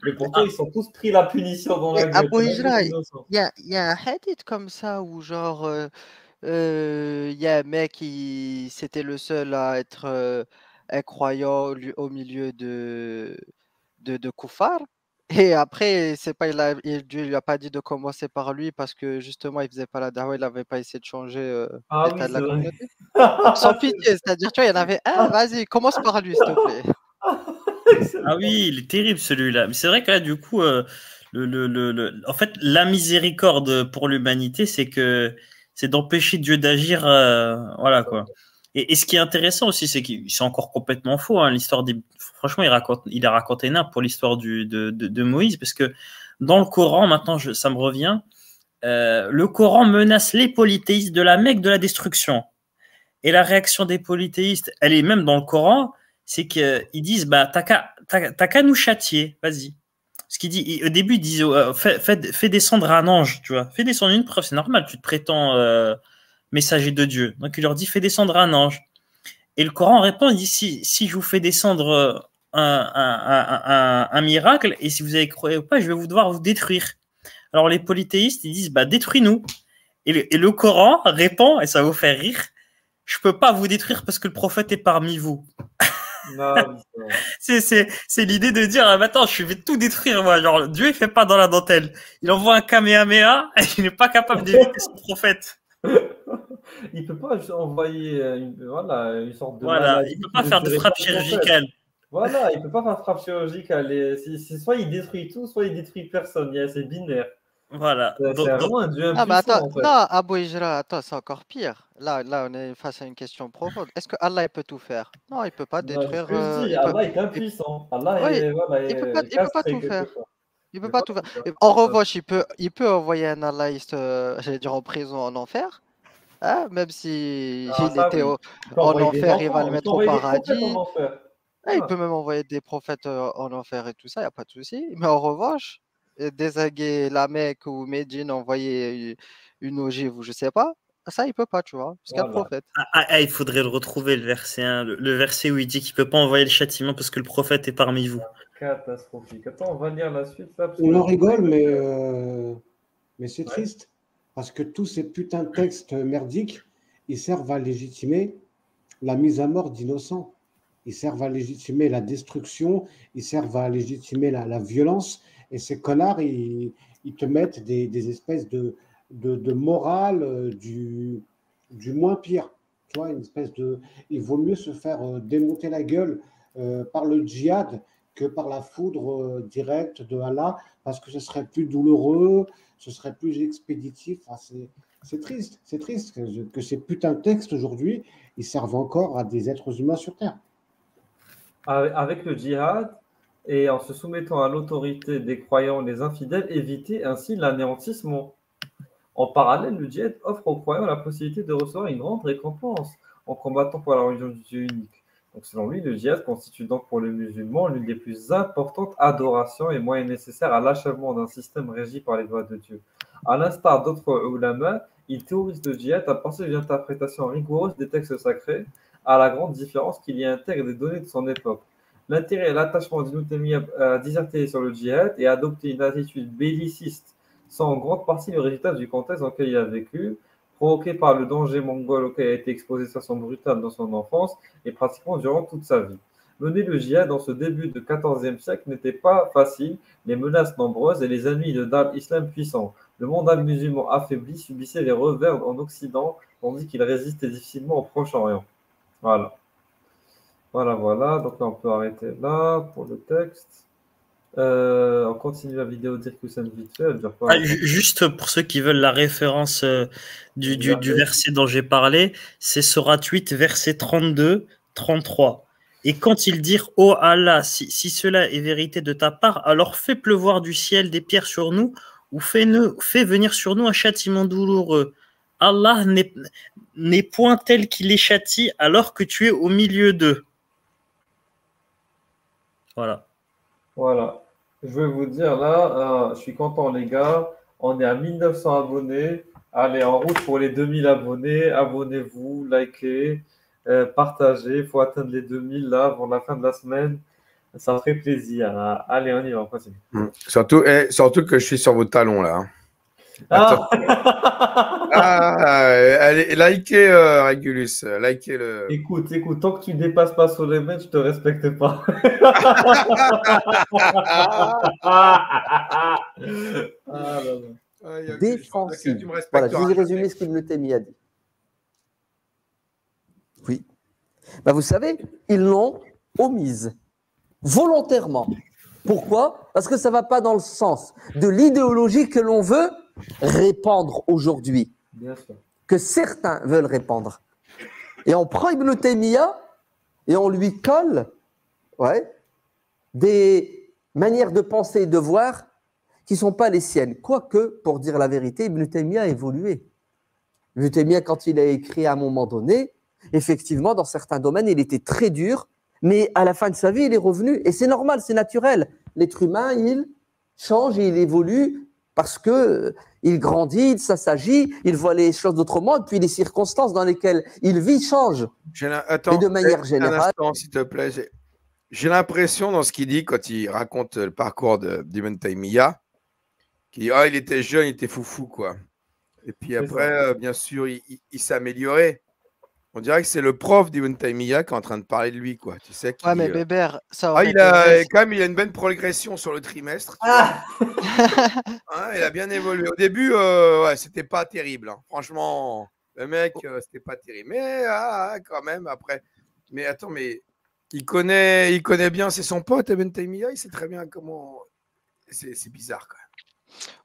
Mais pourtant, ils sont tous pris la punition dans la gueule. il y a, y a un hadith comme ça où, genre, euh, euh, il y a un mec qui c'était le seul à être euh, incroyant au milieu de, de, de Koufar. Et après, c'est pas, il a, Dieu lui a pas dit de commencer par lui parce que justement, il faisait pas la dawa, il n'avait pas essayé de changer euh, ah l'état de la communauté. Sans pitié, c'est-à-dire, tu vois, il y en avait un, vas-y, commence par lui, s'il te plaît. ah oui, il est terrible celui-là. Mais c'est vrai que là, du coup, euh, le, le, le, en fait, la miséricorde pour l'humanité, c'est que c'est d'empêcher Dieu d'agir, euh, voilà quoi. Et, ce qui est intéressant aussi, c'est que c'est encore complètement faux. Hein, l'histoire des, franchement, il a raconté n'importe pour l'histoire de, Moïse, parce que dans le Coran, maintenant, ça me revient, euh, le Coran menace les polythéistes de la Mecque de la destruction. Et la réaction des polythéistes, elle est même dans le Coran, c'est qu'ils disent, bah, t'as qu'à nous châtier, vas-y. Ce qu'il dit, au début, ils disent, euh, fais, descendre un ange, tu vois. Fais descendre une preuve, c'est normal, tu te prétends. Euh, messager de Dieu. Donc il leur dit fais descendre un ange. Et le Coran répond il dit si je vous fais descendre un, un, un, miracle et si vous avez cru ou pas, je vais vous devoir vous détruire. Alors les polythéistes ils disent bah détruis-nous. Et le, et le Coran répond et ça va vous faire rire je peux pas vous détruire parce que le prophète est parmi vous. c'est l'idée de dire, ah, attends, je vais tout détruire, moi. Genre, Dieu, il fait pas dans la dentelle. Il envoie un Kamehameha et il n'est pas capable d'éviter son prophète. il peut pas envoyer euh, une, voilà, une sorte de. Voilà, il peut pas faire de frappe chirurgicale. Voilà, il peut pas faire frappe chirurgicale. C'est soit il détruit tout, soit il détruit personne. C'est binaire. Voilà. C'est vraiment un dieu Ah, mais attends, en fait. non, Abou attends, c'est encore pire. Là, là, on est face à une question profonde. Est-ce que Allah il peut tout faire? Non, il peut pas détruire. Non, euh, il Allah peut... est impuissant. Allah oui, est, voilà, il, peut pas, il peut pas tout faire. Il peut pas tout faire. En revanche, il peut, il peut envoyer un Allahiste, euh, j'allais dire en prison, en enfer. Hein, même si ah, il était au, en enfer, il va le mettre au paradis. Ah, il peut même envoyer des prophètes en enfer et tout ça, il n'y a pas de souci. Mais en revanche, désaguer la Mecque ou Médine, envoyer une ogive ou je sais pas, ça il peut pas, tu vois, parce qu'il y a le prophète. Ah, il faudrait le retrouver, le verset, hein, le, verset où il dit qu'il peut pas envoyer le châtiment parce que le prophète est parmi vous. Catastrophique. Attends, on va lire la suite. on en rigole, mais, euh, mais c'est triste. Parce que tous ces putains de textes merdiques, ils servent à légitimer la mise à mort d'innocents. Ils servent à légitimer la destruction, ils servent à légitimer la, violence. Et ces connards, ils, te mettent des, espèces de, morale euh, du, moins pire. Tu une espèce de. Il vaut mieux se faire euh, démonter la gueule par le djihad que par la foudre euh, directe de Allah, parce que ce serait plus douloureux, ce serait plus expéditif. c'est triste, c'est triste que, que, ces putains de textes aujourd'hui, ils servent encore à des êtres humains sur Terre. Avec le djihad et en se soumettant à l'autorité des croyants, les infidèles, éviter ainsi l'anéantissement. En parallèle, le djihad offre aux croyants la possibilité de recevoir une grande récompense en combattant pour la religion du Dieu unique. Donc, selon lui, le djihad constitue donc pour les musulmans l'une des plus importantes adorations et moyens nécessaires à l'achèvement d'un système régi par les lois de Dieu. À l'instar d'autres ulama, il théorise le djihad à partir d'une interprétation rigoureuse des textes sacrés, à la grande différence qu'il y intègre des données de son époque. L'intérêt et l'attachement d'Ibn à disserter sur le djihad et adopter une attitude belliciste sont en grande partie le résultat du contexte dans lequel il a vécu, provoqué par le danger mongol auquel a été exposé de façon brutale dans son enfance et pratiquement durant toute sa vie. Mener le djihad dans ce début de XIVe siècle n'était pas facile, les menaces nombreuses et les ennemis de Dar islam puissants. Le monde musulman affaibli subissait les revers en Occident, tandis qu'il résistait difficilement au Proche-Orient. Voilà. Voilà, voilà. Donc là, on peut arrêter là pour le texte. Euh, on continue la vidéo Dirkusen vite fait. Ah, juste pour ceux qui veulent la référence euh, du, du, verset dont j'ai parlé, c'est Surat 8, verset 32, 33. Et quand ils dirent Oh Allah, si, si, cela est vérité de ta part, alors fais pleuvoir du ciel des pierres sur nous ou fais, -nous, fais venir sur nous un châtiment douloureux. Allah n'est point tel qu'il les châtie alors que tu es au milieu d'eux. Voilà. Voilà. Je vais vous dire là, euh, je suis content les gars. On est à 1900 abonnés. Allez, en route pour les 2000 abonnés. Abonnez-vous, likez, euh, partagez. Il faut atteindre les 2000 là avant la fin de la semaine. Ça ferait plaisir. Hein. Allez, on y va. Mmh. Surtout, eh, surtout que je suis sur vos talons là. Hein. Ah. ah, allez, likez euh, Regulus, likez le. Écoute, écoute, tant que tu dépasses pas sur les mains, je te respecte pas. ah, Défensif. Voilà, je vais résumer ce qu'Ibn Taymiyyah a dit. Oui. Bah, vous savez, ils l'ont omise volontairement. Pourquoi? Parce que ça ne va pas dans le sens de l'idéologie que l'on veut répandre aujourd'hui, que certains veulent répandre. Et on prend Ibn Taymiyyah et on lui colle ouais, des manières de penser et de voir qui ne sont pas les siennes. Quoique, pour dire la vérité, Ibn Taymiyyah a évolué. Ibn Taymiyyah, quand il a écrit à un moment donné, effectivement, dans certains domaines, il était très dur, mais à la fin de sa vie, il est revenu. Et c'est normal, c'est naturel. L'être humain, il change et il évolue parce que il grandit, il s'agit, il voit les choses d'autrement, et puis les circonstances dans lesquelles il vit changent. Attends, et de manière générale. Un s'il te plaît. J'ai l'impression dans ce qu'il dit quand il raconte le parcours d'Ibn Taymiyyah, qu'il dit Ah, il était jeune, il était foufou, quoi. Et puis après, euh, bien sûr, il, il s'est amélioré. On dirait que c'est le prof d'Ibn Taymiyyah qui est en train de parler de lui, quoi. Tu sais Ouais, mais euh, Bébert, ça ah, il a quand même il a une bonne progression sur le trimestre. Ah il a bien évolué. Au début, euh, ouais, c'était pas terrible. Hein. Franchement, le mec, euh, c'était pas terrible. Mais ah, quand même, après. Mais attends, mais il connaît, il connaît bien, c'est son pote, Ibn Taymiyyah. Il sait très bien comment. C'est bizarre, quand même.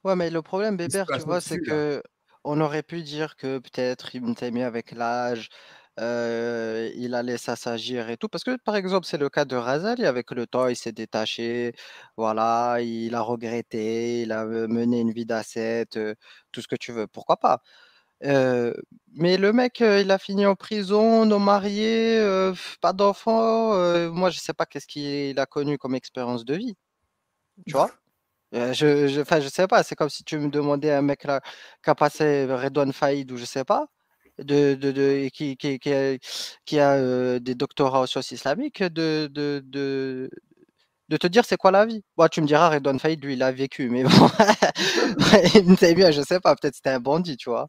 Ouais, mais le problème, Bébert, tu vois, c'est que on aurait pu dire que peut-être Ibn Taymiyyah, avec l'âge, il allait s'assagir et tout. Parce que, par exemple, c'est le cas de Razali. Avec le temps, il s'est détaché. Voilà, il a regretté. Il a mené une vie d'ascète, tout ce que tu veux. Pourquoi pas mais le mec, il a fini en prison, non marié, pas d'enfant. moi, je sais pas qu'est-ce qu'il a connu comme expérience de vie. Tu vois? Je, je, je sais pas, c'est comme si tu me demandais à un mec là, qui a passé Redouane Faïd ou je sais pas, de, de, de qui, qui, qui, a, qui a euh, des doctorats en sciences islamiques, de, de, de, de te dire c'est quoi la vie. Bon, tu me diras, Redouane Faïd, lui, il a vécu, mais bon, bien, je sais pas, peut-être c'était un bandit, tu vois.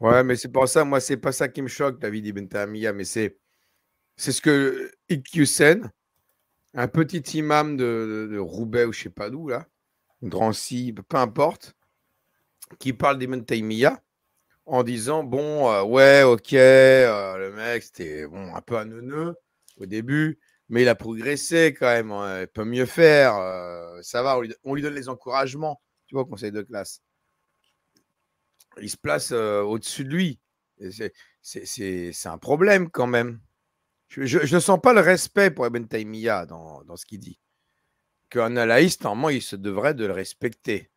Ouais, mais c'est pour ça, moi, c'est pas ça qui me choque, David Ibn Taymiyyah, mais c'est, c'est ce que Iqiyusen, un petit imam de, Roubaix ou je sais pas d'où, là, Drancy, peu importe, qui parle d'Ibn Taymiyyah, en disant bon, euh, ouais, ok, euh, le mec, c'était bon, un peu un au début, mais il a progressé quand même, hein, il peut mieux faire, euh, ça va, on lui, donne les encouragements, tu vois, conseil de classe. Il se place au-dessus de lui. C'est un problème quand même. Je ne sens pas le respect pour Ibn Taymiyyah dans, dans ce qu'il dit. Qu'un alaïste, normalement, il se devrait de le respecter.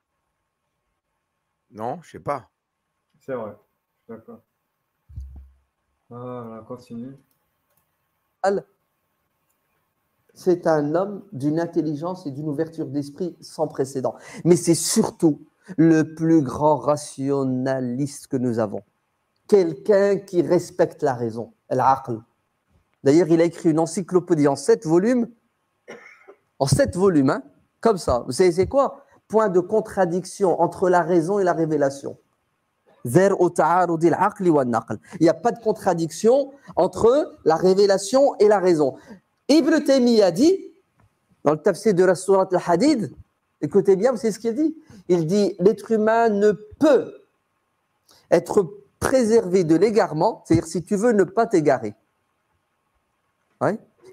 Non, je sais pas. C'est vrai. D'accord. Ah, on continue. C'est un homme d'une intelligence et d'une ouverture d'esprit sans précédent. Mais c'est surtout le plus grand rationaliste que nous avons. Quelqu'un qui respecte la raison, l'aql. D'ailleurs, il a écrit une encyclopédie en sept volumes. En sept volumes, hein, comme ça. Vous savez, c'est quoi? Point de contradiction entre la raison et la révélation. Il n'y a pas de contradiction entre la révélation et la raison. Ibn Taymiyyah dit, dans le tafsir de la Surat al-Hadid, écoutez bien, c'est ce qu'il dit? Il dit l'être humain ne peut être préservé de l'égarement, c'est-à-dire si tu veux ne pas t'égarer.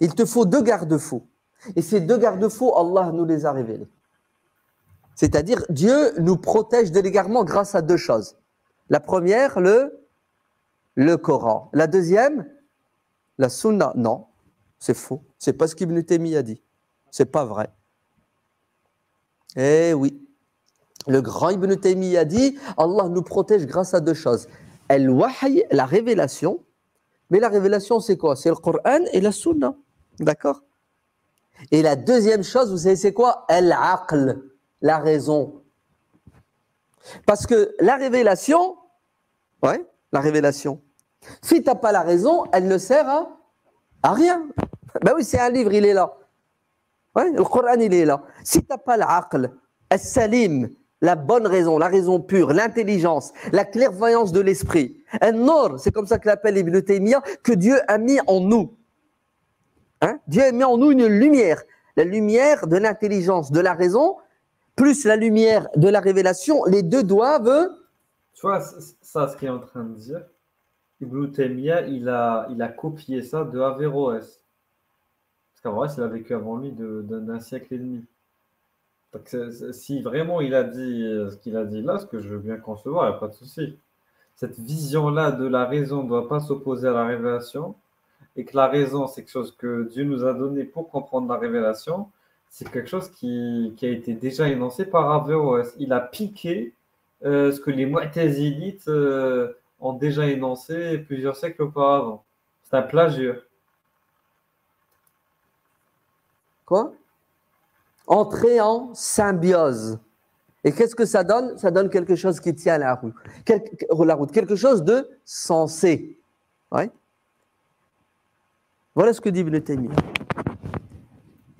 Il te faut deux garde-fous. Et ces deux garde-fous, Allah nous les a révélés. C'est-à-dire, Dieu nous protège de l'égarement grâce à deux choses. La première, le, le Coran. La deuxième, la Sunna. Non, c'est faux. C'est pas ce qu'Ibn Taymiyyah a dit. C'est pas vrai. Eh oui. Le grand Ibn Taymiyyah a dit Allah nous protège grâce à deux choses. El wahy, la révélation. Mais la révélation, c'est quoi? C'est le Coran et la Sunna. D'accord? Et la deuxième chose, vous savez, c'est quoi? El-aql, la raison. Parce que la révélation, ouais, la révélation, si tu n'as pas la raison, elle ne sert à, rien. Ben oui, c'est un livre, il est là. Ouais, le Coran, il est là. Si tu n'as pas l'aql, salim, la bonne raison, la raison pure, l'intelligence, la clairvoyance de l'esprit, un nord, c'est comme ça que l'appelle Ibn Taymiyyah, que Dieu a mis en nous. Hein? Dieu a mis en nous une lumière, la lumière de l'intelligence, de la raison, plus la lumière de la révélation, les deux doivent. Tu vois, ça, ce qu'il est en train de dire, Ibn Taymiyyah, il a, il a copié ça de Averroès. Parce qu'Averroès, il a vécu avant lui d'un siècle et demi. Si vraiment il a dit ce qu'il a dit là, ce que je veux bien concevoir, il n'y a pas de souci. Cette vision-là de la raison ne doit pas s'opposer à la révélation, et que la raison, c'est quelque chose que Dieu nous a donné pour comprendre la révélation, c'est quelque chose qui, a été déjà énoncé par Averroès. Il a piqué euh, ce que les Mu'tazilites euh, ont déjà énoncé plusieurs siècles auparavant. C'est un plagiat. Quoi? Entrer en symbiose. Et qu'est-ce que ça donne? Ça donne quelque chose qui tient la route. la route. Quelque chose de sensé. Ouais. Voilà ce que dit Ibn Taymiyyah.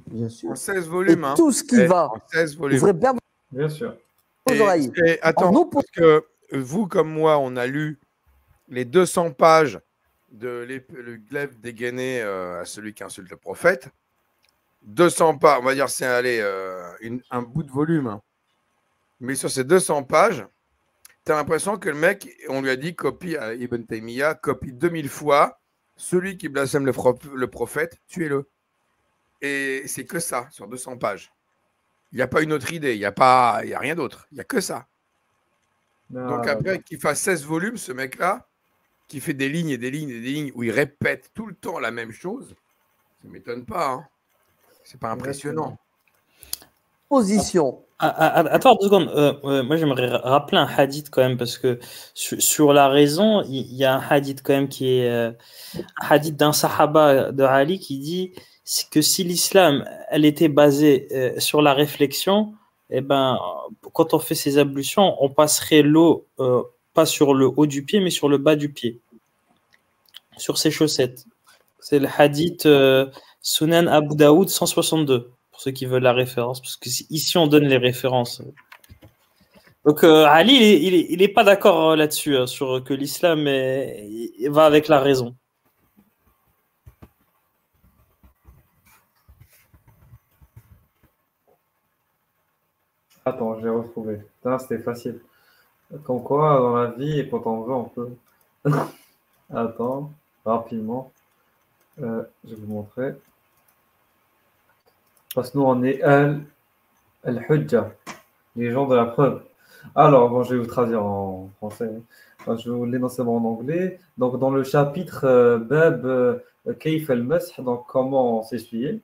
Bien sûr. En 16 volumes. Hein. Tout ce qui va. En 16 volumes. bien, bien sûr. Et, attends, parce que vous, comme moi, on a lu les 200 pages de le glaive dégainé euh, à celui qui insulte le prophète. 200 pages, on va dire, c'est euh, un bout de volume. Hein. Mais sur ces 200 pages, tu as l'impression que le mec, on lui a dit copie à Ibn Taymiyyah, copie 2000 fois celui qui blasphème le, prophète, tuez-le. Et c'est que ça, sur 200 pages. Il n'y a pas une autre idée, il n'y a, pas, il a rien d'autre. Il n'y a que ça. Donc après, qu'il fasse 16 volumes, ce mec-là, qui fait des lignes et des lignes et des lignes où il répète tout le temps la même chose, ça ne m'étonne pas. Hein. C'est pas impressionnant. Position. Ah, ah, ah, attends deux secondes. Euh, moi, j'aimerais rappeler un hadith quand même, parce que sur, la raison, il y, a un hadith quand même qui est euh, un hadith d'un sahaba de Ali qui dit que si l'islam elle était basée euh, sur la réflexion, eh ben, quand on fait ces ablutions, on passerait l'eau pas sur le haut du pied, mais sur le bas du pied, sur ses chaussettes. C'est le hadith Sunan Abu Daoud 162 ceux qui veulent la référence, parce que ici on donne les références. Donc euh, Ali, il n'est pas d'accord euh, là-dessus, hein, sur que l'islam va avec la raison. Attends, j'ai retrouvé. C'était facile. Comme quoi, dans la vie, quand on veut, on peut. Attends, rapidement. Euh, je vais vous montrer. Parce que nous, on est al-hujja, les gens de la preuve. Alors, bon, je vais vous traduire en français. je vais vous l'énoncer en anglais. Donc, dans le chapitre euh, Bab euh, Kaif al-Masih, donc comment s'essuyer.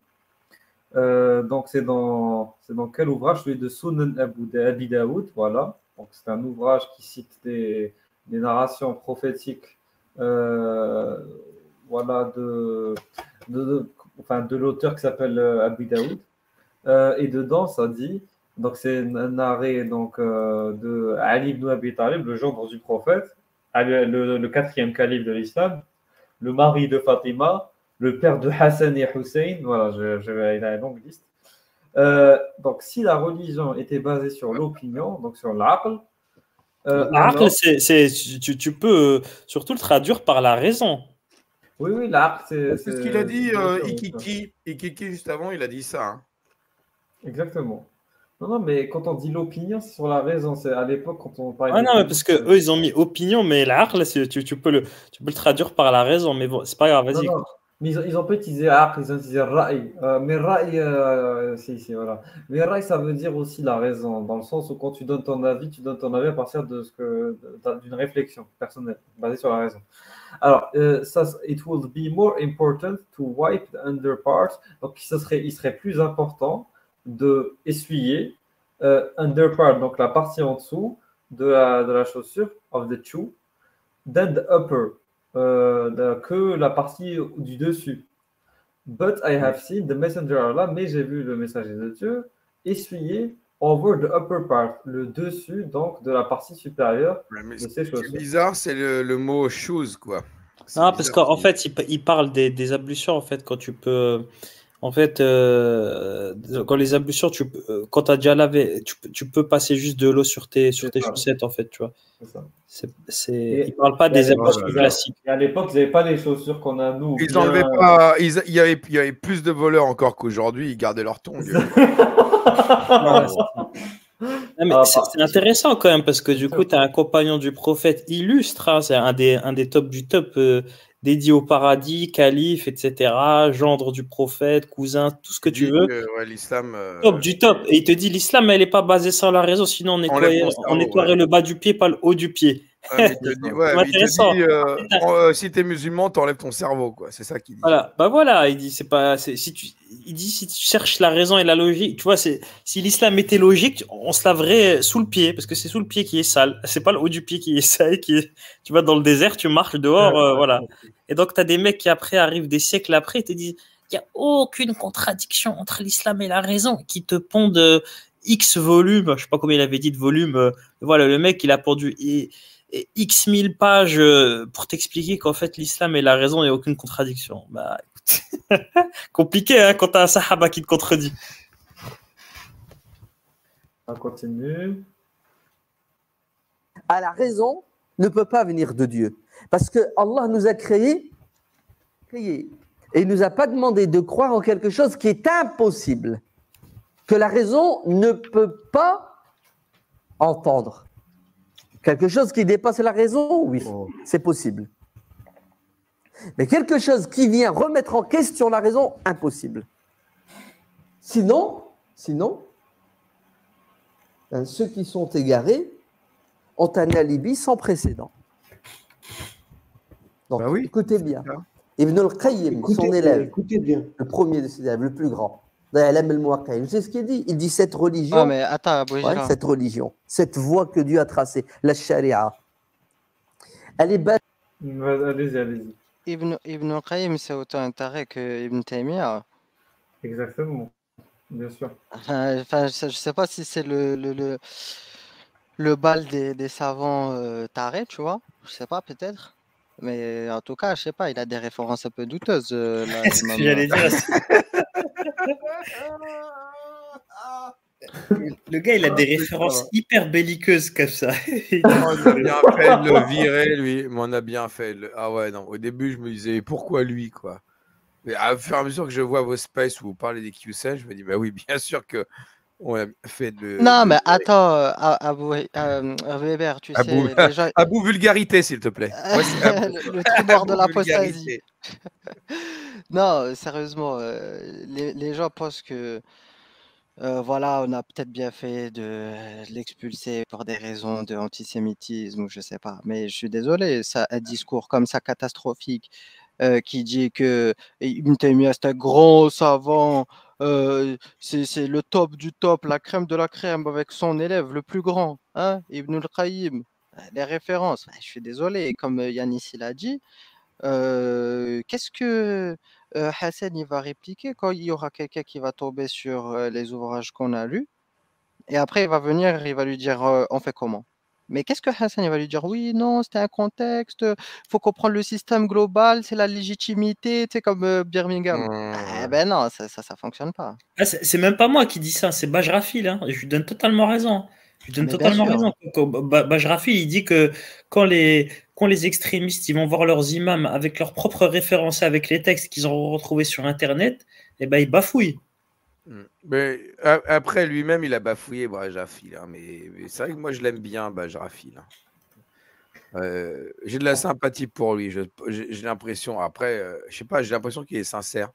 Euh, donc, c'est dans, dans quel ouvrage? Celui de Sunan Abi Daoud, voilà. Donc, c'est un ouvrage qui cite des, des narrations prophétiques voilà, de, de, enfin, de l'auteur qui s'appelle euh, Abu Daoud. Euh, et dedans, ça dit, donc c'est un arrêt donc, euh, de Ali ibn Abi Talib, le gendre du prophète, le, quatrième calife de l'islam, le mari de Fatima, le père de Hassan et Hussein, voilà, je, je, il a une longue liste. donc, si la religion était basée sur l'opinion, donc sur l'aql, Euh, tu, tu, peux surtout le traduire par la raison. Oui, oui, l'art, c'est. C'est ce qu'il a dit, euh, Ikiki. Ikiki, juste avant, il a dit ça. Hein. Exactement. Non, non, mais quand on dit l'opinion, c'est sur la raison. C'est à l'époque quand on parlait. Ah non, mais parce que eux, ils ont mis opinion, mais l'art, tu, tu, peux le, tu peux le traduire par la raison. Mais bon, c'est pas grave, vas-y. Mais ils, ils, ont pas utilisé aql, ils ont utilisé ra'i. Euh, mais ra'i, euh, si, si, voilà. Mais ra'i, ça veut dire aussi la raison, dans le sens où quand tu donnes ton avis, tu donnes ton avis à partir de ce que d'une réflexion personnelle, basée sur la raison. Alors, euh, ça, it will be more important to wipe the under part. Donc, ce serait, il serait plus important de essuyer euh, under part, donc la partie en dessous de la, de la chaussure, of the shoe, than the upper euh, que la partie du dessus. But I have seen the messenger Allah, mais j'ai vu le messager de Dieu essuyer over the upper part, le dessus donc de la partie supérieure de ses chaussures. C'est bizarre, c'est le, le, mot shoes quoi. Non, parce qu'en fait, il, il, parle des, des, ablutions en fait quand tu peux en fait, euh, quand les ablutions, tu, euh, quand tu as déjà lavé, tu, tu, peux passer juste de l'eau sur tes, sur tes chaussettes, en fait, tu vois. C'est ils ne parlent pas des ablutions classiques. Et à l'époque, ils n'avaient pas les chaussures qu'on a nous. Ils bien... pas. Ils, il, y avait, il y avait plus de voleurs encore qu'aujourd'hui, ils gardaient leur tongs. Ah, c'est intéressant quand même parce que du coup, tu as un compagnon du prophète illustre, hein, c'est un des, un des top du top. Euh, dédié au paradis, calife, etc., gendre du prophète, cousin, tout ce que tu veux. l'islam. Euh, top du top. Et il te dit l'islam, elle n'est pas basée sur la raison, sinon on nettoierait, on nettoierait le bas du pied, pas le haut du pied. Ouais, dit, euh, euh, si tu es musulman, tu enlèves ton cerveau, quoi. C'est ça qu'il dit. Voilà, bah voilà, il dit, c'est pas, si tu, il dit, si tu cherches la raison et la logique, tu vois, c'est, si l'islam était logique, on se laverait sous le pied, parce que c'est sous le pied qui est sale. C'est pas le haut du pied qui est sale, qui est, tu vas dans le désert, tu marches dehors, euh, voilà. Et donc, tu as des mecs qui après arrivent des siècles après, et te disent, il n'y a aucune contradiction entre l'islam et la raison, qui te pondent X volume, je sais pas combien il avait dit de volume, voilà, le mec, il a pondu, X mille pages euh, pour t'expliquer qu'en fait l'islam est la raison et aucune contradiction. Bah, compliqué hein, quand t'as un sahaba qui te contredit. On continue. À la raison ne peut pas venir de Dieu. Parce que Allah nous a créés, créés et il nous a pas demandé de croire en quelque chose qui est impossible, que la raison ne peut pas entendre. Quelque chose qui dépasse la raison, oui, oh. c'est possible. Mais quelque chose qui vient remettre en question la raison, impossible. Sinon, sinon, ben, ceux qui sont égarés ont un alibi sans précédent. Donc, bah écoutez bien. Ibn al-Qayyim, son élève, le premier de ses élèves, le plus grand, c'est ce qu'il dit? Il dit cette religion. Ah, mais attends, cette religion, cette voie que Dieu a tracée, la charia, elle est belle. Allez-y, allez-y. Ibn, Ibn Qayyim, c'est autant intérêt que Ibn Taymiyyah. Exactement, bien sûr. Enfin, je ne sais pas si c'est le, le, le, le, bal des, des savants euh, tarés, tu vois. Je ne sais pas, peut-être. Mais en tout cas, je sais pas, il a des références un peu douteuses. Euh, là, ce que j'allais dire Le gars, il a des références hyper belliqueuses comme ça. on a bien fait de le virer, lui. Mais on a bien fait. Ah ouais, non. Au début, je me disais, pourquoi lui, quoi? Mais à fur et à mesure que je vois vos spaces où vous parlez des QSL, je me dis, bah oui, bien sûr que on a fait de. Non, mais attends, euh, Abou euh, Weber, tu Abou, sais. Déjà... Abou vulgarité, s'il te plaît. le, le tribord de l'apostasie. non, sérieusement, euh, les, les, gens pensent que. Euh, voilà, on a peut-être bien fait de l'expulser pour des raisons d'antisémitisme ou je sais pas. Mais je suis désolé, ça, un discours comme ça catastrophique euh, qui dit que Ibn Taymiyyah c'est un grand savant, euh, c'est le top du top, la crème de la crème avec son élève le plus grand, hein, Ibn al-Qayyim. Les références, je suis désolé, comme Yanis l'a dit, euh, qu'est-ce que euh, Hassan il va répliquer quand il y aura quelqu'un qui va tomber sur euh, les ouvrages qu'on a lus? Et après, il va venir, il va lui dire euh, on fait comment? Mais qu'est-ce que Hassan il va lui dire? Oui, non, c'était un contexte, il faut comprendre le système global, c'est la légitimité, tu sais, comme euh, Birmingham. Eh ben non, ça, ça, ça fonctionne pas. Ah, c'est même pas moi qui dis ça, c'est Bajrafil, hein. je lui donne totalement raison. Tu donnes totalement raison. Bajrafi, il dit que quand les, quand les extrémistes ils vont voir leurs imams avec leurs propres références, avec les textes qu'ils ont retrouvés sur Internet, eh ben, ils bafouillent. Mais après, lui-même, il a bafouillé Bajrafi. Mais, mais c'est vrai que moi, je l'aime bien, Bajrafi. Euh, j'ai de la sympathie pour lui. J'ai l'impression, après, euh, je sais pas, j'ai l'impression qu'il est sincère.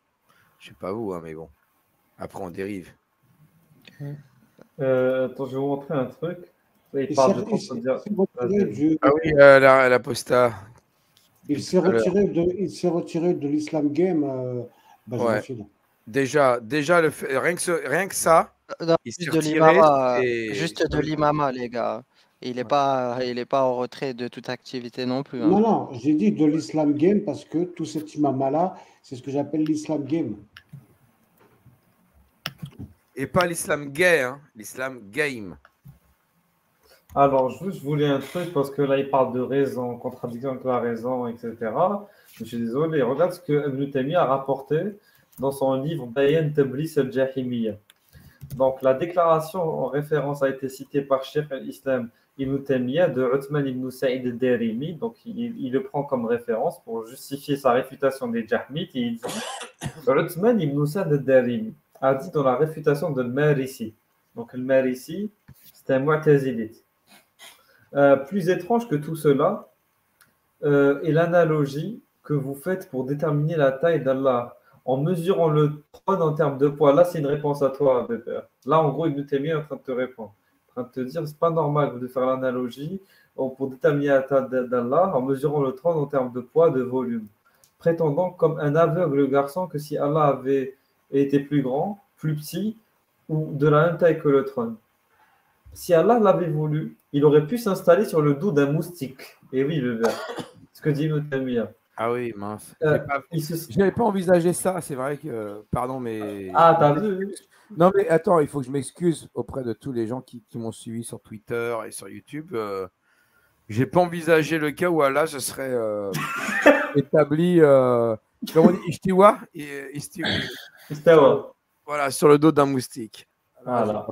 Je sais pas vous, hein, mais bon. Après, on dérive. Euh, attends, je vais vous montrer un truc. Il parle de Ah oui, euh, la, la, posta. Il s'est retiré, de, retiré de l'Islam Game. Euh, ouais. Déjà, déjà le fait, rien, que rien que ça. Non, il juste, de l'imama, et... juste de l'imama, les gars. Il n'est pas, il pas en retrait de toute activité non plus. Hein. Non, non, j'ai dit de l'Islam Game parce que tout cet imama-là, c'est ce que j'appelle l'Islam Game. Et pas l'islam gay, hein, l'islam game. Alors, je voulais un truc parce que là, il parle de raison, contradiction avec la raison, etc. Je suis désolé. Regarde ce que Ibn Taymiyyah a rapporté dans son livre Bayan Tablis al-Jahimiyya. Donc, la déclaration en référence a été citée par Sheikh al-Islam Ibn Taymiyyah de Uthman ibn Sa'id al-Darimi. Donc, il, le prend comme référence pour justifier sa réfutation des Jahmites. il dit Uthman ibn Sa'id al-Darimi a dit dans la réfutation de Marisi. Donc le Marisi, c'est un Mu'tazilite. Euh, plus étrange que tout cela euh, est l'analogie que vous faites pour déterminer la taille d'Allah en mesurant le trône en termes de poids. Là, c'est une réponse à toi, Bébert. Là, en gros, Ibn Taymiyyah est en train de te répondre. En train de te dire, c'est pas normal de faire l'analogie pour déterminer la taille d'Allah en mesurant le trône en termes de poids, de volume. Prétendant comme un aveugle garçon que si Allah avait était plus grand, plus petit ou de la même taille que le trône. Si Allah l'avait voulu, il aurait pu s'installer sur le dos d'un moustique. Et oui, verre. Ce que dit Taymiyyah. Ah oui, mince. Euh, je n'avais pas envisagé ça, c'est vrai que. Pardon, mais. Ah, t'as vu Non, mais attends, il faut que je m'excuse auprès de tous les gens qui, m'ont suivi sur Twitter et sur YouTube. Je euh, J'ai pas envisagé le cas où Allah se serait euh, établi. Comment on dit Voilà, sur le dos d'un moustique. Voilà.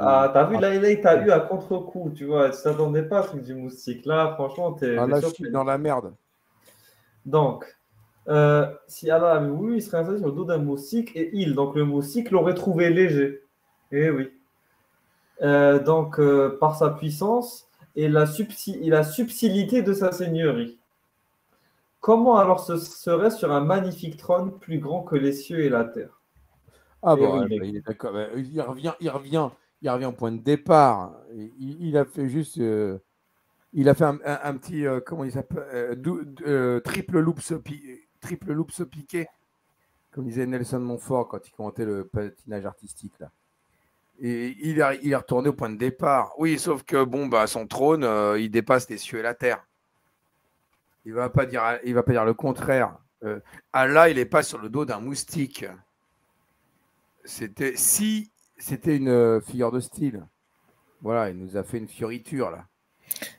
Ah, t'as vu, là, il t'a eu à contre-coup, tu vois. Tu t'attendais pas à ce du moustique. Là, franchement, t'es. Ah, là, je suis dans la merde. Donc, euh, si Allah avait voulu, il serait installé sur le dos d'un moustique et il, donc le moustique, l'aurait trouvé léger. Eh oui. Euh, donc, euh, par sa puissance et la, et la subtilité de sa seigneurie. Comment alors ce serait sur un magnifique trône plus grand que les cieux et la terre? Ah eh bon, il est d'accord. Il revient, il revient, il revient au point de départ. Il, a fait juste, il a fait un, petit, euh, comment il s'appelle, euh, triple loop triple loop piqué, comme disait Nelson Montfort quand il commentait le patinage artistique là. Il, il est retourné au point de départ. Oui, sauf que bon, bah, son trône, il dépasse les cieux et la terre. Il va pas dire, il va pas dire le contraire. Euh, Allah, il n'est pas sur le dos d'un moustique. C'était si c'était une euh, figure de style. Voilà, il nous a fait une fioriture là.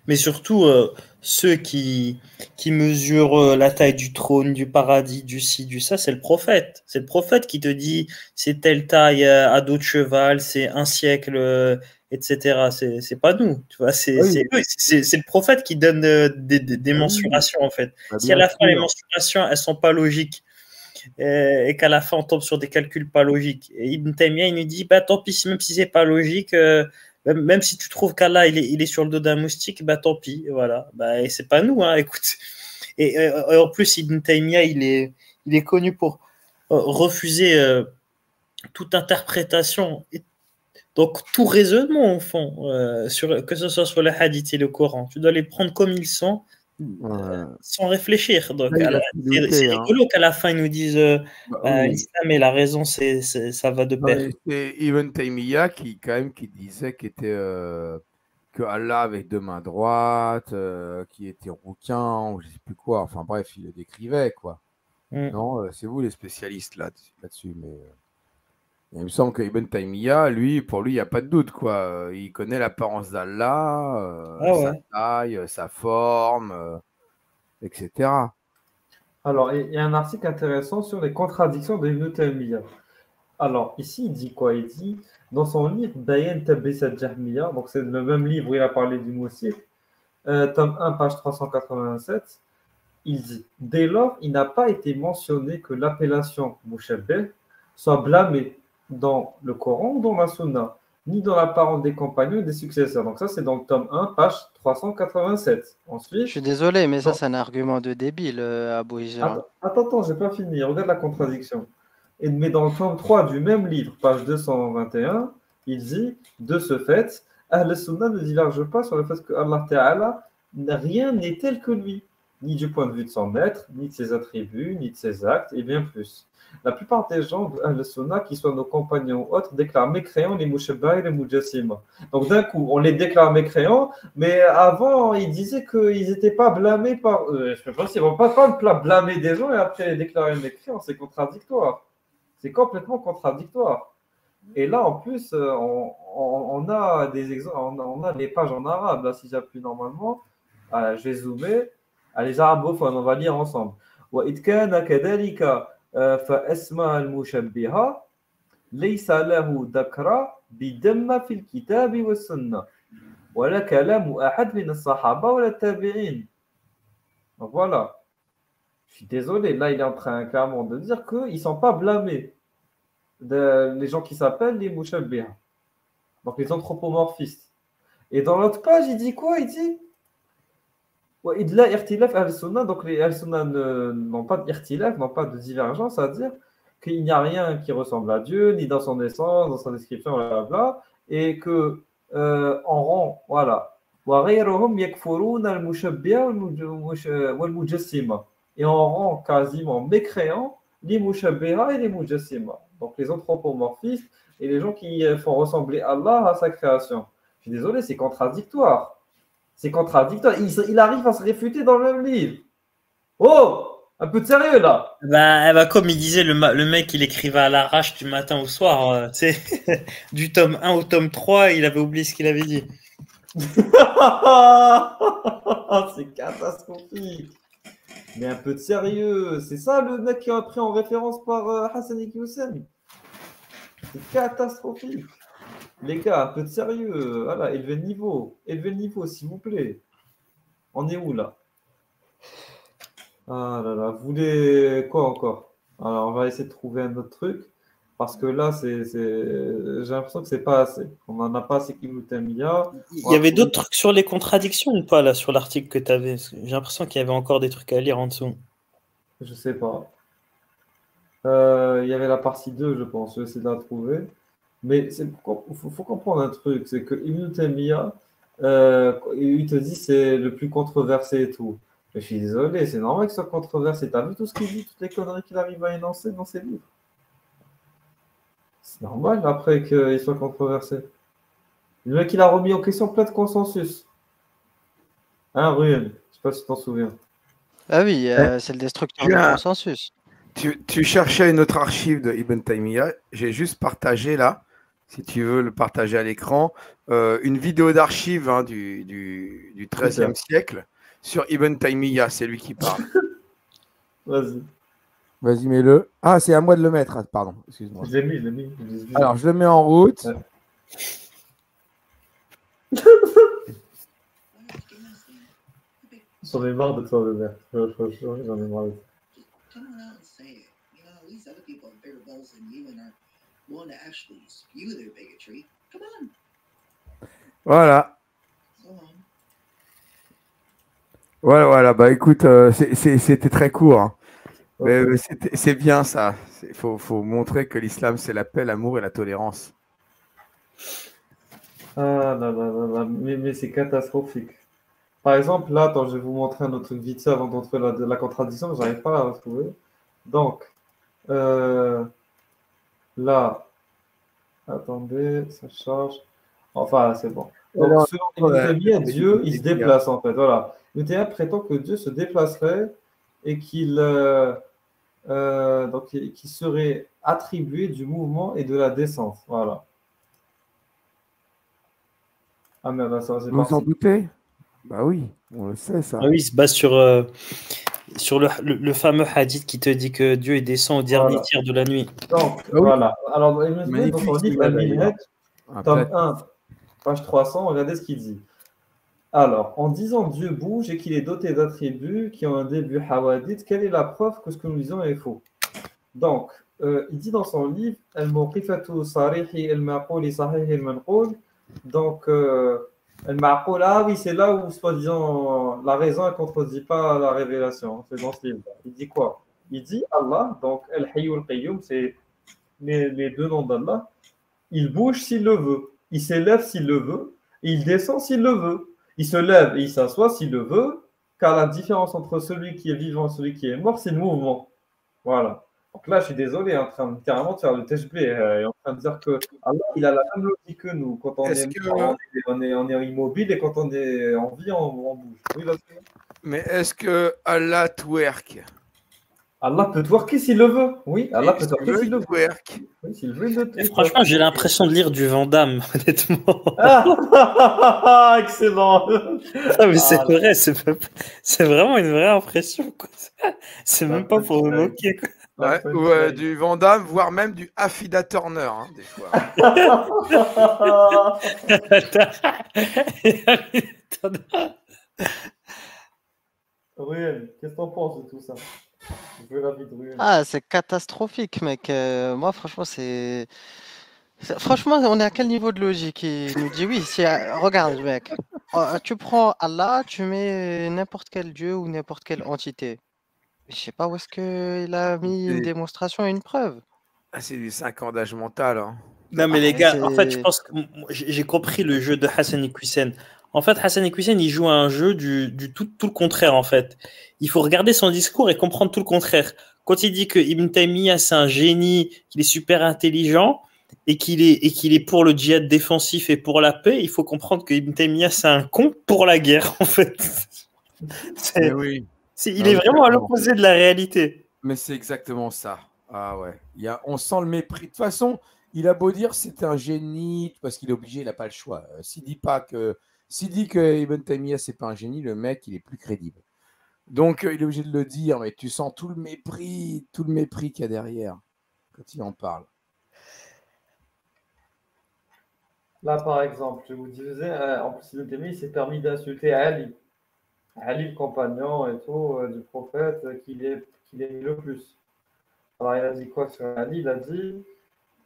Mais surtout, euh, ceux qui, qui mesurent la taille du trône, du paradis, du ci, du ça, c'est le prophète. C'est le prophète qui te dit c'est telle taille à dos de cheval, c'est un siècle etc. C'est pas nous, tu vois, c'est le prophète qui donne euh, des, des, mensurations en fait. Bah, si à la fin les mensurations elles sont pas logiques euh, et qu'à la fin on tombe sur des calculs pas logiques, et Ibn Taymiyyah il nous dit bah tant pis même si c'est pas logique, euh, même, si tu trouves qu'Allah il est, il est sur le dos d'un moustique, bah tant pis, voilà, bah c'est pas nous, hein, écoute. Et, en plus Ibn Taymiyyah il est il est connu pour refuser toute interprétation donc, tout raisonnement, au fond, euh, que ce soit sur le hadith et le Coran, tu dois les prendre comme ils sont, euh, sans réfléchir. Donc, c'est hein. rigolo qu'à la fin, ils nous disent euh, bah, bah, l'islam et la raison, c'est, ça va de pair. C'est Ibn Taymiyyah qui, quand même, qui disait qu'était, que Allah avait deux mains droites, qui était rouquin, ou je sais plus quoi. Enfin, bref, il le décrivait, quoi. Mm. Non, c'est vous les spécialistes là, là-dessus, mais. Il me semble que Ibn Taymiyyah, lui, pour lui, il n'y a pas de doute. quoi. Il connaît l'apparence d'Allah, euh, ah sa taille, sa forme, euh, etc. Alors, il y a un article intéressant sur les contradictions d'Ibn Taymiyyah. Alors, ici, il dit quoi? Il dit, dans son livre, Dayan Tabisa Jahmiya, donc c'est le même livre où il a parlé du Moussir, euh, tome 1, page 387, il dit Dès lors, il n'a pas été mentionné que l'appellation Mouchabel soit blâmée dans le Coran ou dans la Sunna, ni dans la parole des compagnons et des successeurs. Donc, ça, c'est dans le tome 1, page 387. Ensuite. Je suis désolé, mais ça, c'est un argument de débile, euh, Abou Attends, attends, attends j'ai pas fini. Regarde la contradiction. Et, mais dans le tome 3 du même livre, page 221, il dit De ce fait, Ahl-Sunnah ne diverge pas sur le fait que Allah Ta'ala, rien n'est tel que lui, ni du point de vue de son maître, ni de ses attributs, ni de ses actes, et bien plus. La plupart des gens de Ahl-Sunnah, qui soient nos compagnons ou autres, déclarent mécréants les Mouchabba et les Mujassima. Donc d'un coup, on les déclare mécréants, mais avant, ils disaient qu'ils n'étaient pas blâmés par eux. Je ne sais pas ne vont pas, blâmer des gens et après les déclarer mécréants, c'est contradictoire. C'est complètement contradictoire. Et là, en plus, euh, on, a des exemples, on, a des pages en arabe. Là, si j'appuie normalement, je vais zoomer. les arabophones, on va lire ensemble. وإذ كان كذلك فأسماء المشبهة ليس له ذكر بدم في الكتاب والسنة ولا كلام أحد من الصحابة ولا التابعين. Voilà. Je suis désolé, là, il est en train clairement de dire qu'ils ne sont pas blâmés de, les gens qui s'appellent les Mushabbih. Donc les anthropomorphistes. Et dans l'autre page, il dit quoi Il dit donc les al-sunnah n'ont pas d'irtilaf, n'ont pas de divergence, c'est-à-dire qu'il n'y a rien qui ressemble à Dieu, ni dans son essence, dans son description, bla, et que euh, en rang, voilà. Et on rend quasiment mécréant les mushabbiha et les mujassima donc les anthropomorphistes et les gens qui font ressembler Allah à sa création. Je suis désolé, c'est contradictoire. C'est contradictoire. Il, arrive à se réfuter dans le même livre. Oh un peu de sérieux là. Bah, bah comme il disait, le, le mec, il écrivait à l'arrache du matin au soir. Euh, du tome 1 au tome 3, il avait oublié ce qu'il avait dit. c'est catastrophique. Mais un peu de sérieux. C'est ça le mec qui a pris en référence par euh, Hassan. C'est catastrophique. Les gars, un peu de sérieux. Voilà, élevez le niveau. Élevez le niveau, s'il vous plaît. On est où là? Ah là là, vous voulez quoi encore? Alors, on va essayer de trouver un autre truc. Parce que là, c'est, j'ai l'impression que c'est pas assez. On n'en a pas assez qui nous Il y avait d'autres trucs sur les contradictions ou pas là sur l'article que tu avais J'ai l'impression qu'il y avait encore des trucs à lire en dessous. Je sais pas. Euh, il y avait la partie 2, je pense. Je vais essayer de la trouver. Mais il faut, comprendre un truc c'est que Ibn Taymiyyah, euh, il te dit c'est le plus controversé et tout. Mais je suis désolé, c'est normal qu'il soit controversé. Tu as vu tout ce qu'il dit, toutes les conneries qu'il arrive à énoncer dans ses livres? C'est normal après qu'il soit controversé. Le mec, il a remis en question plein de consensus. Hein, Ruyen Je sais pas si tu t'en souviens. Ah oui, euh, c'est le destructeur du consensus. Tu, cherchais une autre archive de Ibn Taymiyyah. J'ai juste partagé là, si tu veux le partager à l'écran, euh, une vidéo d'archive hein, du, du, du 13e siècle sur Ibn Taymiyyah. C'est lui qui parle. Vas-y. Vas-y, mets-le. Ah, c'est à moi de le metre. Ah, pardon, excuse-moi. Je l'ai mis, je l'ai mis. Alors, je le mets en route. J'en ai marre de toi, le maire. J'en ai marre de toi. Voilà. Voilà, voilà. Bah écoute, euh, c'était très court. Hein. C'est bien ça. Il faut, montrer que l'islam, c'est la paix, l'amour et la tolérance. Ah là là là, mais, c'est catastrophique. Par exemple, là, attends, je vais vous montrer un autre truc vite avant d'entrer la, la contradiction, je n'arrive pas à la retrouver. Donc, euh, là, attendez, ça charge. Enfin, c'est bon. Donc, Dieu, il se déplace en fait. Voilà. Ibn prétend que Dieu se déplacerait et qu'il euh, euh, donc, qui serait attribué du mouvement et de la descente. Voilà. Ah, mais bah, ça, Vous en doutez? Bah oui, on le sait ça. Ah oui, il se base sur, euh, sur le, le, fameux hadith qui te dit que Dieu est descend au dernier tiers de la nuit. Donc, ah voilà. Alors, il me dit dans son livre, tome 1, page 300, regardez ce qu'il dit. Alors, en disant Dieu bouge et qu'il est doté d'attributs qui ont un début hawadith, quelle est la preuve que ce que nous disons est faux? Donc, euh, il dit dans son livre Donc, euh, ah oui, c'est là où, soi-disant, la raison ne contredit pas la révélation. C'est dans ce livre. Il dit quoi? Il dit Allah, donc El Hayyul Qayyum, c'est les, deux noms d'Allah. Il bouge s'il le veut. Il s'élève s'il le veut. Il descend s'il le veut. Il se lève et il s'assoit s'il le veut, car la différence entre celui qui est vivant et celui qui est mort, c'est le mouvement. Voilà. Donc là, je suis désolé, en train de carrément de faire le THB euh, et en train de dire que Allah, il a la même logique que nous. Quand on, est, on, est, on, est, immobile et quand on est en vie, on, bouge. Oui, Mais est-ce que Allah twerk? Allah peut twerker s'il le veut. Oui, Allah peut twerker s'il le veut. Oui, s'il veut, il franchement, j'ai l'impression de lire du Vandame, honnêtement. Ah, excellent. Ah, mais c'est ah, vrai, c'est vraiment une vraie impression. C'est même pas pour me moquer. Ouais, ou euh, du Vandame, voire même du Affida Turner, hein, des fois. Ruel, qu'est-ce que t'en penses de tout ça? Ah, c'est catastrophique, mec. Euh, moi, franchement, c'est. Franchement, on est à quel niveau de logique? Il nous dit oui, si, euh, regarde, mec. Oh, tu prends Allah, tu mets n'importe quel dieu ou n'importe quelle entité. Je sais pas où est-ce qu'il a mis une démonstration et une preuve. Ah, c'est du 5 ans d'âge mental. Hein. Non, mais les gars, en fait, je pense que j'ai compris le jeu de Hassan Iqwisen. En fait, Hassan Iqwisen, il joue à un jeu du, du tout, tout, le contraire, en fait. Il faut regarder son discours et comprendre tout le contraire. Quand il dit que Ibn Taymiyyah, c'est un génie, qu'il est super intelligent et qu'il est, et qu'il est pour le djihad défensif et pour la paix, il faut comprendre que Ibn Taymiyyah, c'est un con pour la guerre, en fait. oui. Il est vraiment à l'opposé de la réalité. Mais c'est exactement ça. Ah ouais. Il y a, on sent le mépris. De toute façon, il a beau dire c'est un génie parce qu'il est obligé, il n'a pas le choix. Euh, s'il dit pas que s'il dit que Ibn Taymiyyah c'est pas un génie, le mec il est plus crédible. Donc euh, il est obligé de le dire, mais tu sens tout le mépris, tout le mépris qu'il y a derrière quand il en parle. Là par exemple, je vous disais, euh, en plus Ibn Taymiyyah s'est permis d'insulter Ali, Ali le compagnon et tout du prophète qu'il est est le plus. Alors il a dit quoi sur Ali Il a dit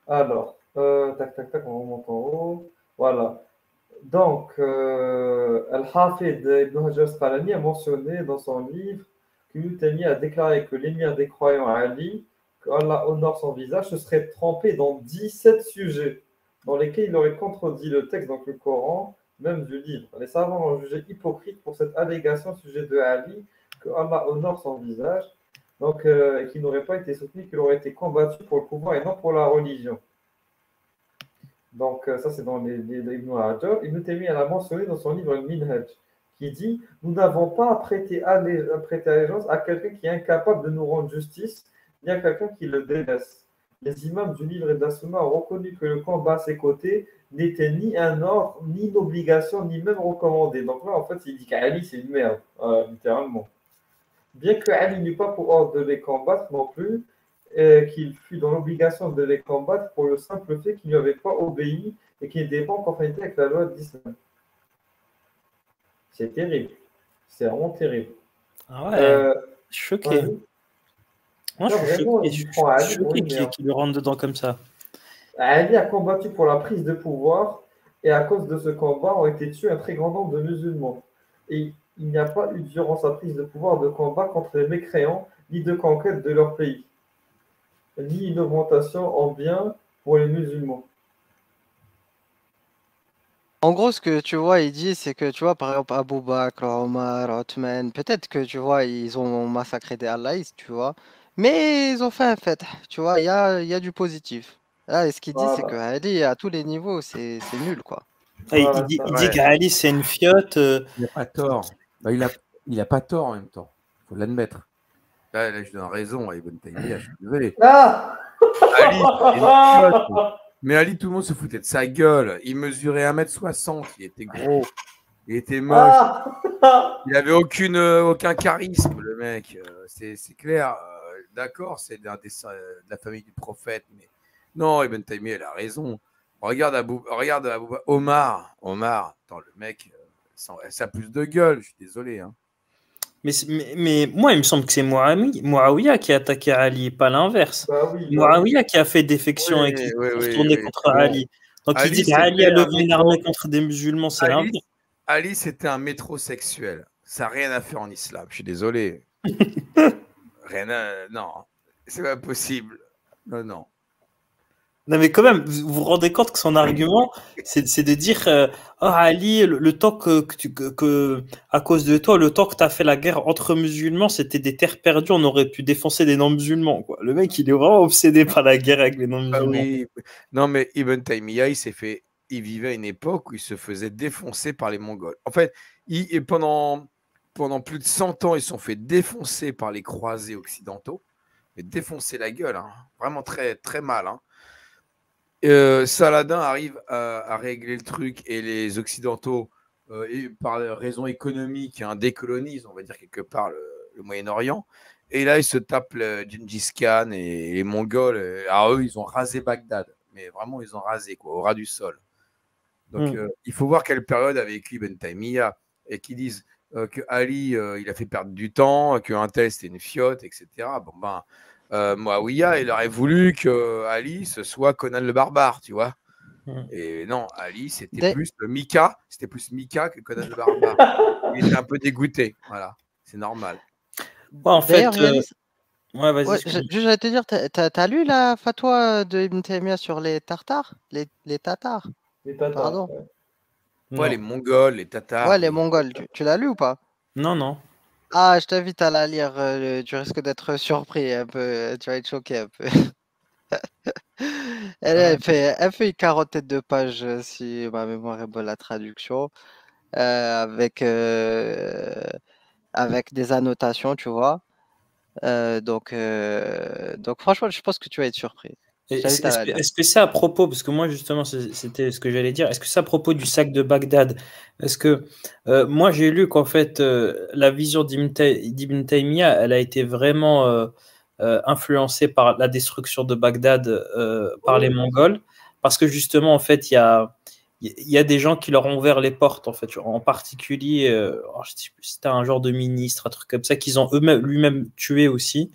alors, euh, tac, tac, tac, on remonte en haut. Voilà. Donc, euh, Al-Hafid ibn Hajar Asqalani a mentionné dans son livre que a déclaré que l'émir des croyants Ali, qu'Allah honore son visage, se serait trempé dans 17 sujets dans lesquels il aurait contredit le texte, donc le Coran, même du livre. Les savants ont jugé hypocrite pour cette allégation au sujet de Ali, que Allah honore son visage donc euh, qui n'aurait pas été soutenu, qu'il aurait été combattu pour le pouvoir et non pour la religion. Donc euh, ça c'est dans les, les, les Ibn Hajar. Ibn Taymiyyah l'a mentionné dans son livre Minhaj, qui dit « Nous n'avons pas à prêter, allégeance à quelqu'un qui est incapable de nous rendre justice, ni à quelqu'un qui le délaisse. Les imams du livre et de la ont reconnu que le combat à ses côtés n'était ni un ordre, ni une obligation, ni même recommandé. Donc là, en fait, il dit qu'Ali, c'est une merde, euh, littéralement bien que Ali n'eût pas pour ordre de les combattre non plus, et qu'il fut dans l'obligation de les combattre pour le simple fait qu'il n'y avait pas obéi et qu'il n'était pas en conformité avec la loi d'Islam. C'est terrible. C'est vraiment terrible. Ah ouais, euh, choqué. Moi, je suis choqué, je suis choqué qu'il rentre dedans comme ça. Ali a combattu pour la prise de pouvoir et à cause de ce combat ont été tués un très grand nombre de musulmans. Et il n'y a pas eu durant sa prise de pouvoir de combat contre les mécréants, ni de conquête de leur pays, ni une augmentation en bien pour les musulmans. En gros, ce que tu vois, il dit, c'est que tu vois, par exemple, Abu Bakr, Omar, Othman, peut-être que tu vois, ils ont massacré des Allahites, tu vois, mais ils ont fait un fait, tu vois, il y a, y a, du positif. Là, ce qu'il dit, c'est que Ali, à tous les niveaux, c'est nul, quoi. Ah, il, dit, dit qu'Ali, c'est une fiotte. Euh, il n'y a pas tort. Bah, il n'a il a pas tort en même temps. Il faut l'admettre. Là, là, je donne raison à Ibn Taymiyyah, je suis désolé. Ah Ali, mais Ali, tout le monde se foutait de sa gueule. Il mesurait 1m60, il était gros. Il était moche. Ah il avait aucune, aucun charisme, le mec. C'est clair. D'accord, c'est de la famille du prophète, mais non, Ibn Taymiyyah, il a raison. Regarde, Abou, regarde Omar. Omar, attends, le mec, ça a plus de gueule, je suis désolé. Hein. Mais, mais, moi, il me semble que c'est Muawiyah qui a attaqué Ali, pas l'inverse. Bah bah qui a fait défection et qui s'est retourné contre Ali. Donc il dit qu'Ali a levé une armée contre des musulmans, c'est l'inverse. Ali, c'était un métrosexuel. Ça n'a rien à faire en islam, je suis désolé. rien à... Non, c'est pas possible. Non, non. Non, mais quand même, vous vous rendez compte que son argument, c'est de dire euh, oh, Ali, le, temps que, tu, que, à cause de toi, le temps que tu as fait la guerre entre musulmans, c'était des terres perdues, on aurait pu défoncer des non-musulmans. Quoi. Le mec, il est vraiment obsédé par la guerre avec les non-musulmans. Ah non, mais Ibn Taymiyyah, il s'est fait. Il vivait à une époque où il se faisait défoncer par les Mongols. En fait, il, pendant, pendant plus de 100 ans, ils sont fait défoncer par les croisés occidentaux. Mais défoncer la gueule, hein. vraiment très, très mal. Hein. Euh, Saladin arrive à, régler le truc et les Occidentaux, euh, et par raison économique, hein, décolonisent, on va dire quelque part, le, Moyen-Orient. Et là, ils se tapent le Gengis Khan et, les Mongols. Alors, eux, ils ont rasé Bagdad. Mais vraiment, ils ont rasé, quoi, au ras du sol. Donc, hmm. euh, il faut voir quelle période a vécu Ibn Taymiyyah et qui disent que Ali, il a fait perdre du temps, qu'un tel, c'était une fiotte, etc. Bon, ben, euh, Mouawiya, il aurait voulu que Ali ce soit Conan le barbare, tu vois. Hmm. Et non, Ali, c'était plus Mika, c'était plus Mika que Conan le barbare. il était un peu dégoûté, voilà, c'est normal. en fait, euh, ouais, vas-y. j'allais te dire, t'as as, lu la fatwa de Ibn Taymiyyah sur les Tartares, les, les Tatars Les Tatars. Pardon. Ouais, les Mongols, les Tatars. Ouais, les Mongols. tu l'as lu ou pas? Non, non. Ah, je t'invite à la lire. Euh, tu risques d'être surpris un peu. Tu vas être choqué un peu. elle, fait, elle fait une quarantaine de pages, euh, si ma mémoire est bonne, la traduction, euh, avec, avec des annotations, tu vois. donc, donc, franchement, je pense que tu vas être surpris. Est-ce que c'est à propos, parce que moi justement c'était ce que j'allais dire, est-ce que c'est à propos du sac de Bagdad Est-ce que euh, moi j'ai lu qu'en fait euh, la vision d'Ibn Taymiyyah, elle a été vraiment euh, influencée par la destruction de Bagdad par les Mongols, parce que justement en fait il y a, y a des gens qui leur ont ouvert les portes en fait, en particulier, c'était un genre de ministre, un truc comme ça, qu'ils ont eux-mêmes lui-même tué aussi.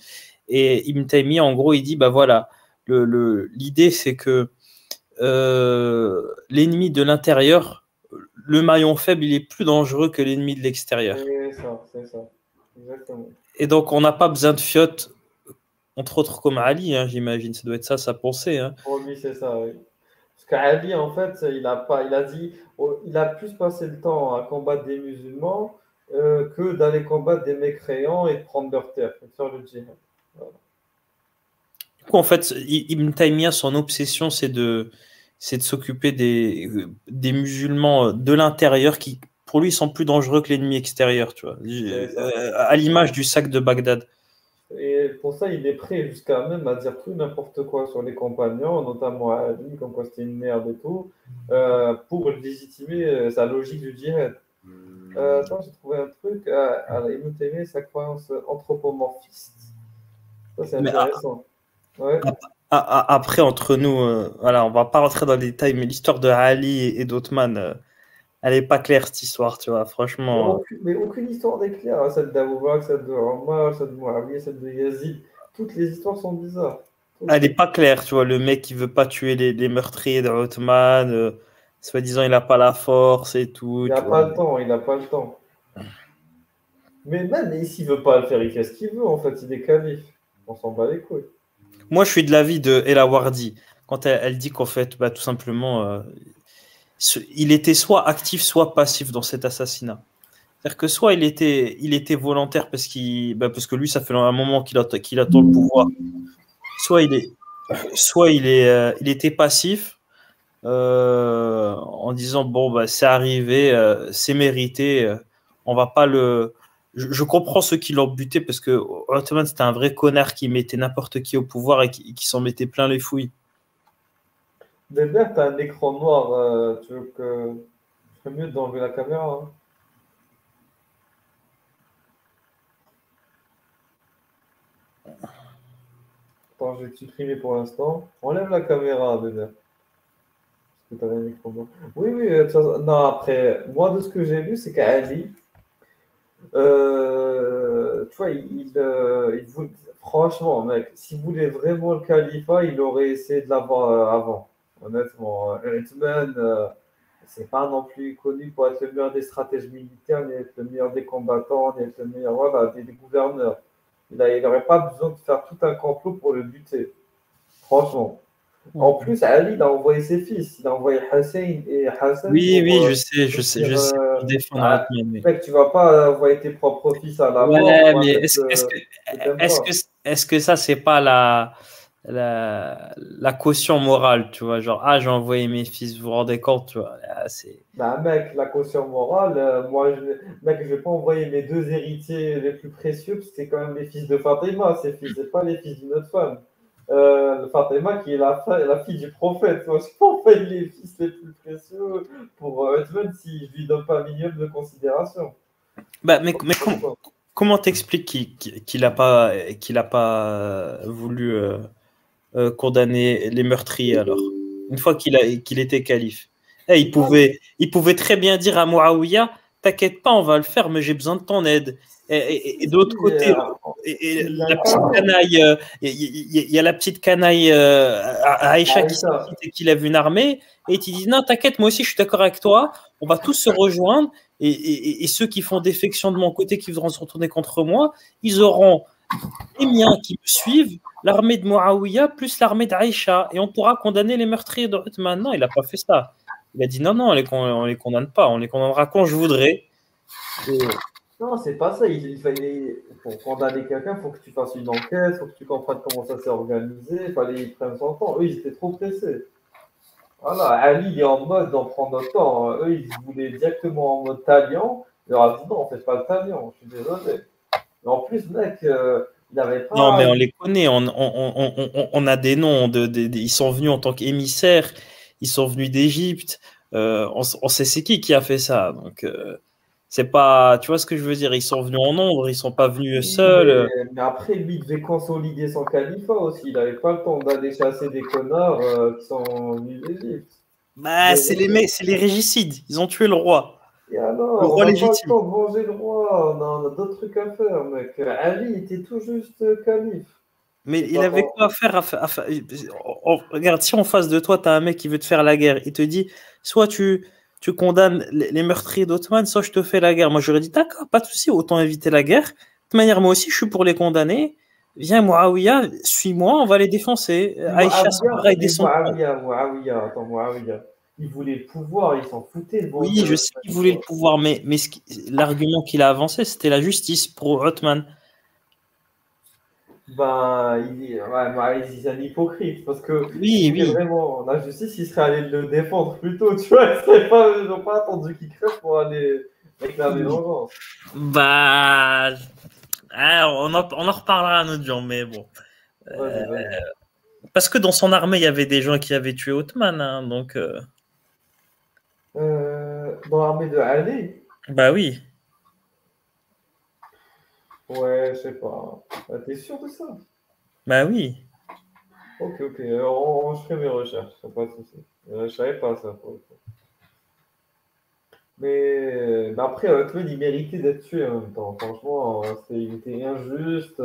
Et Ibn Taymiyyah en gros il dit bah voilà l'idée, c'est que euh, l'ennemi de l'intérieur, le maillon faible, il est plus dangereux que l'ennemi de l'extérieur. Et donc, on n'a pas besoin de fiottes, entre autres comme Ali, hein, j'imagine. Ça doit être ça sa pensée. Hein. Pour lui, c'est ça, oui. Parce qu'Ali, en fait, il a, pas, il a dit oh, il a plus passé le temps à combattre des musulmans euh, que d'aller combattre des mécréants et de prendre leur terre, faire le djihad en fait, Ibn Taymiyyah, son obsession, c'est de, c'est de s'occuper des, des musulmans de l'intérieur qui, pour lui, sont plus dangereux que l'ennemi extérieur, tu vois, euh, à l'image du sac de Bagdad. Et pour ça, il est prêt jusqu'à même à dire tout n'importe quoi sur les compagnons, notamment Ali, comme quoi c'était une merde et tout, euh, pour légitimer euh, sa logique du djihad. Euh, attends, j'ai trouvé un truc. à Ibn Taymiyyah, sa croyance anthropomorphiste. Ça, c'est intéressant. Après, entre nous, euh, voilà, on va pas rentrer dans les détails, mais l'histoire de Ali et, d'Othman, euh, elle est pas claire cette histoire, tu vois, franchement. Mais aucune, histoire n'est claire, hein, celle d'Abu celle de Omar, celle de Muawiyah, celle de Yazid. Toutes les histoires sont bizarres. Elle est pas claire, tu vois, le mec qui veut pas tuer les, meurtriers de Othman, euh, soi-disant il a pas la force et tout. Il a pas le temps, il a pas le temps. Mais même s'il veut pas le faire, il fait ce qu'il veut, en fait, il est calife. On s'en bat les couilles. Moi, je suis de l'avis de Ella Wardi quand elle, dit qu'en fait, bah, tout simplement, euh, il était soit actif, soit passif dans cet assassinat. C'est-à-dire que soit il était, volontaire parce, qu'il, bah, parce que lui, ça fait un moment qu'il, attend le pouvoir, soit il, est, soit il, est, euh, il était passif euh, en disant bon, bah, c'est arrivé, c'est mérité, on va pas le je, comprends ceux qui l'ont buté parce que Ottoman, c'était un vrai connard qui mettait n'importe qui au pouvoir et qui, s'en mettait plein les fouilles. Bébé, t'as un écran noir. Euh, tu veux que. Je ferais mieux d'enlever la caméra. Hein. Attends, je vais supprimer pour l'instant. Enlève la caméra, bébé. Oui, oui, euh, non, après, moi, de ce que j'ai lu, c'est qu'Ali, euh, euh, franchement, mec, s'il voulait vraiment le califat, il aurait essayé de l'avoir avant. Honnêtement, Hitman, c'est pas non plus connu pour être le meilleur des stratèges militaires, ni être le meilleur des combattants, ni être le meilleur des, gouverneurs. Il n'aurait pas besoin de faire tout un complot pour le buter. Franchement. En plus, Ali, il a envoyé ses fils. Il a envoyé Hassan et Hassan. Oui, oui, je sais, je sais, je sais. Euh, ah, mec, tu vas pas envoyer tes propres fils à la mort. Ouais, mais est-ce est que, est que, ça, c'est pas la la, la, caution morale, tu vois, genre, ah, j'ai envoyé mes fils, vous vous rendez compte, tu vois. Bah, mec, la caution morale, euh, moi, je, mec, je vais pas envoyer mes deux héritiers les plus précieux, parce que c'est quand même les fils de Fatima, ces fils, c'est pas les fils d'une autre femme. Euh, Fatima qui est la, fille du prophète, moi, je pas envoyer les fils les plus précieux pour euh, si je lui donne pas un minimum de considération. Bah, mais, mais comment t'expliques qu'il n'a pas, qu'il a pas voulu... Euh, euh, condamner les meurtriers alors? Une fois qu'il qu'il était calife. Eh, il, pouvait, il pouvait très bien dire à Muawiyah T'inquiète pas, on va le faire, mais j'ai besoin de ton aide. Et, de l'autre côté, il la petite canaille, euh, il y, a la petite canaille euh, Aïcha qui, qui a vu une armée et il dit non t'inquiète moi aussi je suis d'accord avec toi on va tous se rejoindre et, ceux qui font défection de mon côté qui voudront se retourner contre moi ils auront les miens qui me suivent l'armée de Muawiyah plus l'armée d'Aïcha et on pourra condamner les meurtriers de Uthman. Non, il n'a pas fait ça. Il a dit non, non, on on les condamne pas. On les condamnera quand je voudrais. Non, c'est pas ça. Il, fallait, pour condamner quelqu'un, il faut que tu fasses une enquête, il faut que tu comprennes comment ça s'est organisé. Il fallait prendre son temps. Eux, ils étaient trop pressés. Voilà, Ali il est en mode d'en prendre notre temps. Eux, ils voulaient directement en mode talion. Il leur a dit non, on fait pas le talion. Je suis désolé. Mais en plus, mec, euh, non, mais on les connaît. On, a des noms. De, ils sont venus en tant qu'émissaires. Ils sont venus d'Égypte. Euh, on, sait c'est qui qui a fait ça. Donc, euh, c'est pas. Tu vois ce que je veux dire? Ils sont venus en nombre. Ils sont pas venus seuls. Mais, après, lui, il devait consolider son califat aussi. Il n'avait pas le temps d'aller chasser des connards euh, qui sont venus d'Égypte. Bah, c'est les, les régicides. Ils ont tué le roi. Et alors, le roi on légitime. Pas manger le roi, on a, d'autres trucs à faire, mec. Ali était tout juste calife. Mais il avait quoi à faire, à faire, Regarde, si en face de toi, tu as un mec qui veut te faire la guerre, il te dit soit tu, tu condamnes les, meurtriers d'Ottoman, soit je te fais la guerre. Moi, j'aurais dit d'accord, pas de souci, autant éviter la guerre. De toute manière, moi aussi, je suis pour les condamner. Viens, Muawiyah, suis-moi, on va les défoncer. Aïcha, pareil, descend. Muawiyah, Muawiyah, attends, Muawiyah il voulait le pouvoir, il s'en foutait. oui, je sais qu'il voulait le pouvoir, mais, mais l'argument qu'il a avancé, c'était la justice pour Rothman. Ben, il, ouais, bah, est un hypocrite parce que oui, oui. vraiment la justice, il serait allé le défendre plus tôt, tu vois. Ils n'ont pas, pas attendu qu'il crève pour aller réclamer vengeance. Bah, on, en, on en reparlera un autre jour, mais bon. Euh, parce que dans son armée, il y avait des gens qui avaient tué Othman, hein, donc. Euh... Euh, dans l'armée de Ali Bah oui. Ouais, je sais pas. Bah, t'es sûr de ça? Bah oui. Ok, ok. On, je ferai mes recherches, pas de souci. Euh, je savais pas ça. Mais après, Hotman, il méritait d'être tué en même temps. Franchement, il était injuste,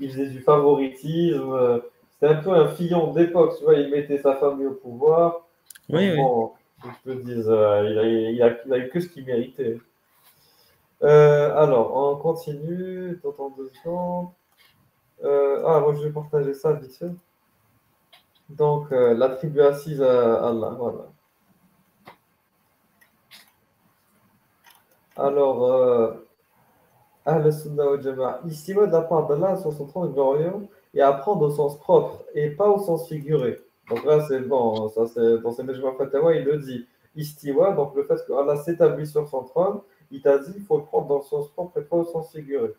il faisait du favoritisme. C'était un peu un fillon d'époque, tu vois. Il mettait sa famille au pouvoir. Oui, oui je te euh, il, a, il, a, il, a, eu que ce qu'il méritait. Euh, alors, on continue. T'entends deux secondes. Euh, ah, moi, je vais partager ça vite fait. Donc, euh, la tribu assise à Allah, voilà. Alors, euh, Al-Sunnah al Jama'a, de la part d'Allah sur son trône glorieux et apprendre au sens propre et pas au sens figuré. Donc là, c'est bon, ça dans ses Nejma Fatawa, il le dit. Istiwa, donc le fait qu'Allah s'établit sur son trône, il t'a dit qu'il faut le prendre dans le sens propre et pas au sens figuré.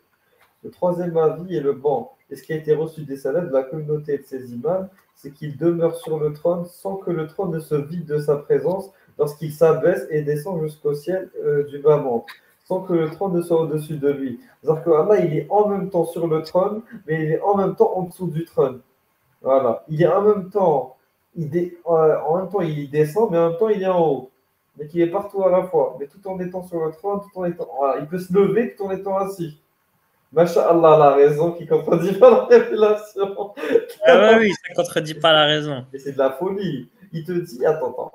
Le troisième avis est le bon. Et ce qui a été reçu des salades de la communauté et de ses imams, c'est qu'il demeure sur le trône sans que le trône ne se vide de sa présence lorsqu'il s'abaisse et descend jusqu'au ciel euh, du bas monde, sans que le trône ne soit au-dessus de lui. C'est-à-dire qu'Allah, il est en même temps sur le trône, mais il est en même temps en dessous du trône. Voilà. Il est en même temps, il euh, en même temps, il descend, mais en même temps, il est en haut. Mais il est partout à la fois. Mais tout en étant sur le trône, tout en étant. Voilà. Il peut se lever tout en étant assis. Masha'Allah, la raison qui contredit pas la révélation. Ah oui, ça contredit pas la raison. Mais c'est de la folie. Il te dit, attends, attends.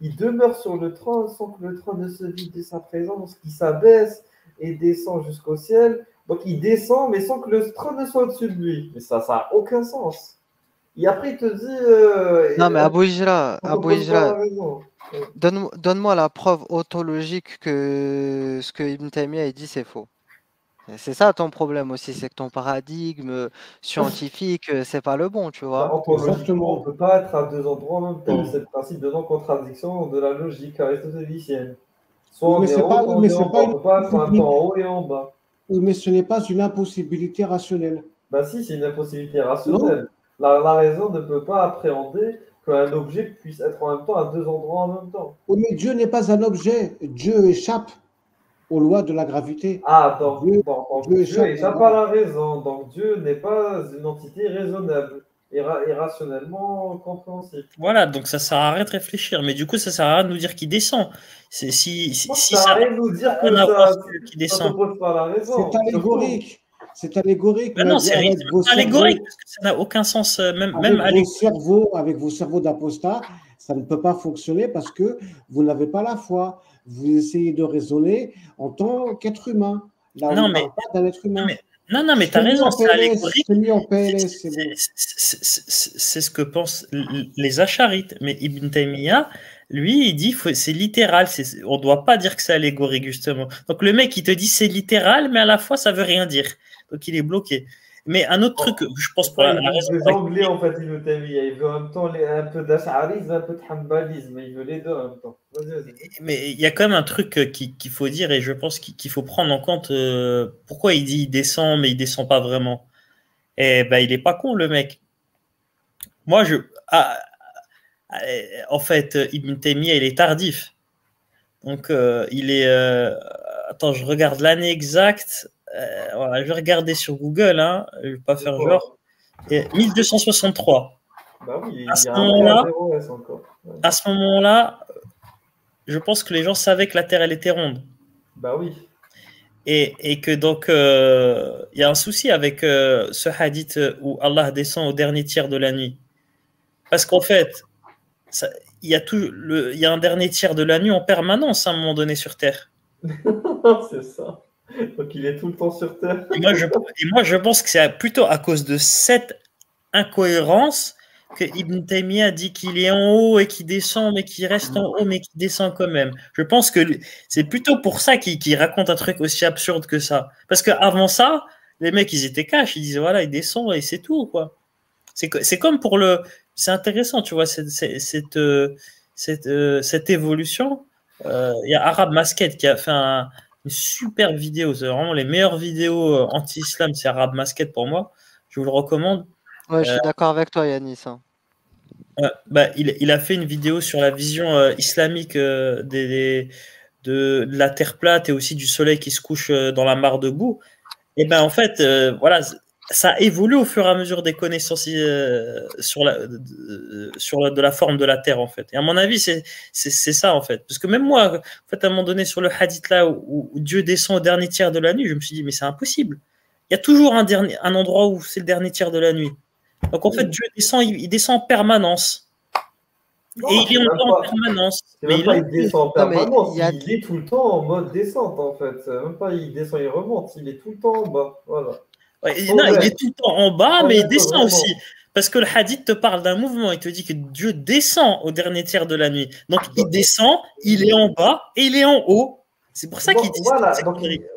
Il demeure sur le trône sans que le trône ne se vide de sa présence, qui s'abaisse et descend jusqu'au ciel. Donc il descend, mais sans que le trône ne soit au-dessus de lui. Mais ça, ça n'a aucun sens. Et après, il te dit. Euh, non, mais Abou Ijra, donne-moi la preuve autologique que ce que Ibn Taymiyyah a dit, c'est faux. C'est ça ton problème aussi, c'est que ton paradigme scientifique, euh, c'est pas le bon, tu vois. Bah, on ne peut pas être à deux endroits en même temps. C'est le principe de non-contradiction de la logique aristotélicienne. Soit on mais pas, peut pas être en haut et en bas. mais ce n'est pas une impossibilité rationnelle. Bah si, c'est une impossibilité rationnelle. La, la, raison ne peut pas appréhender qu'un objet puisse être en même temps à deux endroits en même temps. Oui, mais Dieu n'est pas un objet. Dieu échappe aux lois de la gravité. Ah, donc Dieu, Dieu, échappe, à la raison. Donc Dieu n'est pas une entité raisonnable et, rationnellement compréhensible. Voilà, donc ça sert à rien de réfléchir. Mais du coup, ça sert à rien de nous dire qu'il descend. Si, si, si, ça sert à rien de nous dire que ça, qui descend. C'est allégorique. C'est allégorique. Ben non, c'est allégorique ça n'a aucun sens. Euh, même, avec même vos cerveaux, avec vos cerveaux d'apostat, ça ne peut pas fonctionner parce que vous n'avez pas la foi vous essayez de raisonner en tant qu'être humain. Là, non, mais, pas d'un être humain. Non, non, mais tu as raison, c'est allégorique. C'est ce que pensent les acharites. Mais Ibn Taymiyyah, lui, il dit c'est littéral. On ne doit pas dire que c'est allégorique, justement. Donc le mec, il te dit c'est littéral, mais à la fois, ça veut rien dire. Donc il est bloqué. Mais un autre truc, je pense pour la, Anglais, en fait, il veut Il veut en même temps un peu d'acharisme, un peu de hambalisme. Il veut les deux en même temps. Mais il y a quand même un truc euh, qu'il faut dire et je pense qu'il faut prendre en compte euh, pourquoi il dit il descend, mais il descend pas vraiment. Et eh ben, il est pas con, le mec. Moi, je. Ah, ah, en fait, Ibn Taymiyyah, il est tardif. Donc, euh, il est. attends, je regarde l'année exacte. Euh, voilà, je vais regarder sur Google, hein, je ne vais pas faire genre. Et 1263. Bah oui, à ce moment-là, à ce moment-là, je pense que les gens savaient que la Terre elle était ronde. Bah oui. Et, et que donc euh, il y a un souci avec euh, ce hadith où Allah descend au dernier tiers de la nuit. Parce qu'en fait, il y, a tout, le, il y a un dernier tiers de la nuit en permanence à un moment donné sur Terre. C'est ça. Donc il est tout le temps sur Terre. Et moi, je, moi, je pense que c'est plutôt à cause de cette incohérence que Ibn Taymiyyah dit qu'il est en haut et qu'il descend, mais qu'il reste en haut, mais qu'il descend quand même. Je pense que c'est plutôt pour ça qu'il raconte un truc aussi absurde que ça. Parce qu'avant ça, les mecs, ils étaient cash, ils disaient voilà, il descend et c'est tout, quoi. C'est comme pour le. C'est intéressant, tu vois, cette, cette, euh, cette, euh, cette évolution. Euh, il y a Arab Masket qui a fait un, super vidéo. C'est vraiment les meilleures vidéos euh, anti-islam, c'est Arab Masket pour moi. Je vous le recommande. Ouais, je suis euh, d'accord avec toi, Yanis. Hein. bah, il, il, a fait une vidéo sur la vision euh, islamique des, de, de, la terre plate et aussi du soleil qui se couche dans la mare de boue. Et ben en fait, voilà, ça évolue au fur et à mesure des connaissances euh, sur, la, de, sur de la forme de la Terre, en fait. Et à mon avis, c'est ça, en fait. Parce que même moi, en fait, à un moment donné, sur le hadith là où, Dieu descend au dernier tiers de la nuit, je me suis dit, mais c'est impossible. Il y a toujours un, dernier, un endroit où c'est le dernier tiers de la nuit. Donc, en fait, Dieu descend, il, descend en permanence. et il est en, permanence. Mais il, descend en permanence, il, est tout le temps en mode descente, en fait. Même pas il descend, il remonte, il est tout le temps en bas. Voilà non, il est tout le temps en bas, mais il descend aussi. Parce que le hadith te parle d'un mouvement, il te dit que Dieu descend au dernier tiers de la nuit. Donc il descend, il est en bas et il est en haut. C'est pour ça qu'il dit voilà,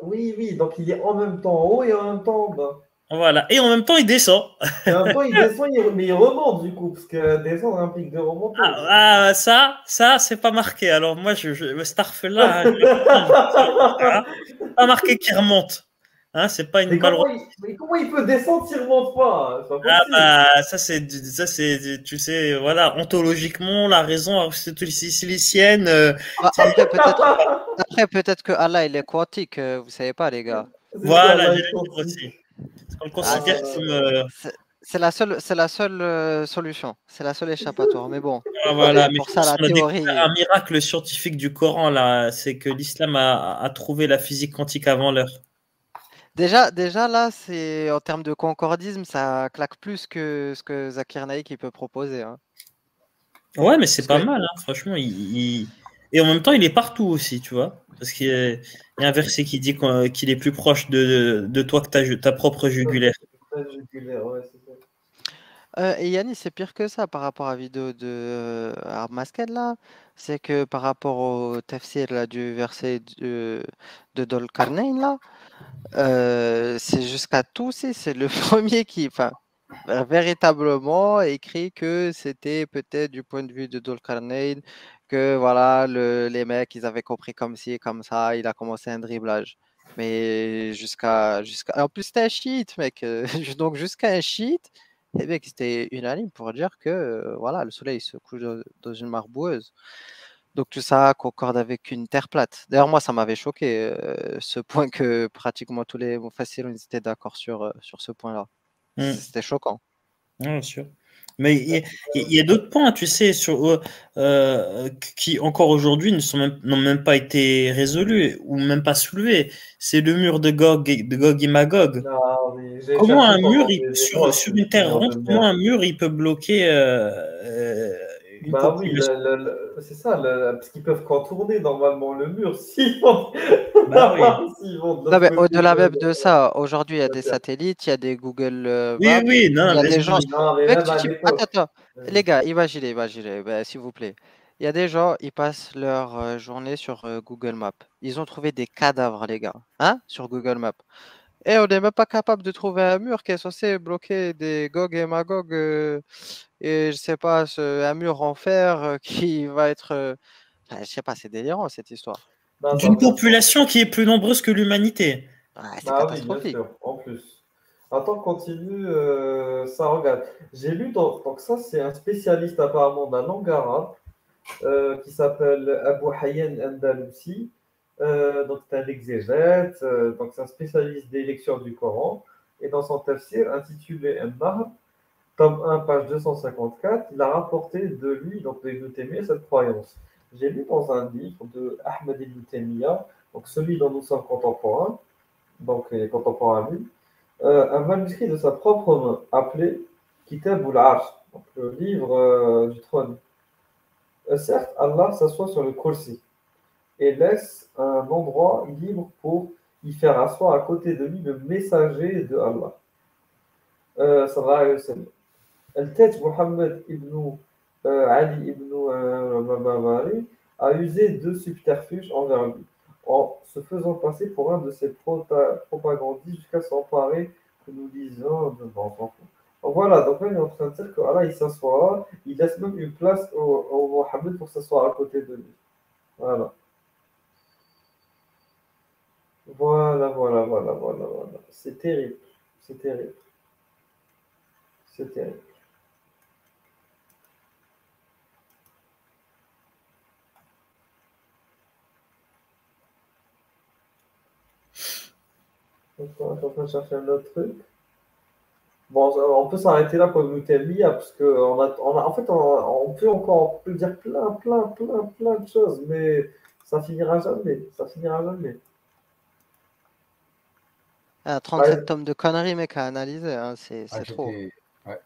Oui, oui, donc il est en même temps en haut et en même temps en bas. Voilà, et en même temps il descend. Et en même temps il descend, mais il remonte du coup, parce que descendre implique de remonter. Ah, ah, ça, ça c'est pas marqué. Alors moi, je, je Starf là, pas marqué qu'il remonte. Hein, c'est pas une mais comment, il, mais comment il peut descendre s'il remonte pas, Ah bah ça c'est ça c'est tu sais voilà ontologiquement la raison aristotélicienne. Euh, ah, après peut-être peut que Allah il est quantique, euh, vous savez pas les gars. Voilà, j'ai aussi. On le considère ah, comme. Euh, C'est la seule, c'est la seule euh, solution, c'est la seule échappatoire. Mais bon, Ah, voilà, mais pour ça, la théorie. un miracle scientifique du Coran, là, c'est que l'islam a, a trouvé la physique quantique avant l'heure. Déjà, déjà là, c'est en termes de concordisme, ça claque plus que ce que Zakir Naik il peut proposer. hein. Ouais, mais c'est pas que- mal, hein, franchement. il- il- Et en même temps, il est partout aussi, tu vois. Parce qu'il y, a- il y a un verset qui dit qu'il est plus proche de, de toi que ta, propre jugulaire. Euh, et Yannis, c'est pire que ça par rapport à la vidéo de euh, Arab Masked là. C'est que par rapport au tafsir là, du verset de, de Dol Karnain là, euh, c'est jusqu'à Toussi, c'est le premier qui, enfin, véritablement écrit que c'était peut-être du point de vue de Dol Karnain, que voilà, le- les mecs ils avaient compris comme ci, comme ça, il a commencé un driblage. Mais jusqu'à, jusqu'à, en plus c'était un cheat, mec. euh, Donc jusqu'à un. Et mec, c'était unanime pour dire que euh, voilà, le soleil se couche dans, une mare boueuse. Donc tout ça concorde avec une terre plate. D'ailleurs, moi, ça m'avait choqué euh, ce point que pratiquement tous les faciles étaient d'accord sur, euh, sur ce point-là. Mm. C'était choquant. Ouais, bien sûr. Mais il y a, il y a d'autres points, tu sais, sur, euh, qui encore aujourd'hui ne sont même, n'ont même pas été résolus ou même pas soulevés. C'est le mur de Gog et, de Gog et Magog. Non, mais j'ai Comment un mur, il- sur, sur une terre ronde, comment un mur il peut bloquer euh, euh, Bah oui, c'est ça, le- parce qu'ils peuvent contourner normalement le mur s'ils vont, Bah oui. vont de Non, mais au-delà de- même de ça, aujourd'hui, il y a des satellites, il y a des Google euh, Oui, Maps, oui, non, il y a des gens. Non, Mec, tu. Attends, attends. Les gars, imaginez, imaginez, ben, s'il vous plaît. Il y a des gens, ils passent leur euh, journée sur euh, Google Maps. Ils ont trouvé des cadavres, les gars, hein, sur Google Maps. Et on n'est même pas capable de trouver un mur qui est censé bloquer des Gog et Magog. Et je sais pas, ce- un mur en fer qui va être. euh, enfin, je sais pas, c'est délirant cette histoire. Non, d'une non, mais- population qui est plus nombreuse que l'humanité. Ouais, c'est Bah oui, bien catastrophique. sûr, en plus. Attends, continue, euh, ça, regarde. J'ai lu, dans- donc ça, c'est un spécialiste apparemment d'un langue arabe euh, qui s'appelle Abu Hayyan Andalusi. Euh, donc, c'est un exégète, euh, donc c'est un spécialiste des lectures du Coran. Et dans son tafsir intitulé An-Nahr, tome 1, page 254, il a rapporté de lui, donc de Ibn cette croyance. J'ai lu dans un livre de Ahmed Ibn Taymiyyah, donc celui dont nous sommes contemporains, donc il est contemporain à lui, euh, un manuscrit de sa propre main appelé Kitab donc le livre euh, du trône. Euh, certes, Allah s'assoit sur le kursi et laisse un endroit libre pour y faire asseoir à côté de lui le messager de Allah. Euh, sallallahu alayhi Al-Taj Muhammad ibn euh, Ali ibn euh, Mabari a usé de subterfuges envers lui en se faisant passer pour un de ses propagandistes jusqu'à s'emparer que nous disons de bon, on s'en fout. Donc voilà, donc là il est en train de dire que Allah il s'assoit, il laisse même une place au, au Mohammed pour s'asseoir à côté de lui. Voilà. Voilà, voilà, voilà, voilà, voilà. C'est terrible. C'est terrible. C'est terrible. Je suis en train de chercher un autre truc. Bon, on peut s'arrêter là pour nous Mia, parce que on a, on a- en fait, on, on peut encore on peut dire plein, plein, plein, plein de choses, mais ça finira jamais. Ça finira jamais. Ah, 37 Ouais. tomes de conneries, mec, à analyser, hein, c'est Ah, c'est trop. j'étais ouais.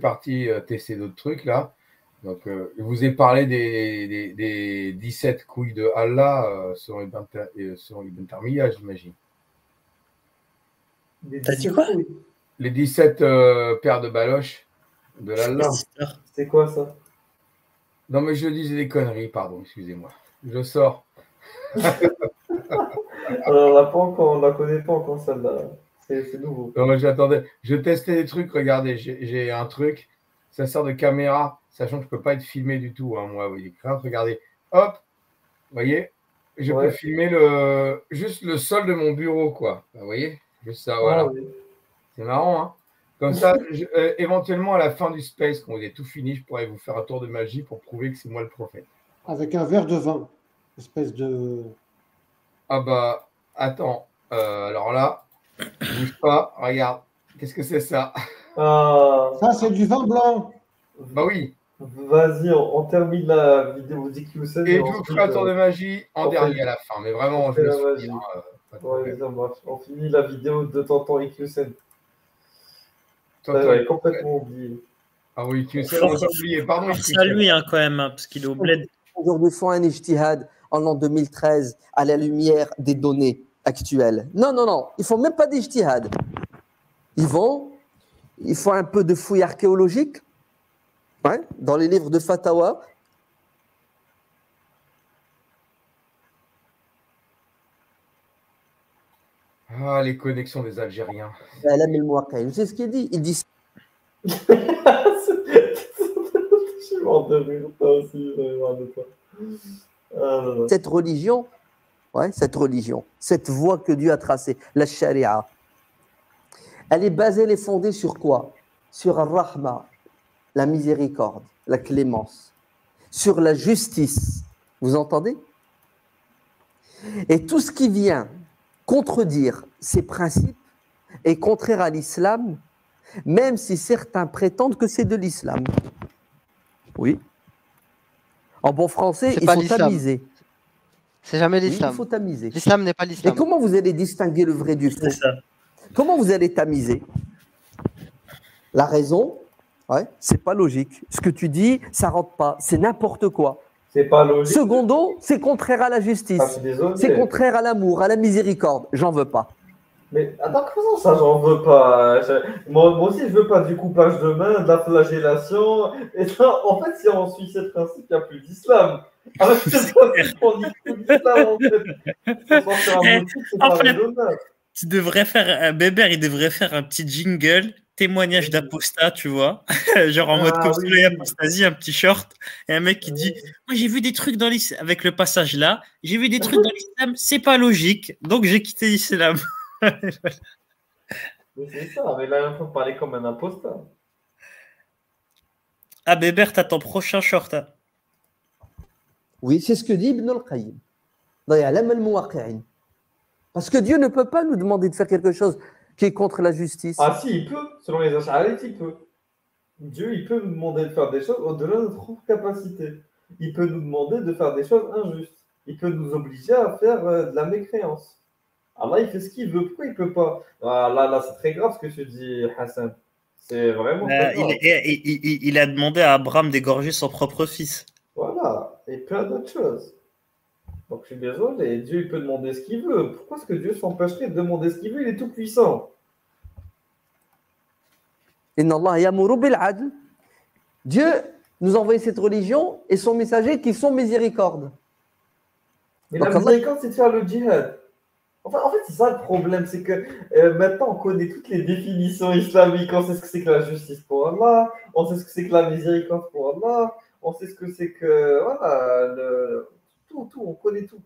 Parti euh, tester d'autres trucs là. Donc, euh, je vous ai parlé des, des, des 17 couilles de Allah euh, selon Ibn, euh, Ibn Tarmiya, j'imagine. T'as dit 17 quoi. Les 17 euh, paires de baloches de l'Allah. C'est quoi ça? Non, mais je disais des conneries, pardon, excusez-moi. Je sors. Alors, on l'a pas encore, on la connaît pas encore celle-là. C'est c'est nouveau. Non, mais j'attendais. Je testais des trucs. Regardez, j'ai un truc. Ça sert de caméra, sachant que je peux pas être filmé du tout. Hein, moi, oui. Regardez. Hop. Vous voyez Je Ouais. peux filmer le juste le sol de mon bureau, quoi. Vous voyez? Juste ça, Ah voilà. oui. C'est marrant, hein Comme ça, je- euh, éventuellement, à la fin du space, quand vous avez tout fini, je pourrais vous faire un tour de magie pour prouver que c'est moi le prophète. Avec un verre de vin. Espèce de. Ah bah, attends. Euh, alors là, bouge pas. Regarde. Qu'est-ce que c'est ça? Ah, Ça, c'est du vin blanc. Bah oui. Vas-y, on, on termine la vidéo d'Ikyusen. Et je vous ferai un tour de euh, magie en dernier fait- à la fin. Mais vraiment, on je me souviens. Ouais, problème. ça marche. On finit la vidéo de tonton Ikyusen. Toi, Ouais, complètement oublié. Ah oui, tu sais, on oublié. Pardon, à lui hein, quand même, hein, parce qu'il est au bled. Aujourd'hui, font un ijtihad en l'an 2013 à la lumière des données actuelles. Non, non, non, ils font même pas d'ijtihad. Ils vont, ils font un peu de fouille archéologique ouais, dans les livres de Fatawa. Ah, les connexions des Algériens. Savez ce qu'il dit Il dit Je suis mort de rire, toi aussi, j'en ai marre de toi. Ah, non, non. cette religion, ouais, cette religion, cette voie que Dieu a tracée, la charia, elle est basée, elle est fondée sur quoi? Sur Ar-Rahma, la miséricorde, la clémence, sur la justice. Vous entendez? Et tout ce qui vient contredire ces principes est contraire à l'islam, même si certains prétendent que c'est de l'islam. Oui. En bon français, il pas faut l'islam. tamiser. C'est jamais Oui, il l'islam. faut tamiser. L'islam n'est pas Et l'islam. comment vous allez distinguer le vrai du faux? Ça. Comment vous allez tamiser? La raison, ouais, c'est pas logique. Ce que tu dis, ça rentre pas. C'est n'importe quoi. C'est pas logique. Secondo, c'est contraire à la justice. Ah, je. C'est contraire à l'amour, à la miséricorde. J'en veux pas. Mais attends, comment ça, j'en veux pas? Je- moi, moi aussi, je veux pas du coupage de main, de la flagellation. Et ça, en fait, si on suit ces principes, il n'y a plus d'islam. Avec ce principe, on dit plus d'islam, en fait. Motif, c'est En pas fait-. Tu devrais faire, un Bébert, il devrait faire un petit jingle, témoignage d'apostat, tu vois. Genre en mode Ah, comme oui. apostasie, un petit short. Et un mec qui dit Moi, j'ai vu des trucs dans l'islam, avec le passage là, j'ai vu des trucs dans l'islam, c'est pas logique, donc j'ai quitté l'islam. Mais c'est ça, mais là, il faut parler comme un imposteur. Ah, Bébert, t'as ton prochain short. hein. Oui, c'est ce que dit Ibn al-Qayyim. Parce que Dieu ne peut pas nous demander de faire quelque chose qui est contre la justice. Ah si, il peut, selon les Ash'arites, il peut. Dieu, il peut nous demander de faire des choses au-delà de notre capacité. Il peut nous demander de faire des choses injustes. Il peut nous obliger à faire euh, de la mécréance. Allah, il fait ce qu'il veut. Pourquoi il peut pas? Ah, Là, là c'est très grave ce que tu dis, Hassan. C'est vraiment Euh, il- il a demandé à Abraham d'égorger son propre fils. Voilà, et plein d'autres choses. Donc je suis désolé, Dieu il peut demander ce qu'il veut. Pourquoi est-ce que Dieu s'empêcherait de demander ce qu'il veut? Il est tout puissant. Dieu nous a envoyé cette religion et son messager qui sont miséricorde. Mais Donc, la miséricorde, c'est de faire le djihad. Enfin, en fait, c'est ça le problème, c'est que euh, maintenant on connaît toutes les définitions islamiques. On sait ce que c'est que la justice pour Allah, on sait ce que c'est que la miséricorde pour Allah, on sait ce que c'est que. Voilà, le- tout, tout, on connaît tout.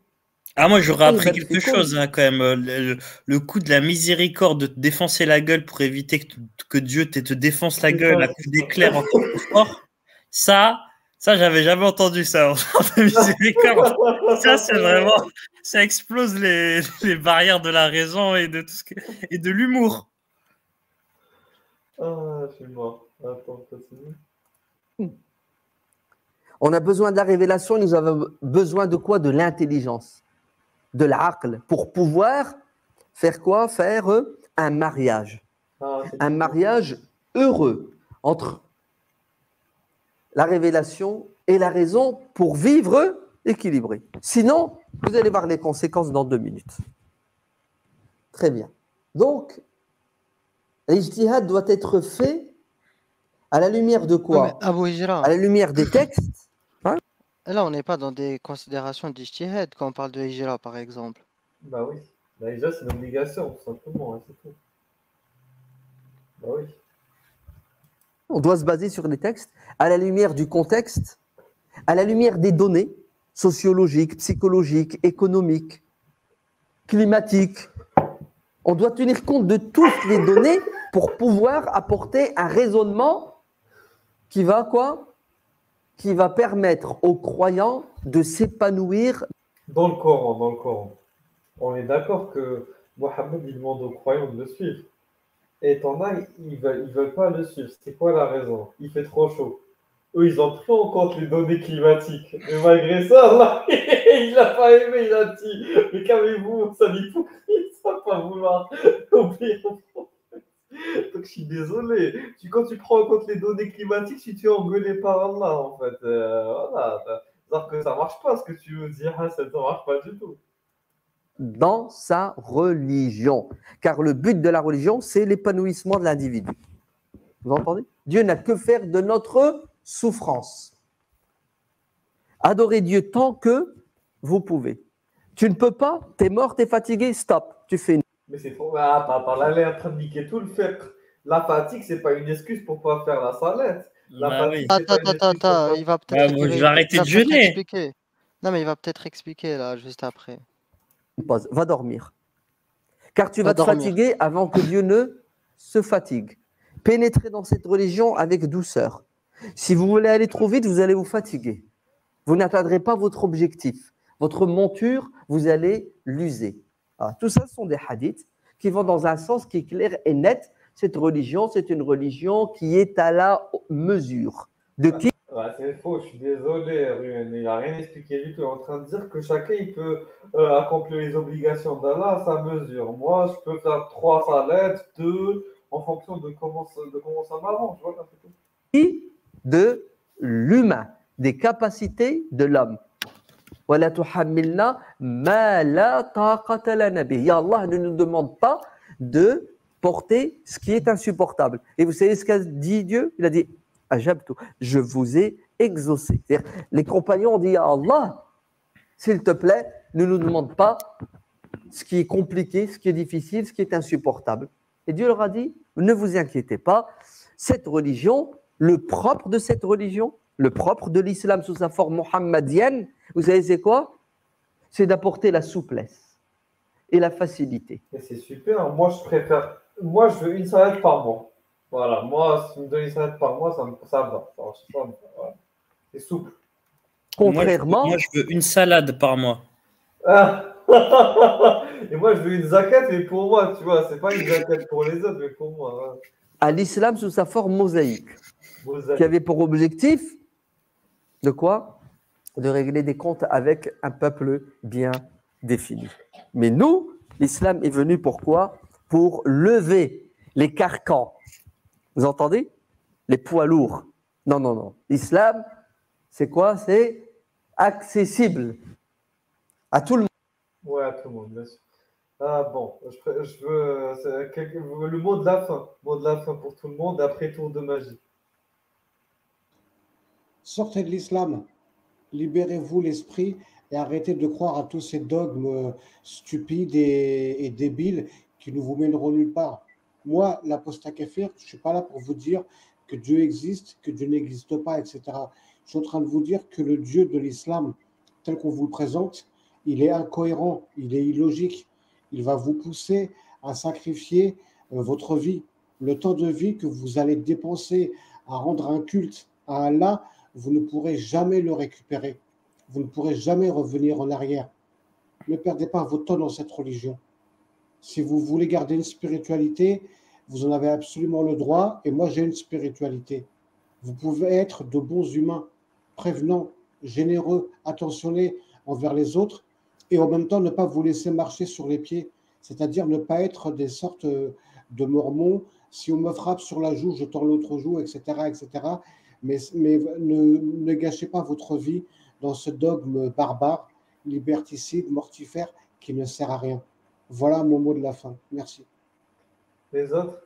Ah, moi, j'aurais Oui, appris quelque chose, hein, quand même. euh, Le, le coup de la miséricorde, de te défoncer la gueule pour éviter que, que Dieu te, te défonce la gueule à coups c'est d'éclair encore plus fort. Ça, ça, j'avais jamais entendu ça. en miséricorde. Ça, c'est vraiment. Ça explose les, les barrières de la raison et de tout ce que, et de l'humour. Ah, je suis mort. Attends, continue. On a besoin de la révélation, nous avons besoin de quoi? De l'intelligence, de l'aql, pour pouvoir faire quoi? Faire euh, un mariage. Ah, Un mariage heureux entre la révélation et la raison pour vivre équilibré. Sinon, vous allez voir les conséquences dans deux minutes. Très bien. Donc, l'ijtihad doit être fait à la lumière de quoi? À la lumière des textes là, on n'est pas dans des considérations d'ijtihad quand on parle de Hijra, par exemple. Bah oui. Bah, déjà, c'est une obligation, tout simplement, hein, c'est tout. Bah oui. On doit se baser sur les textes à la lumière du contexte, à la lumière des données sociologiques, psychologiques, économiques, climatiques. On doit tenir compte de toutes les données pour pouvoir apporter un raisonnement qui va quoi Qui va permettre aux croyants de s'épanouir. Dans le Coran, dans le Coran. On est d'accord que Mohammed, il demande aux croyants de le suivre. Et t'en as, ils veulent, ils veulent pas le suivre. C'est quoi la raison? Il fait trop chaud. Eux, ils ont pris en compte les données climatiques. Mais malgré ça, il n'a pas aimé, il a dit Mais calmez-vous, ça l'hypocrite, ça va pas vouloir oublier Donc je suis désolé. Tu, quand tu prends en compte les données climatiques, si tu es engueulé par Allah, en fait, euh, voilà. Alors que ça marche pas ce que tu veux dire, ça ne marche pas du tout. Dans sa religion. Car le but de la religion, c'est l'épanouissement de l'individu. Vous entendez? Dieu n'a que faire de notre souffrance. Adorez Dieu tant que vous pouvez. Tu ne peux pas, tu es mort, tu es fatigué, stop. Tu fais une mais c'est trop. Ah, là, elle est en train de niquer tout le fait. La fatigue, c'est pas une excuse pour pas faire la salette. La bah fatigue, attends, attends, attends, il va peut-être. Bah, je vais arrêter de jeûner. Non, mais il va peut-être expliquer là, juste après. Pause. Va dormir. Car tu vas, te fatiguer avant que Dieu ne se fatigue. Pénétrez dans cette religion avec douceur. Si vous voulez aller trop vite, vous allez vous fatiguer. Vous n'atteindrez pas votre objectif. Votre monture, vous allez l'user. Ah, tout ça sont des hadiths qui vont dans un sens qui est clair et net. Cette religion, c'est une religion qui est à la mesure. De qui C'est faux, je suis désolé, Il n'a rien expliqué du tout. Il est en train de dire que chacun il peut euh, accomplir les obligations d'Allah à sa mesure. Moi, je peux faire trois salettes, deux, en fonction de comment, de comment ça m'arrange. De l'humain, des capacités de l'homme. Allah ne nous demande pas de porter ce qui est insupportable. Et vous savez ce qu'a dit Dieu? Il a dit je vous ai exaucé. Les compagnons ont dit Allah, s'il te plaît, ne nous demande pas ce qui est compliqué, ce qui est difficile, ce qui est insupportable. Et Dieu leur a dit, ne vous inquiétez pas, cette religion, le propre de cette religion, le propre de l'islam sous sa forme mohammedienne, vous savez c'est quoi? C'est d'apporter la souplesse et la facilité. C'est super. Moi, je préfère. Moi, je veux une salade par mois. Voilà. Moi, si me donnes une salade par mois, ça, me... ça va. C'est souple. Contrairement. Moi je, veux une salade par mois. et moi, je veux une zakat, mais pour moi, tu vois. C'est pas une zakat pour les autres, mais pour moi. À l'islam sous sa forme mosaïque, mosaïque, qui avait pour objectif de quoi De régler des comptes avec un peuple bien défini. Mais nous, l'islam est venu pourquoi Pour lever les carcans. Vous entendez? Les poids lourds. Non, non, non. L'islam, c'est quoi? C'est accessible à tout le monde. Oui, à tout le monde, bien sûr. Ah bon, je, veux le mot de la fin, mot de la fin pour tout le monde après tour de magie. Sortez de l'islam, libérez-vous l'esprit et arrêtez de croire à tous ces dogmes stupides et, débiles qui ne vous mèneront nulle part. Moi, l'apostat kéfir, je ne suis pas là pour vous dire que Dieu existe, que Dieu n'existe pas, etc. Je suis en train de vous dire que le Dieu de l'islam, tel qu'on vous le présente, il est incohérent, il est illogique. Il va vous pousser à sacrifier euh, votre vie, le temps de vie que vous allez dépenser à rendre un culte à Allah vous ne pourrez jamais le récupérer. Vous ne pourrez jamais revenir en arrière. Ne perdez pas votre temps dans cette religion. Si vous voulez garder une spiritualité, vous en avez absolument le droit. Et moi, j'ai une spiritualité. Vous pouvez être de bons humains, prévenants, généreux, attentionnés envers les autres, et en même temps ne pas vous laisser marcher sur les pieds, c'est-à-dire ne pas être des sortes de mormons. Si on me frappe sur la joue, je tords l'autre joue, etc., etc mais, ne, gâchez pas votre vie dans ce dogme barbare, liberticide, mortifère, qui ne sert à rien. Voilà mon mot de la fin. Merci. Les autres?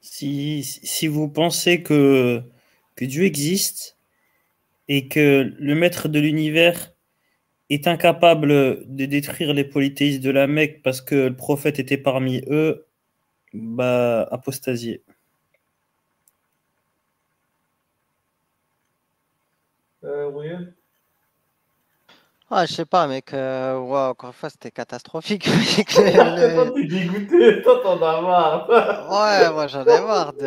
Si, si vous pensez que, que Dieu existe et que le maître de l'univers est incapable de détruire les polythéistes de la Mecque parce que le prophète était parmi eux, bah, apostasier. Euh, Ah, je sais pas, mec. euh, encore une fois, c'était catastrophique. T'es dégoûté, toi, t'en as marre. Ouais, moi j'en ai marre de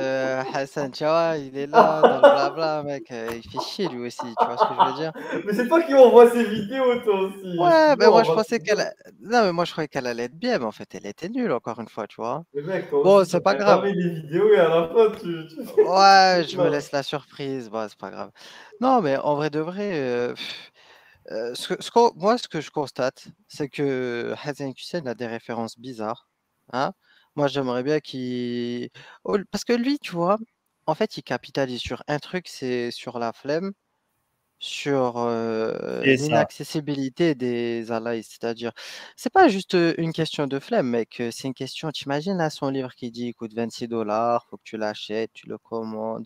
Hassan, tu vois, il est là, dans le blabla, mec, euh, il fait chier lui aussi, tu vois ce que je veux dire? Mais c'est toi qui m'envoie ces vidéos, toi aussi. Ouais, Sinon, moi je pensais qu'elle... a- Non, mais moi je croyais qu'elle allait être bien, mais en fait elle était nulle, encore une fois, tu vois. Mais mec, toi Bon, c'est pas grave. des vidéos et à la fin, tu. Ouais, je me laisse la surprise, bon, c'est pas grave. Non, mais en vrai de vrai, euh, pff, euh, ce moi ce que je constate, c'est que Hassan Hussein a des références bizarres, hein. Moi j'aimerais bien qu'il... Parce que lui, tu vois, en fait il capitalise sur un truc, c'est sur la flemme. Sur euh, l'inaccessibilité des alliés, c'est-à-dire, c'est pas juste une question de flemme, mec, c'est une question, t'imagines là son livre qui dit il coûte 26 dollars, faut que tu l'achètes, tu le commandes.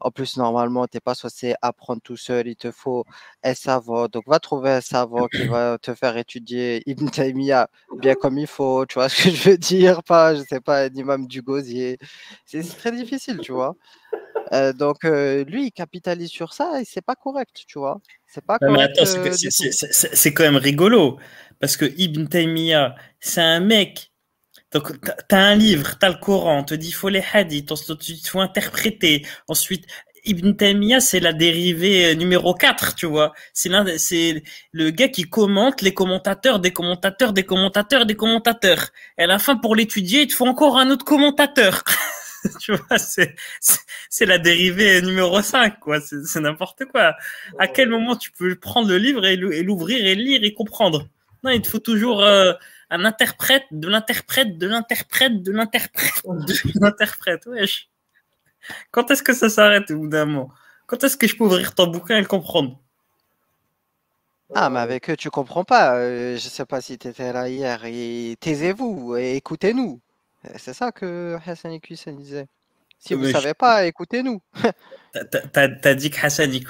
En plus, normalement, t'es pas censé apprendre tout seul, il te faut un savant, donc va trouver un savant qui va te faire étudier Ibn Taymiyyah bien comme il faut, tu vois ce que je veux dire, pas, je sais pas, un imam du gosier. C'est très difficile, tu vois? Euh, donc, euh, lui, il capitalise sur ça et c'est pas correct, tu vois. C'est pas correct c'est euh, c'est- quand même rigolo. Parce que Ibn Taymiyyah, c'est un mec. Donc, t'as- un livre, t'as le Coran, on te dit il faut les hadiths, ensuite il faut interpréter. Ensuite, Ibn Taymiyyah, c'est la dérivée euh, numéro 4, tu vois. C'est l'un, des- c'est le gars qui commente les commentateurs des commentateurs des commentateurs des commentateurs. Et à la fin, pour l'étudier, il te faut encore un autre commentateur. tu vois, c'est, la dérivée numéro 5, quoi. C'est n'importe quoi. À quel moment tu peux prendre le livre et l'ou- et l'ouvrir et le lire et comprendre? Non, il te faut toujours euh, un interprète, de l'interprète, de l'interprète, de l'interprète, de l'interprète. Wesh. Quand est-ce que ça s'arrête au bout d'un moment? Quand est-ce que je peux ouvrir ton bouquin et le comprendre? Ah, mais avec eux, tu comprends pas. euh, je sais pas si tu étais là hier. Et taisez-vous et écoutez-nous. Euh, C'est ça que Hassan Iqiyoussen disait. Si vous Mais je- savez pas, écoutez-nous. T'as- t'as dit que Hassan il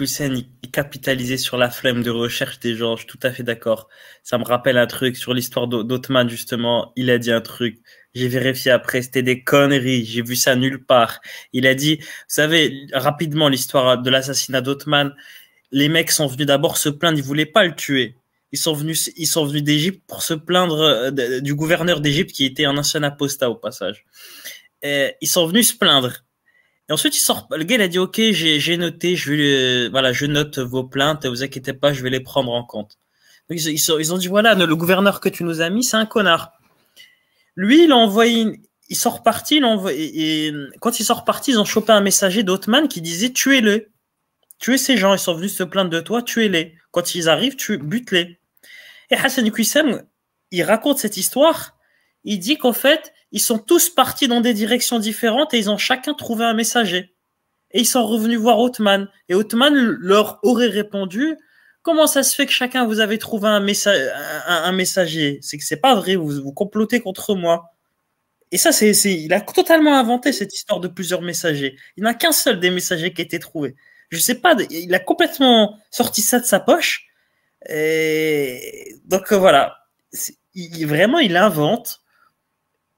capitalisait sur la flemme de recherche des gens, je suis tout à fait d'accord. Ça me rappelle un truc sur l'histoire d'O- d'Othman, justement. Il a dit un truc. J'ai vérifié après, c'était des conneries. J'ai vu ça nulle part. Il a dit, vous savez, rapidement, l'histoire de l'assassinat d'Othman. Les mecs sont venus d'abord se plaindre, ils voulaient pas le tuer. Ils sont venus, ils sont venus d'Égypte pour se plaindre euh, du gouverneur d'Égypte qui était un ancien apostat au passage. Ils sont venus se plaindre. Et ensuite, il sort, le gars, il a dit, OK, j'ai, noté, je vais, euh, voilà, je note vos plaintes, vous inquiétez pas, je vais les prendre en compte. Ils, ils sont- ils ont dit, voilà, le gouverneur que tu nous as mis, c'est un connard. Lui, il a envoyé, une- il sort parti, il a envoyé, et, quand il sort parti, ils ont chopé un messager d'Othman qui disait, tuez-le. Tuez ces gens, ils sont venus se plaindre de toi, tuez-les. Quand ils arrivent, tu bute-les. Et Hassan Qissem, il raconte cette histoire. Il dit qu'en fait, ils sont tous partis dans des directions différentes et ils ont chacun trouvé un messager. Et ils sont revenus voir Othman. Et Othman leur aurait répondu Comment ça se fait que chacun vous avez trouvé un, messa- un, un messager? C'est que c'est pas vrai, vous, vous complotez contre moi. Et ça, c'est, il a totalement inventé cette histoire de plusieurs messagers. Il n'y en a qu'un seul des messagers qui a été trouvé. Je sais pas, il a complètement sorti ça de sa poche. Et donc euh, voilà, vraiment, il invente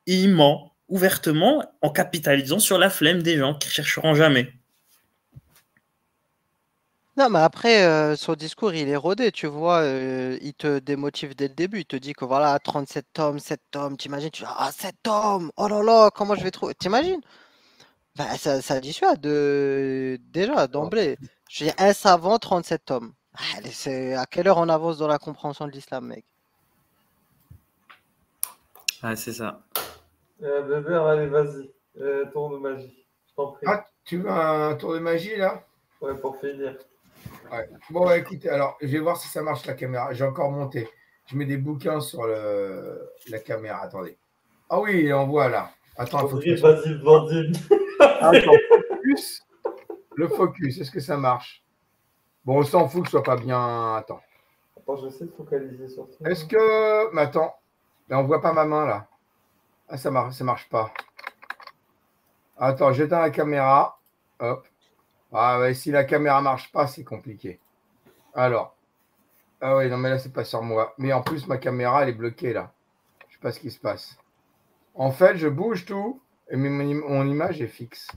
et il ment ouvertement en capitalisant sur la flemme des gens qui chercheront jamais. Non, mais après, euh, son discours, il est rodé, tu vois. euh, il te démotive dès le début. Il te dit que voilà, 37 tomes, 7 tomes, t'imagines, tu dis, ah, 7 tomes, oh là là, comment je vais trouver. T'imagines? Bah, ça, ça dissuade déjà d'emblée. Je dis, un savant, 37 tomes. Allez, c'est à quelle heure on avance dans la compréhension de l'islam, mec? Ah, c'est ça. Euh, Bébert, allez, vas-y. Euh, tour de magie. Je t'en prie. Ah, tu veux un tour de magie là? Ouais, pour finir. Ouais. Bon, bah, écoutez, alors, je vais voir si ça marche la caméra. J'ai encore monté. Je mets des bouquins sur le... la caméra. Attendez. Ah oui, on voit là. Attends, il faut que Vas-y, vas-y, Blandine. Attends, focus. Le focus, est-ce que ça marche? Bon, on s'en fout que ce soit pas bien. Attends. Attends, je vais essayer de focaliser sur toi. Est-ce que. Mais attends. Là, on voit pas ma main là. Ah, ça marche, ça marche pas. Attends, j'éteins la caméra. Hop. Ah ouais, si la caméra marche pas, c'est compliqué. Alors. Ah oui, non, mais là, c'est pas sur moi. Mais en plus, ma caméra, elle est bloquée là. Je sais pas ce qui se passe. En fait, je bouge tout et mon image est fixe.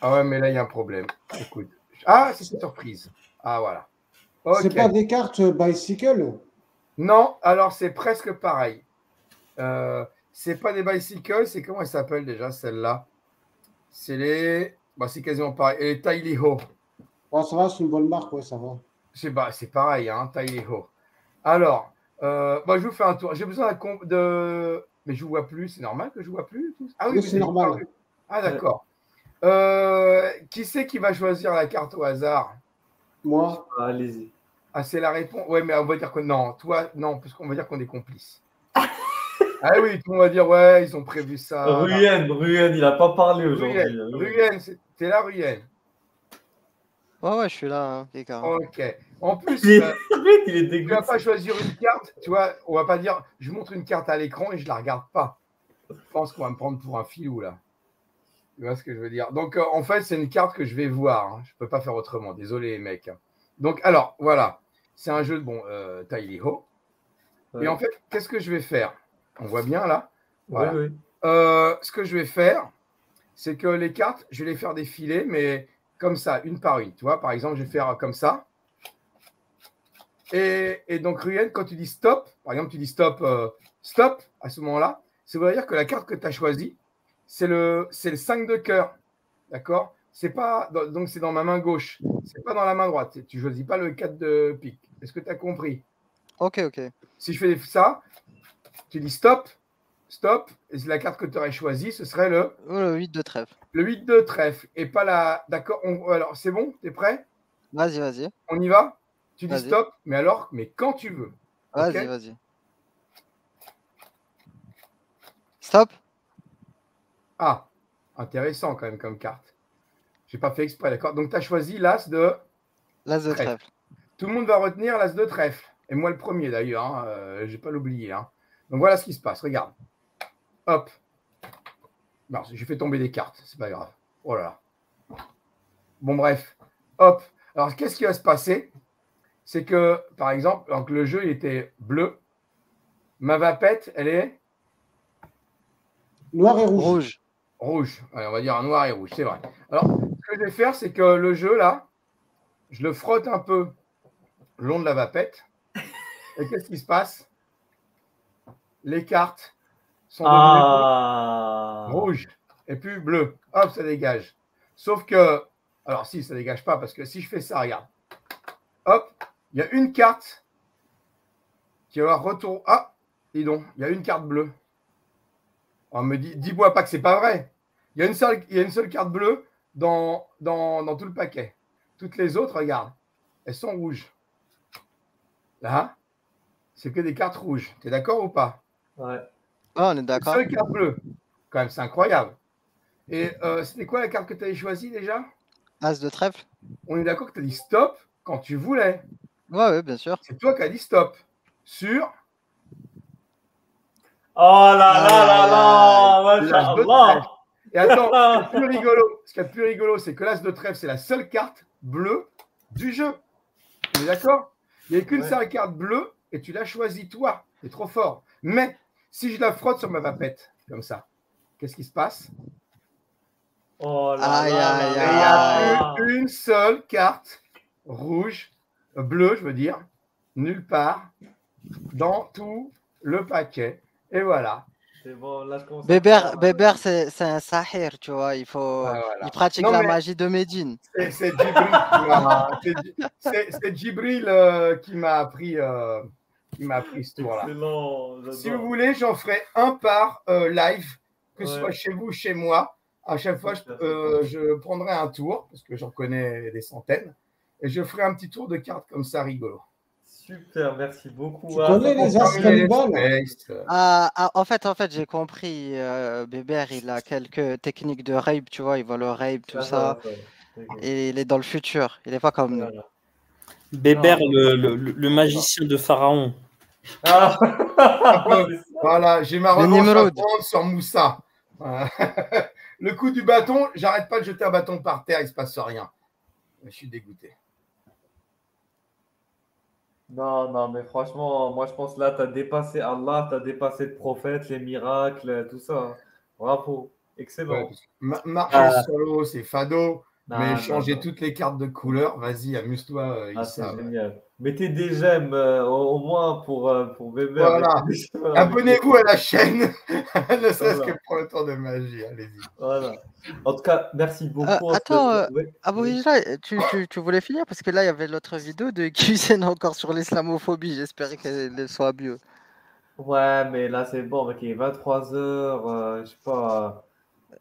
Ah ouais, mais là, il y a un problème. Écoute. Ah, c'est une surprise. Ah, voilà. C'est pas des cartes bicycle? Non, alors c'est presque pareil. Euh, c'est pas des bicycles, c'est comment elles s'appellent déjà celle-là? C'est les. Bah, c'est quasiment pareil. Et les Tailiho. Oh, ça va, c'est une bonne marque, ouais, ça va. C'est bah, pareil, hein, Tailiho. Alors, euh, bah, je vous fais un tour. J'ai besoin de. Mais je ne vois plus, c'est normal que je ne vois plus Ah oui, c'est normal. Ah d'accord. Euh, qui c'est qui va choisir la carte au hasard? Moi. Allez-y. Ah, c'est la réponse. Ouais, mais on va dire que non. Toi, non, parce qu'on va dire qu'on est complice. ah oui, monde va dire ouais, ils ont prévu ça. Ruyen, Ruyen, il n'a pas parlé aujourd'hui. Ruyen, t'es là, Ruyen? Ouais, ouais, je suis là, hein, Ok. En plus, il euh, il est tu vas pas choisir une carte. Tu vois, on va pas dire je montre une carte à l'écran et je la regarde pas. Je pense qu'on va me prendre pour un filou là. Tu vois ce que je veux dire? Donc, euh, en fait, c'est une carte que je vais voir. Hein. Je peux pas faire autrement. Désolé, les mecs. Donc, alors, voilà. C'est un jeu de bon euh, Ho. Et en fait, qu'est-ce que je vais faire? On voit bien là? Voilà. Euh, ce que je vais faire, c'est que les cartes, je vais les faire défiler, mais comme ça, une par une. Tu vois, par exemple, je vais faire comme ça. Et, donc, Ruyen, quand tu dis stop, par exemple, tu dis stop, euh, stop à ce moment-là, ça veut dire que la carte que tu as choisie, c'est le, le 5 de cœur. D'accord? C'est pas Donc, c'est dans ma main gauche. C'est pas dans la main droite. Tu choisis pas le 4 de pique. Est-ce que tu as compris? Ok, ok. Si je fais ça, tu dis stop, stop, et la carte que tu aurais choisie, ce serait le... le 8 de trèfle. Le 8 de trèfle. Et pas la. D'accord. Alors, c'est bon? Tu es prêt? Vas-y, vas-y. On y va? Tu dis stop, mais alors, mais quand tu veux. Vas-y, vas-y. Stop. Ah, intéressant quand même comme carte. J'ai pas fait exprès, d'accord Donc, tu as choisi l'as de. L'as de trèfle. Tout le monde va retenir l'as de trèfle. Et moi, le premier d'ailleurs. Hein, euh, je n'ai pas l'oublier. Hein. Donc, voilà ce qui se passe. Regarde. Hop. Non, j'ai fait tomber des cartes. C'est pas grave. Oh là là. Bon, bref. Hop. Alors, qu'est-ce qui va se passer? C'est que, par exemple, donc le jeu il était bleu, ma vapette, elle est Noir et rouge. Rouge. Rouge. on va dire un noir et rouge, c'est vrai. Alors, ce que je vais faire, c'est que le jeu, là, je le frotte un peu le long de la vapette. Et qu'est-ce qui se passe? Les cartes sont ah. rouges et puis bleu. Hop, ça dégage. Sauf que, alors si, ça dégage pas, parce que si je fais ça, regarde. Hop, il y a une carte qui va retour. Ah, dis donc, il y a une carte bleue. On me dit, dis-moi pas que c'est pas vrai. Il y, a une seule, il y a une seule carte bleue dans, dans, tout le paquet. Toutes les autres, regarde, elles sont rouges. Là, c'est que des cartes rouges. Tu es d'accord ou pas? Ouais. Ah, on est d'accord. Une seule carte bleue. Quand même, c'est incroyable. Et euh, c'était quoi la carte que tu avais choisie déjà? As de trèfle. On est d'accord que tu as dit stop quand tu voulais. Ouais, ouais, bien sûr. C'est toi qui as dit stop. Sur. Oh là là là là Et attends, ce qui est plus rigolo, ce qui est plus rigolo, c'est que l'as de trèfle, c'est la seule carte bleue du jeu. On est d'accord? Il n'y a qu'une seule carte bleue et tu l'as choisie toi. C'est trop fort. Mais si je la frotte sur ma vapette, comme ça, qu'est-ce qui se passe? Oh là là, Il y a une seule carte rouge bleu, je veux dire, nulle part, dans tout le paquet. Et voilà. Bon, Bébert, c'est un sahir, tu vois. Il, faut, il pratique la magie de Médine. C'est Djibril, euh, qui m'a appris, euh, qui m'a appris ce tour-là. Si vous voulez, j'en ferai un par euh, live, que ce soit chez vous ou chez moi. À chaque fois, je, je prendrai un tour, parce que j'en connais des centaines. Et je ferai un petit tour de cartes comme ça, rigolo. Super, merci beaucoup. Tu connais les ah, ah, En fait, en fait j'ai compris. Euh, Bébert, il a quelques techniques de rape, tu vois. Il voit le rape, tout ça. Et il est dans le futur. Il n'est pas comme nous. Bébert, le, le, magicien de Pharaon. Ah. voilà, j'ai ma revanche sur Moussa. le coup du bâton, j'arrête pas de jeter un bâton par terre, il ne se passe rien. Je suis dégoûté. Non, non, mais franchement, moi je pense là, tu as dépassé Allah, tu as dépassé le prophète, les miracles, tout ça. Bravo, excellent. marche ah. solo, c'est fado. Mais changer toutes les cartes de couleur, vas-y, amuse-toi. Euh, ah, c'est génial. Mettez des j'aime euh, au, moins pour, euh, pour bébé. Voilà. Abonnez-vous à la chaîne, ne serait-ce que pour le tour de magie. Allez-y. Voilà. En tout cas, merci beaucoup. attends, ah oui, tu, tu, tu, voulais finir? Parce que là, il y avait l'autre vidéo de Kusen encore sur l'islamophobie. J'espérais qu'elle soit mieux. Ouais, mais là, c'est bon, est 23h, je sais pas.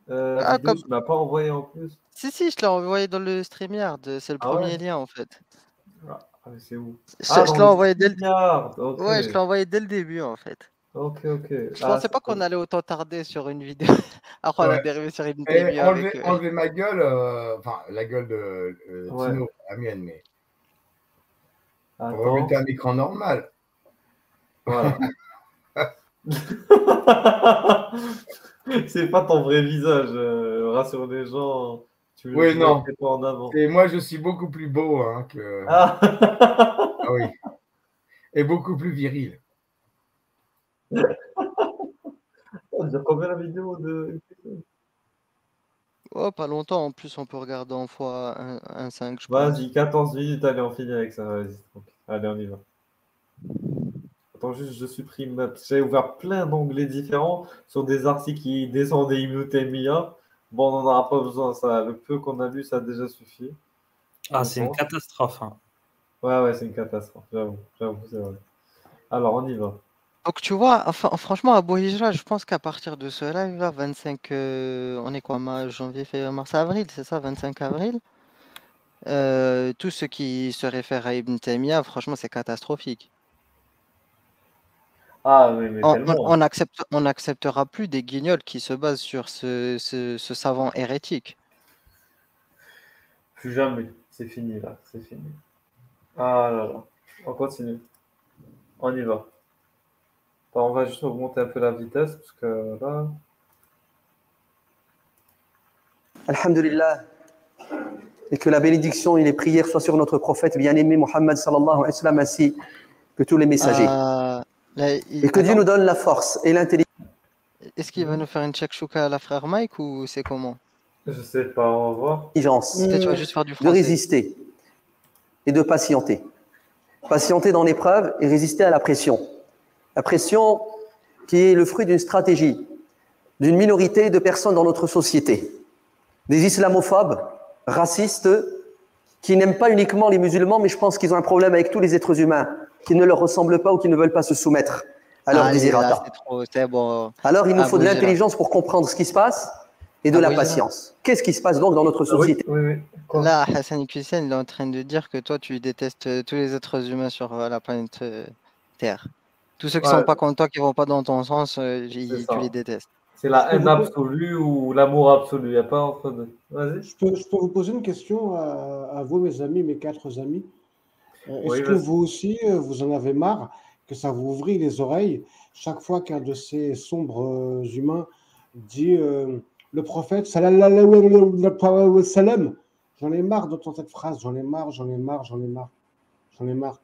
Euh, ah, comme... Tu m'as pas envoyé en plus Si, si, je l'ai envoyé dans le StreamYard. C'est le ah premier lien en fait. Ah, ah c'est où? Je, ah, je l'ai envoyé dès le... Ouais, je l'ai envoyé dès le début en fait. Ok, ok. Je pensais pas qu'on allait autant tarder sur une vidéo. Après, on a dérivé sur une vidéo. Enlever, enlever, ma gueule, euh, enfin, la gueule de euh, Tino, la mienne, mais. Remettre un écran normal. Voilà. c'est pas ton vrai visage. Euh, rassure les gens. Tu oui, non. En avant. Et moi, je suis beaucoup plus beau hein, que. Ah. ah. oui. Et beaucoup plus viril. On dirait combien la vidéo de. Oh, pas longtemps. En plus, on peut regarder en fois 1.5. Vas-y, 14 minutes. Allez, on finit avec ça. Allez, on y va. Attends juste, je supprime. J'ai ouvert plein d'onglets différents sur des articles qui descendaient Mia. Bon, on n'en aura pas besoin, ça. Le peu qu'on a lu, ça a déjà suffi. Ah, c'est une catastrophe. Hein. Ouais, ouais, c'est une catastrophe. J'avoue, j'avoue, c'est vrai. Alors, on y va. Donc, tu vois, enfin, franchement, à Bohija, je pense qu'à partir de ce live, là, 25, euh, on est quoi, janvier, février, mars, avril, c'est ça, 25 avril euh, Tout ce qui se réfère à Ibn Taymiyyah, franchement, c'est catastrophique. Ah, mais on, accepte, on n'acceptera plus des guignols qui se basent sur ce, ce, savant hérétique. Plus jamais. C'est fini là. C'est fini. Ah là là. On continue. On y va. on va juste augmenter un peu la vitesse parce que là. Alhamdulillah. Et que la bénédiction et les prières soient sur notre prophète bien-aimé Mohammed sallallahu alayhi wa sallam ainsi que tous les messagers. Et que Dieu nous donne la force et l'intelligence. Est-ce qu'il va nous faire une chouka à la frère Mike ou c'est comment? Je sais pas, on va voir. De résister et de patienter. Patienter dans l'épreuve et résister à la pression. La pression qui est le fruit d'une stratégie d'une minorité de personnes dans notre société. Des islamophobes, racistes, qui n'aiment pas uniquement les musulmans, mais je pense qu'ils ont un problème avec tous les êtres humains qui ne leur ressemblent pas ou qui ne veulent pas se soumettre à leur désirata. Alors il nous faut de l'intelligence pour comprendre ce qui se passe et de la patience. Qu'est-ce qui se passe donc dans notre ah société Là, Hassan Hussein il est en train de dire que toi, tu détestes tous les êtres humains sur euh, la planète euh, Terre. Tous ceux qui ne sont pas comme toi, qui ne vont pas dans ton sens, euh, tu les détestes. C'est la haine absolue ou l'amour absolu. Il n'y a pas entre deux. Je peux, je peux vous poser une question à, à vous, mes amis, mes quatre amis. Euh, est-ce que vous aussi, euh, vous en avez marre que ça vous ouvre les oreilles chaque fois qu'un de ces sombres euh, humains dit le prophète, salam, j'en ai marre d'entendre cette phrase, j'en ai marre, j'en ai marre, j'en ai marre, j'en ai marre.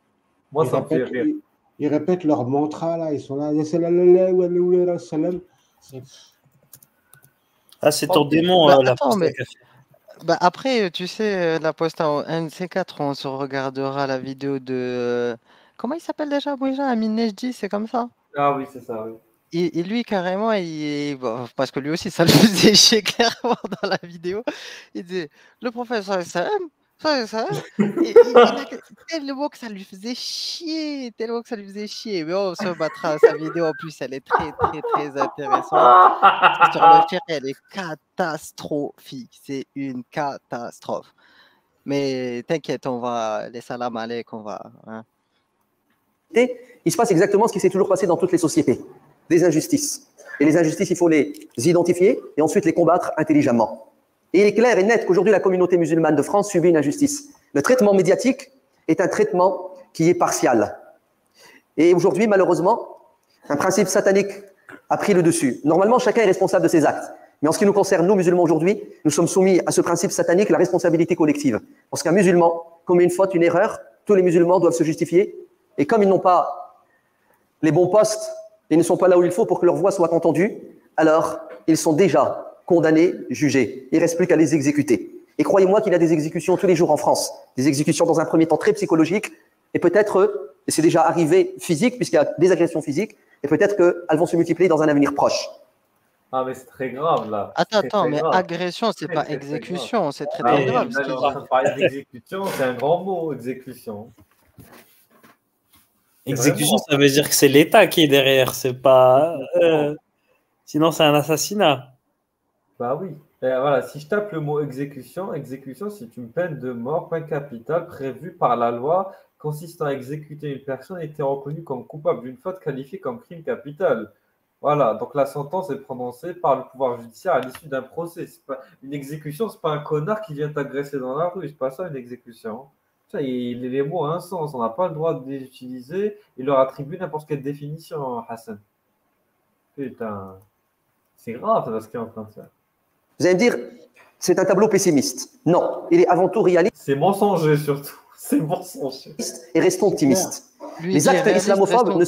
Moi, ils ça répètent, fait rire. Ils, répètent leur mantra là, ils sont là, salam. Ah, c'est ton démon, bah, la bah après, tu sais, la poste en NC4, on se regardera la vidéo de. Comment il s'appelle déjà, Bouija Amin Nejdi, c'est comme ça? Ah oui, c'est ça, oui. Et, lui, carrément, il, parce que lui aussi, ça le faisait chier clairement dans la vidéo. Il disait Le professeur SM, ça, ça. Et, tellement que ça lui faisait chier, tellement que ça lui faisait chier. Mais on se battra. Sa vidéo, en plus, elle est très, très, très intéressante. Sur le elle est catastrophique. C'est une catastrophe. Mais t'inquiète, on va les salam aller qu'on va. Hein. Il se passe exactement ce qui s'est toujours passé dans toutes les sociétés des injustices. Et les injustices, il faut les identifier et ensuite les combattre intelligemment. Et il est clair et net qu'aujourd'hui, la communauté musulmane de France subit une injustice. Le traitement médiatique est un traitement qui est partial. Et aujourd'hui, malheureusement, un principe satanique a pris le dessus. Normalement, chacun est responsable de ses actes. Mais en ce qui nous concerne, nous, musulmans, aujourd'hui, nous sommes soumis à ce principe satanique, la responsabilité collective. Lorsqu'un musulman commet une faute, une erreur, tous les musulmans doivent se justifier. Et comme ils n'ont pas les bons postes, ils ne sont pas là où il faut pour que leur voix soit entendue, alors ils sont déjà condamnés, jugés. Il ne reste plus qu'à les exécuter. Et croyez-moi qu'il y a des exécutions tous les jours en France. Des exécutions dans un premier temps très psychologiques, et peut-être, et c'est déjà arrivé physique, puisqu'il y a des agressions physiques, et peut-être qu'elles vont se multiplier dans un avenir proche. Ah, mais c'est très grave là. Attends, attends, très mais grave. agression, c'est pas très, exécution, c'est très Ah très grave. ce c'est un grand mot, exécution. Exécution, ça veut dire que c'est l'État qui est derrière, c'est pas. euh, Sinon, c'est un assassinat. Bah oui. Voilà, si je tape le mot exécution, exécution, c'est une peine de mort, peine capitale prévue par la loi consistant à exécuter une personne était reconnue comme coupable d'une faute qualifiée comme crime capital. Voilà, donc la sentence est prononcée par le pouvoir judiciaire à l'issue d'un procès. Une exécution, c'est pas un connard qui vient t'agresser dans la rue, c'est pas ça une exécution. Les mots ont un sens, on n'a pas le droit de les utiliser et leur attribuer n'importe quelle définition, Hassan. Putain, c'est grave ce qu'il est en train de faire. Vous allez me dire, c'est un tableau pessimiste. Non, il est avant tout réaliste C'est mensonger surtout. C'est mensonger. et restons optimistes. Lui Les actes réaliste, islamophobes ne.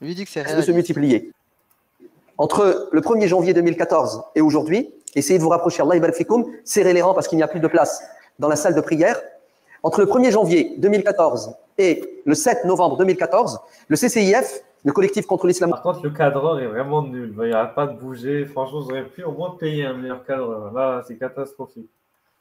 Lui dit que c'est de se multiplier. Entre le 1er janvier 2014 et aujourd'hui, essayez de vous rapprocher. Allah fikoum, serrez les rangs parce qu'il n'y a plus de place dans la salle de prière. Entre le 1er janvier 2014 et le 7 novembre 2014, le CCIF, le collectif contre l'islam. Par contre, le cadreur est vraiment nul. Il n'arrête pas de bouger. Franchement, j'aurais pu au moins payer un meilleur cadreur. Là, c'est catastrophique.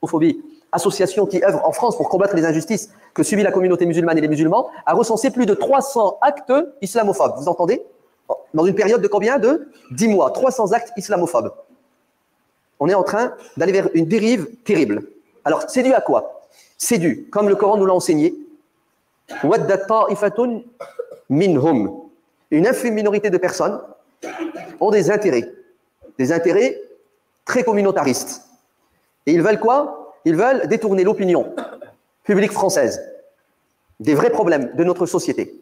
Homophobie, association qui œuvre en France pour combattre les injustices que subit la communauté musulmane et les musulmans, a recensé plus de 300 actes islamophobes. Vous entendez? Dans une période de combien? De 10 mois. 300 actes islamophobes. On est en train d'aller vers une dérive terrible. Alors, c'est dû à quoi? C'est dû, comme le Coran nous l'a enseigné, minhum une infime minorité de personnes ont des intérêts. Des intérêts très communautaristes. Et ils veulent quoi? Ils veulent détourner l'opinion publique française des vrais problèmes de notre société,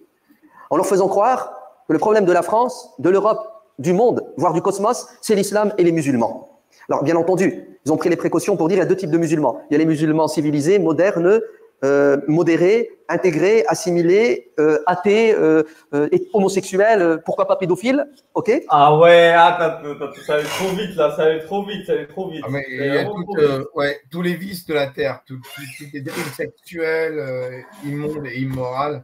en leur faisant croire que le problème de la France, de l'Europe, du monde, voire du cosmos, c'est l'islam et les musulmans. Alors, bien entendu, ils ont pris les précautions pour dire qu'il y a deux types de musulmans. Il y a les musulmans civilisés, modernes, euh, modérés, intégrés, assimilés, euh, athées, euh, euh, euh, pourquoi pas pédophiles, ok? Ah ouais, attends, ça allait trop vite là, ça allait trop vite, ça allait trop vite. Ah, mais il y a tout, euh, ouais, tous les vices de la terre, tout- tout- toutes les dérives sexuelles, euh, immondes et immorales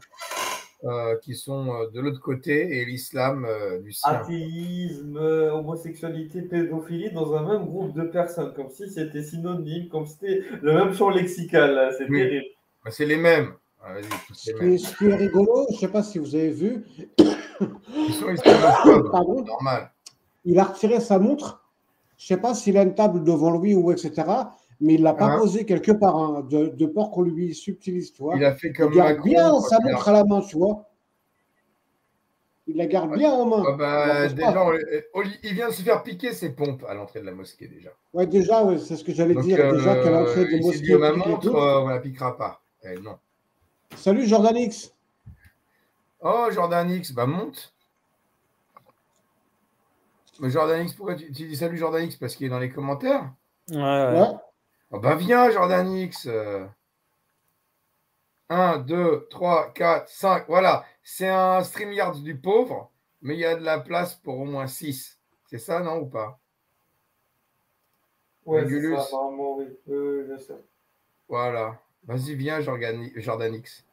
euh, qui sont euh, de l'autre côté et l'islam euh, du sien. Athéisme, homosexualité, pédophilie dans un même groupe de personnes, comme si c'était synonyme, comme si c'était le même champ lexical, là, c'est Oui. terrible. Bah, c'est les mêmes. Ah, Ce qui, est, ce qui est rigolo, je ne sais pas si vous avez vu, Ils sont Pardon normal. il a retiré sa montre. Je ne sais pas s'il a une table devant lui ou etc. Mais il ne l'a pas Hein posée quelque part, hein, de, de peur qu'on lui subtilise, tu vois. Il a fait Il comme garde Macron. bien sa il montre à la main, tu vois. Il la garde bien en main. Ah bah, Il la déjà, on- on- il vient de se faire piquer ses pompes à l'entrée de la mosquée déjà. Ouais, déjà, ouais, c'est ce que j'allais dire. déjà euh, qu'à l'entrée de il s'est mosquée, dit, ma montre, euh, on la piquera pas. Eh, non. Salut Jordan X. Oh, Jordan X, bah monte. Mais Jordan X, pourquoi tu, tu dis salut Jordan X? Parce qu'il est dans les commentaires Ouais, ouais. Ouais. Ah bah viens Jordan X 1, 2, 3, 4, 5, voilà. C'est un StreamYard du pauvre, mais il y a de la place pour au moins 6. C'est ça, non ou pas? Ouais, ça, apparemment, oui. Oui, bien sûr. Voilà. Vas-y, viens Jordan, Jordan X.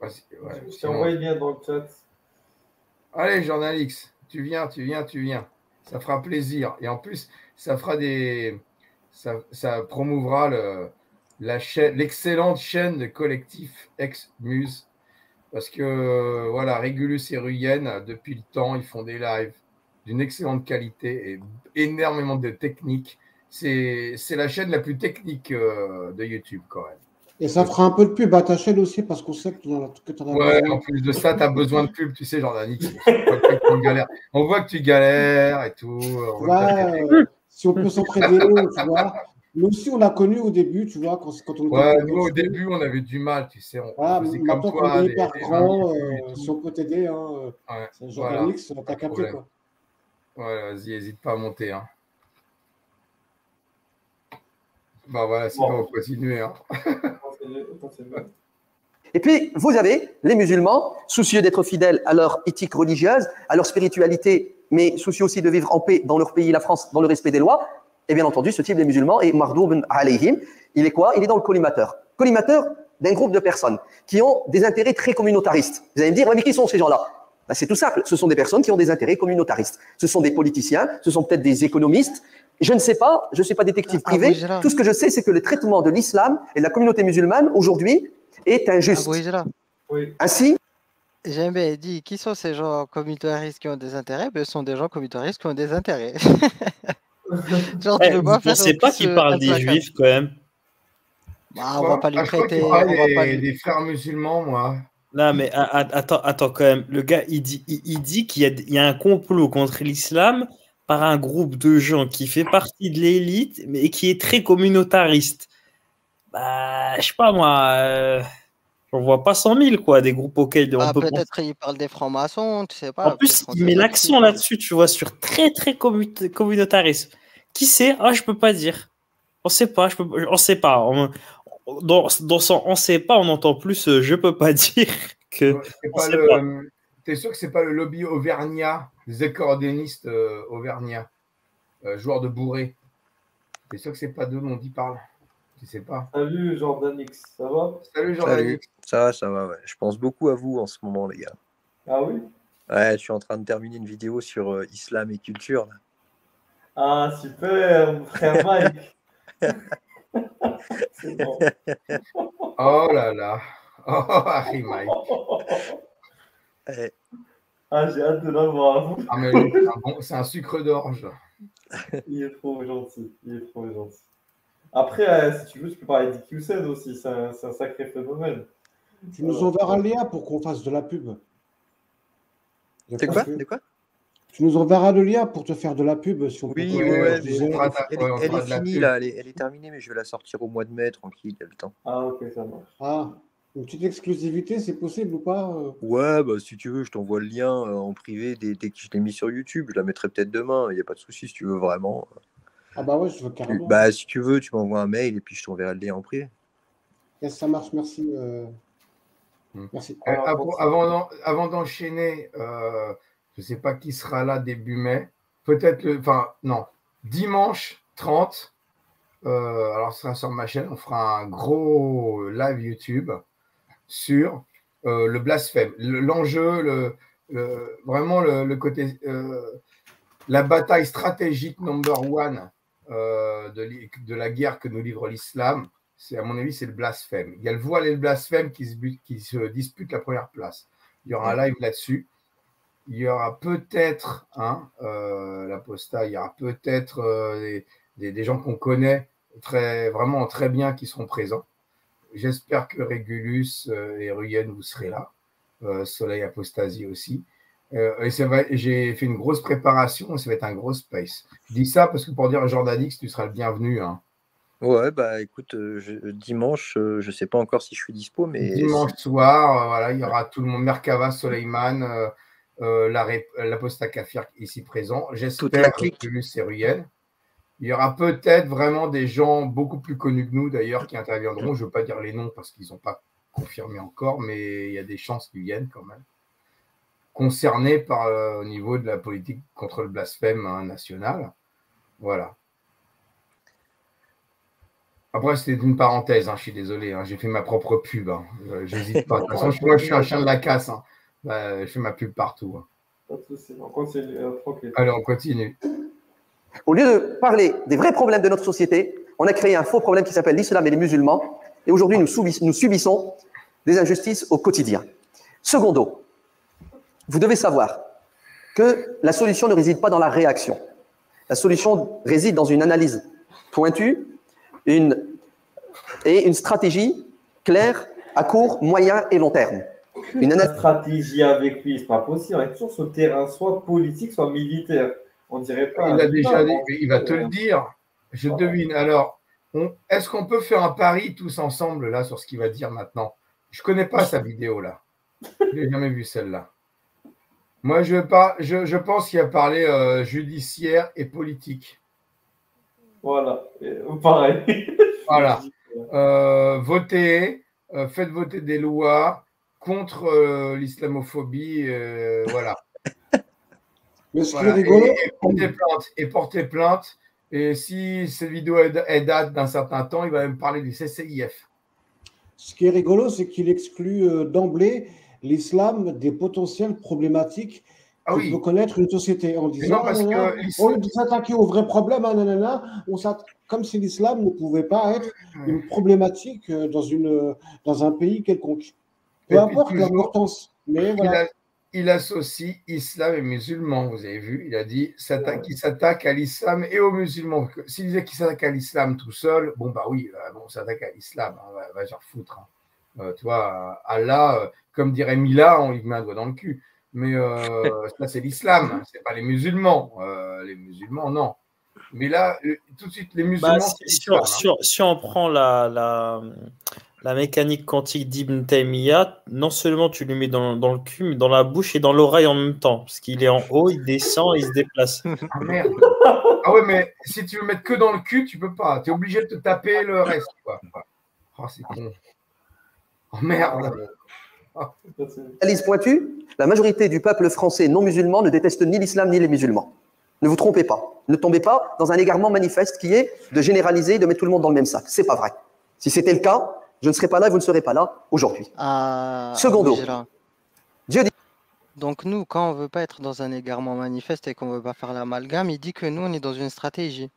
Vas-y, ouais, Je sinon- envoyé bien dans le chat. Allez, Jordan X, tu viens, tu viens, tu viens. Ça fera plaisir. Et en plus, ça fera des. Ça, ça promouvra le, la chaîne, l'excellente chaîne de collectif Ex-Muse. Parce que, voilà, Régulus et Ruyen, depuis le temps, ils font des lives d'une excellente qualité et énormément de technique. C'est la chaîne la plus technique euh, de YouTube, quand même. Et ça fera un peu de pub à ta chaîne aussi parce qu'on sait que tu en as, Ouais, besoin. en plus de ça, tu as besoin de pub, tu sais, Jordan X. On voit que tu galères. On et tout. On Ouais, euh, si on peut s'entraider, tu vois. Nous aussi, on l'a connu au début, tu vois, quand, quand on Ouais, nous, au début, on avait du mal, tu sais. On, on faisait comme toi. est des- hyper grand, euh, si on peut t'aider, hein, euh, Ouais, c'est Jordan voilà. T'as capté quoi. Ouais, vas-y, n'hésite pas à monter. Hein. Bah voilà, Bon. sinon on va continuer. Hein. Et puis, vous avez les musulmans, soucieux d'être fidèles à leur éthique religieuse, à leur spiritualité mais soucieux aussi de vivre en paix dans leur pays, la France, dans le respect des lois, et bien entendu, ce type de musulman est mardoub alayhim. Il est quoi? Il est dans le collimateur. Collimateur d'un groupe de personnes qui ont des intérêts très communautaristes. Vous allez me dire, mais qui sont ces gens-là? Ben, C'est tout simple. Ce sont des personnes qui ont des intérêts communautaristes. Ce sont des politiciens, ce sont peut-être des économistes. Je ne sais pas, je ne suis pas détective Ah, privé. Abouhijra. Tout ce que je sais, c'est que le traitement de l'islam et de la communauté musulmane aujourd'hui est injuste. Abou Hijra, Oui. Ainsi, J'aime bien dit, qui sont ces gens communautaristes qui ont des intérêts? Ben, Ce sont des gens communautaristes qui ont des intérêts. Genre, Eh, vous pas faire pensez pas plus, qu'il euh, parle des juifs quand même Bah, on va pas lui Ah, je crois prêter. qu'il On va parlait pas des, lui- des frères musulmans, moi. Non, mais attends, attends quand même. Le gars, il dit, il, dit qu'il y a, il y a un complot contre l'islam par un groupe de gens qui fait partie de l'élite, mais qui est très communautariste. Bah, je sais pas moi. Euh, J'en vois pas 100 000, quoi, des groupes auxquels on Ah, peut penser. peut-être il parle des francs-maçons, tu sais pas. En plus, il sait met l'accent là-dessus, tu vois, sur très très commu- communautariste. Qui c'est Ah, je peux pas dire. On sait pas, je peux, on sait pas. On- dans, dans son on sait pas, on entend plus euh, je peux pas dire que. Le- pas. T'es sûr que c'est pas le lobby auvergnat, les accordéonistes euh, auvergnats, euh, joueurs de bourré? T'es sûr que c'est pas d'eux dont il parle Je sais pas? Salut Jordan X, ça va? Salut Jordan. Salut. Ça va, ça va, ouais. Je pense beaucoup à vous en ce moment, les gars. Ah oui? Ouais, je suis en train de terminer une vidéo sur euh, islam et culture. là. Ah super, mon frère Mike. Bon. Oh là là. Oh, Harry Mike. Eh, Ah, j'ai hâte de l'avoir. Ah, mais c'est un, bon- c'est un sucre d'orge. Il est trop gentil. Il est trop gentil. Après, euh, si tu veux, tu peux parler d'IQSEN aussi. C'est un, sacré phénomène. Tu nous enverras lien pour qu'on fasse de la pub. Pense quoi? C'est quoi? Tu nous enverras le lien pour te faire de la pub si on peut Oui, ouais, on ta- elle, ouais, on elle est finie là, elle est, elle est terminée, mais je vais la sortir au mois de mai, tranquille, il y a le temps. Ah, ok, ça marche. Ah, une petite exclusivité, c'est possible ou pas euh Ouais, bah si tu veux, je t'envoie le lien euh, en privé dès, dès que je l'ai mis sur YouTube. Je la mettrai peut-être demain, il n'y a pas de souci si tu veux vraiment. Ah bah ouais, je veux Tu- carrément. bah si tu veux, tu m'envoies un mail et puis je t'enverrai le lien en privé. Yes, ça marche, merci. euh, Hmm. Merci. Alors, avant d'enchaîner, euh, je ne sais pas qui sera là début mai. Peut-être le. Enfin, non. Dimanche 30. euh, alors, ce sera sur ma chaîne. On fera un gros live YouTube sur euh, le blasphème. Le- L'enjeu, le, le- vraiment le, le côté. euh, la bataille stratégique number one de, la guerre que nous livre l'islam, c'est à mon avis, c'est le blasphème. Il y a le voile et le blasphème qui se, but- qui se disputent la première place. Il y aura un live là-dessus. Il y aura peut-être hein, euh, l'apostat, il y aura peut-être euh, des, des- des gens qu'on connaît très, vraiment très bien qui seront présents. J'espère que Régulus euh, et Ruyen, vous serez là. Euh, Soleil Apostasie aussi. Et ça va- j'ai fait une grosse préparation, ça va être un gros space. Je dis ça parce que pour dire à Jordan X, tu seras le bienvenu. hein. Ouais, bah écoute, je- dimanche, je sais pas encore si je suis dispo, mais Dimanche soir, voilà, il y aura tout le monde, Merkava, Soleiman, euh, la l'apostat Kafir ici présent. J'espère que et Ruyen. Il y aura peut-être vraiment des gens beaucoup plus connus que nous d'ailleurs qui interviendront. Je ne veux pas dire les noms parce qu'ils n'ont pas confirmé encore, mais il y a des chances qu'ils viennent quand même. Concernés par, euh, au niveau de la politique contre le blasphème hein, national. Voilà. Après, c'était une parenthèse, hein, je suis désolé, hein, j'ai fait ma propre pub. Euh, J'hésite pas. De toute façon, moi, je suis un chien de la casse. Bah, je fais ma pub partout. hein. Pas de souci. On continue. euh. Allez, on continue. Au lieu de parler des vrais problèmes de notre société, on a créé un faux problème qui s'appelle l'islam et les musulmans. Et aujourd'hui, nous subissons des injustices au quotidien. Secondo, vous devez savoir que la solution ne réside pas dans la réaction. La solution réside dans une analyse pointue une, et une stratégie claire à court, moyen et long terme. Une La stratégie avec lui, c'est pas possible. On est toujours sur le terrain, soit politique, soit militaire. On dirait pas. Il a déjà dit, mais il va te le dire. Je devine. Alors, est-ce qu'on peut faire un pari tous ensemble là sur ce qu'il va dire maintenant? Je connais pas sa vidéo là. Je n'ai jamais vu celle-là. Moi, je, pas, je, je pense qu'il a parlé euh, judiciaire et politique. Voilà. Et, pareil. Voilà. Euh, votez, euh, faites voter des lois contre euh, l'islamophobie. euh, voilà. Mais ce qui Voilà. est rigolo, Et, et porter plainte. Et porter plainte. Et si cette vidéo est, date d'un certain temps, il va même parler du CCIF. ce qui est rigolo, c'est qu'il exclut euh, d'emblée l'islam des potentielles problématiques Ah que oui. peut connaître une société en disant non, parce ah, nanana, que l'islam- au lieu de s'attaquer aux vrais problèmes, ah, nanana, on comme si l'islam ne pouvait pas être une problématique dans, une, dans un pays quelconque. Peu importe l'importance. Mais Il, voilà. a- il associe islam et musulman, vous avez vu. Il a dit qu'il s'attaque à l'islam et aux musulmans. S'il disait qu'il s'attaque à l'islam tout seul, bon, bah oui, euh, bon, on s'attaque à l'islam, hein, va, faire foutre. hein. Euh, tu vois, Allah, euh, comme dirait Mila, on lui met un doigt dans le cul. Mais euh, ça, c'est l'islam, c'est pas les musulmans. Euh, les musulmans, non. Mais là, euh, tout de suite, les musulmans, Bah, c'est si, on, on- si on prend la, la, la mécanique quantique d'Ibn Taymiyyah, non seulement tu lui mets dans, dans le cul, mais dans la bouche et dans l'oreille en même temps. Parce qu'il est en haut, il descend, il se déplace. Ah merde. Ah ouais, mais si tu veux mettre que dans le cul, tu peux pas. Tu es obligé de te taper le reste. Quoi. Oh, c'est con. Oh merde. Analyse pointue, la majorité du peuple français non musulman ne déteste ni l'islam ni les musulmans. Ne vous trompez pas. Ne tombez pas dans un égarement manifeste qui est de généraliser, de mettre tout le monde dans le même sac. C'est pas vrai. Si c'était le cas, je ne serais pas là et vous ne serez pas là aujourd'hui. Ah, Secondo. Dieu dit Donc nous, quand on veut pas être dans un égarement manifeste et qu'on veut pas faire l'amalgame, il dit que nous, on est dans une stratégie.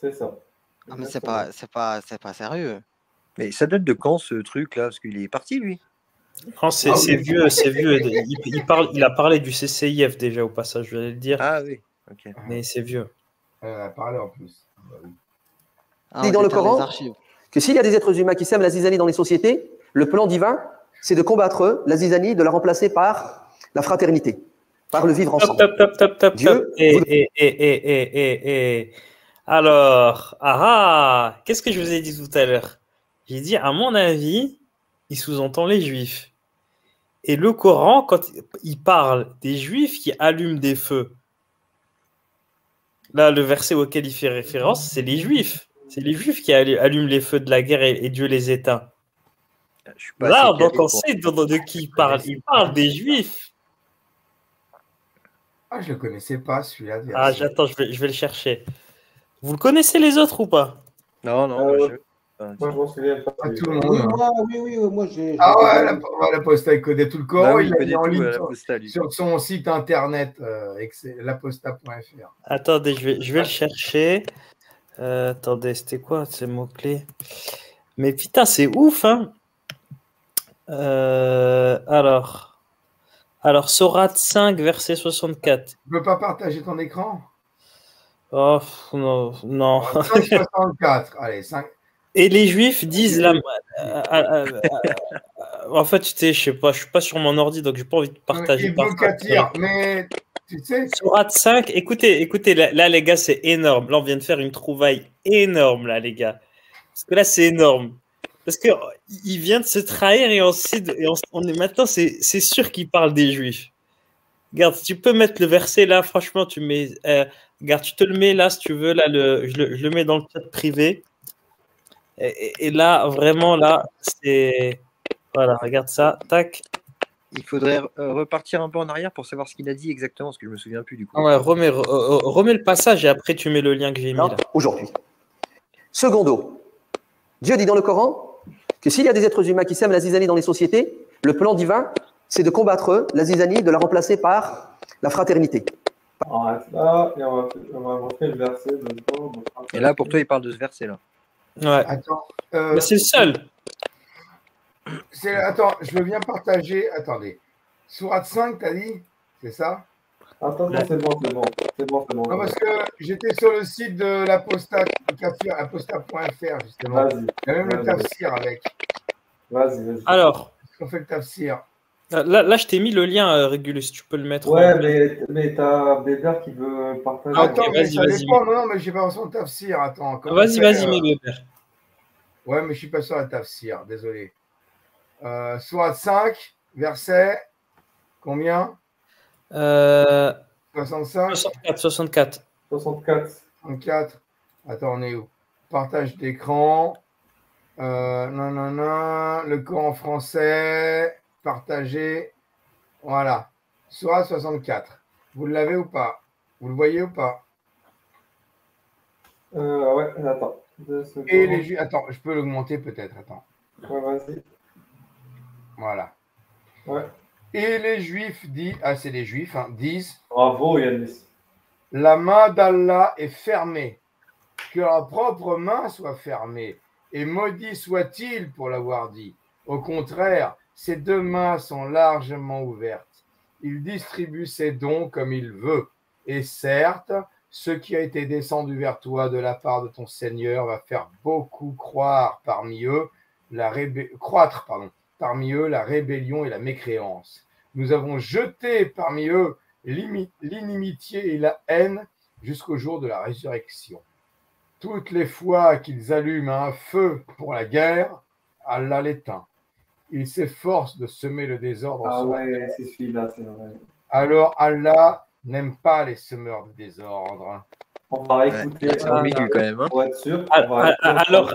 C'est ça. Ah, mais c'est pas, c'est pas, c'est pas sérieux. Mais ça date de quand ce truc-là Parce qu'il est parti, lui. Non, c'est Ah oui. vieux, c'est vieux. Il, il parle, il a parlé du CCIF déjà au passage, je vais le dire, Ah oui, ok. mais c'est vieux. Elle a parlé en plus. Oui. Ah, on dans le Coran archives. Que s'il y a des êtres humains qui sèment la zizanie dans les sociétés, le plan divin, c'est de combattre la zizanie, de la remplacer par la fraternité, par le vivre ensemble. top, top, top, top, Dieu top. Et, vous- et, et, et, et, et, et. Alors, ah, ah, qu'est-ce que je vous ai dit tout à l'heure? J'ai dit, à mon avis, il sous-entend les juifs. Et le Coran, quand il parle des juifs qui allument des feux, là, le verset auquel il fait référence, c'est les juifs. C'est les juifs qui allu- allument les feux de la guerre et, et Dieu les éteint. Je suis pas Là, donc on sait de, de qui il parle. Il parle des juifs. Ah, je le connaissais pas celui-là. Ah, j'attends, je vais, je vais le chercher. Vous le connaissez les autres ou pas? Non, non, Ah moi, ouais. je- Moi, je m'en souviens pas. Tout le Oui, monde. moi, oui, oui, oui, moi j'ai. Ah ouais, la, Posta, il connaît tout le Coran. Bah oui, il l'a connaît mis en tout, ligne euh, sur, posta, lui. sur son site internet, euh, laposta.fr. Attendez, je vais, je vais le chercher. Euh, attendez, c'était quoi ces mots-clés Mais putain, c'est ouf, hein Euh, Alors, alors, Sorat 5, verset 64. Tu peux pas partager ton écran? Oh, non, non. 564. Allez, 5. Et les Juifs disent la. euh, en fait, je sais pas, je suis pas sur mon ordi, donc j'ai pas envie de partager. Par mais tu sais, Sorat 5, écoutez, écoutez, là, les gars, c'est énorme. Là, on vient de faire une trouvaille énorme, là, les gars. Parce que là, c'est énorme. Parce que euh, il vient de se trahir et et on, on est maintenant, c'est sûr qu'il parle des Juifs. Regarde, tu peux mettre le verset là, franchement, tu mets. euh, regarde, tu te le mets là, si tu veux, là, le, je, le, je le mets dans le chat privé. Et- et là, vraiment, là, c'est. Voilà, regarde ça, tac. Il faudrait euh, repartir un peu en arrière pour savoir ce qu'il a dit exactement, parce que je me souviens plus du coup. Ah ouais, remets, re- re- remets le passage et après tu mets le lien que j'ai mis là. aujourd'hui. Secondo, Dieu dit dans le Coran que s'il y a des êtres humains qui sèment la zizanie dans les sociétés, le plan divin, c'est de combattre la zizanie, de la remplacer par la fraternité. On reste là et on va, on va montrer le verset. de Paul. Et là, pour toi, il parle de ce verset-là. Ouais. attends. euh, Mais c'est le seul. C'est- attends, je veux bien partager. Attendez. Sourate 5, t'as dit? C'est ça? Attends, c'est bon, c'est bon. C'est bon, c'est bon. Non, parce que j'étais sur le site de l'aposta, Kafir, aposta.fr, justement. Vas-y, Il y a même le tafsir avec. vas-y, vas-y. Alors, On fait le tafsir. là, là je t'ai mis le lien euh, Régulus, si tu peux le mettre. Ouais, mais, mais t'as Bébert qui veut partager. Ah, Attends, mais vas-y, ça vas-y. dépend. Non, non, mais j'ai pas reçu le tafsir. Attends. comment Vas-y, vas-y, euh, le père. Ouais, mais je suis pas sur la tafsir. Désolé. Euh, Sourate 5, verset. Combien? Euh, 65 64, 64. 64. 34. Attends, on est où? Partage d'écran. Euh, non, non, non. Le Coran français. Partager. Voilà. Sourate 64. Vous l'avez ou pas? Vous le voyez ou pas? Euh, Ouais, attends. Et les. Attends, je peux l'augmenter peut-être. Attends. Ouais, vas-y. Voilà. Ouais. Et les juifs disent, ah c'est les juifs, hein, disent. Bravo Yanis. La main d'Allah est fermée. Que la propre main soit fermée. Et maudit soit-il pour l'avoir dit. Au contraire, ses deux mains sont largement ouvertes. Il distribue ses dons comme il veut. Et certes, ce qui a été descendu vers toi de la part de ton Seigneur va faire beaucoup croire parmi eux la croître pardon, parmi eux la rébellion et la mécréance. Nous avons jeté parmi eux l'inimitié et la haine jusqu'au jour de la résurrection. Toutes les fois qu'ils allument un feu pour la guerre, Allah l'éteint. Ils s'efforcent de semer le désordre. Ah ouais, c'est celui-là, c'est vrai. Alors Allah n'aime pas les semeurs de désordre. On va écouter. c'est ambigu quand même. Hein. Pour être sûr. Alors,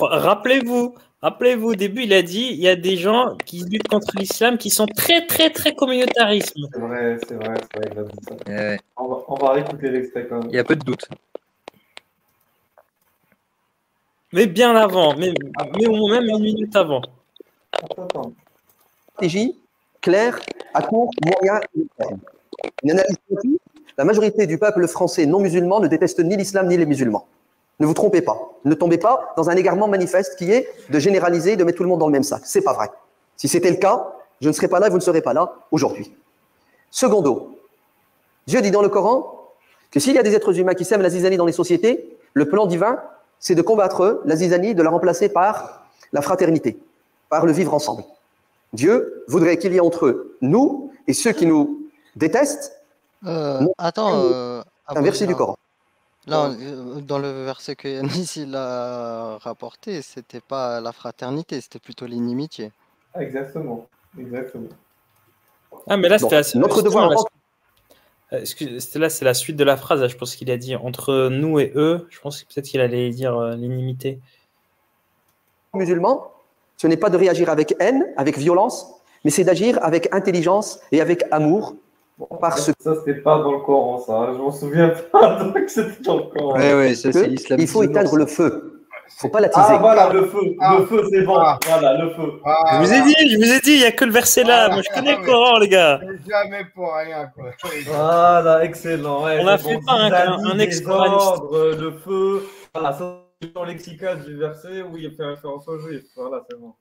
rappelez-vous, rappelez-vous, au début, il a dit il y a des gens qui luttent contre l'islam qui sont très, très, très communautaristes. C'est vrai, c'est vrai, c'est vrai, il a dit ça. Eh ouais. On, va, on va écouter l'extrait quand même. Il y a peu de doute. Mais bien avant, mais, mais au même une minute avant. Attends, attends. Stratégie claire, à court, moyen et long terme. Une analyse la majorité du peuple français non musulman ne déteste ni l'islam ni les musulmans. Ne vous trompez pas. Ne tombez pas dans un égarement manifeste qui est de généraliser, de mettre tout le monde dans le même sac. C'est pas vrai. Si c'était le cas, je ne serais pas là et vous ne serez pas là aujourd'hui. Secondo, Dieu dit dans le Coran que s'il y a des êtres humains qui sèment la zizanie dans les sociétés, le plan divin, c'est de combattre la zizanie, de la remplacer par la fraternité, par le vivre ensemble. Dieu voudrait qu'il y ait entre nous et ceux qui nous détestent. Euh, Non, attends, euh, un verset du Coran. Là, euh, dans le verset que Yanis il a rapporté, c'était pas la fraternité, c'était plutôt l'inimitié. Exactement. Exactement. Ah, mais là, c'était la- notre devoir la- Euh, excuse- c'était là, c'est la suite de la phrase. là, Je pense qu'il a dit entre nous et eux. Je pense que peut-être qu'il allait dire euh, l'inimité. que musulman, ce n'est pas de réagir avec haine, avec violence, mais c'est d'agir avec intelligence et avec amour. Parce Ça, c'était pas dans le Coran, ça. hein. Je m'en souviens pas donc c'était dans le Coran. Ouais, ouais, ça c'est que l'islam. il faut éteindre le feu. Il faut pas l'attiser. Ah, voilà, le feu. Ah. Le feu, c'est bon. Ah. Voilà, le feu. Ah, Je vous ai dit, je vous ai dit, il n'y a que le verset là. Ah, Moi, je connais ah, le Coran, les gars. jamais pour rien, quoi. Voilà, excellent. Ouais, On a fait bon. pas un- un- un ex-coraniste. désordre, Le feu. Voilà, ça, c'est dans le lexical du verset où il fait référence aux juifs. Voilà, c'est bon.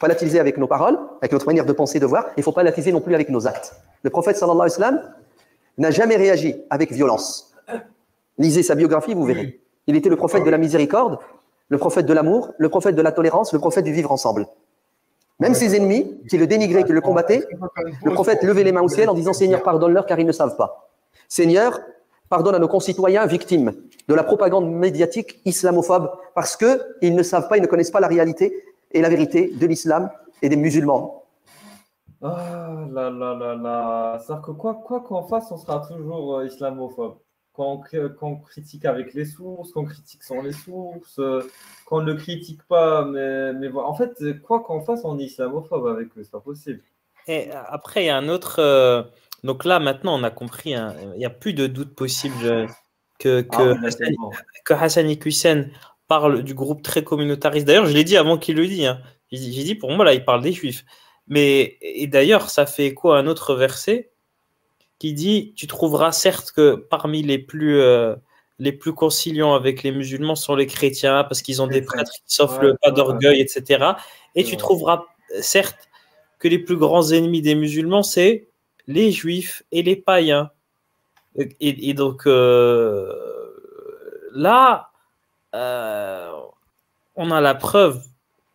Faut pas l'attiser avec nos paroles, avec notre manière de penser, de voir. Il faut pas l'attiser non plus avec nos actes. Le prophète sallallahu alayhi wa sallam n'a jamais réagi avec violence. Lisez sa biographie, vous verrez. Il était le prophète de la miséricorde, le prophète de l'amour, le prophète de la tolérance, le prophète du vivre ensemble. Même ses ennemis, qui le dénigraient, qui le combattaient, le prophète levait les mains au ciel en disant Seigneur, pardonne-leur car ils ne savent pas. Seigneur, pardonne à nos concitoyens victimes de la propagande médiatique islamophobe parce qu'ils ne savent pas, ils ne connaissent pas la réalité et la vérité de l'islam et des musulmans. Ah là là là là. C'est-à-dire que quoi quoi qu'on fasse, on sera toujours euh, islamophobe. Quand on, cri- quand on critique avec les sources, qu'on critique sans les sources, euh, qu'on ne critique pas, mais, mais voilà. En fait, quoi qu'on fasse, on est islamophobe avec eux, c'est pas possible. Et après, il y a un autre. euh, Donc là, maintenant, on a compris. hein, Il n'y a plus de doute possible euh, que, que, Ah Hassan, que Hassan parle du groupe très communautariste. D'ailleurs, je l'ai dit avant qu'il le dise. hein. J'ai dit, pour moi, là, il parle des juifs. Mais, et d'ailleurs, ça fait écho à un autre verset qui dit Tu trouveras certes que parmi les plus, euh, les plus conciliants avec les musulmans sont les chrétiens parce qu'ils ont des prêtres qui s'offrent le pas d'orgueil, etc. Et tu trouveras euh, certes que les plus grands ennemis des musulmans, c'est les juifs et les païens. Et, et donc euh, là, euh, on a la preuve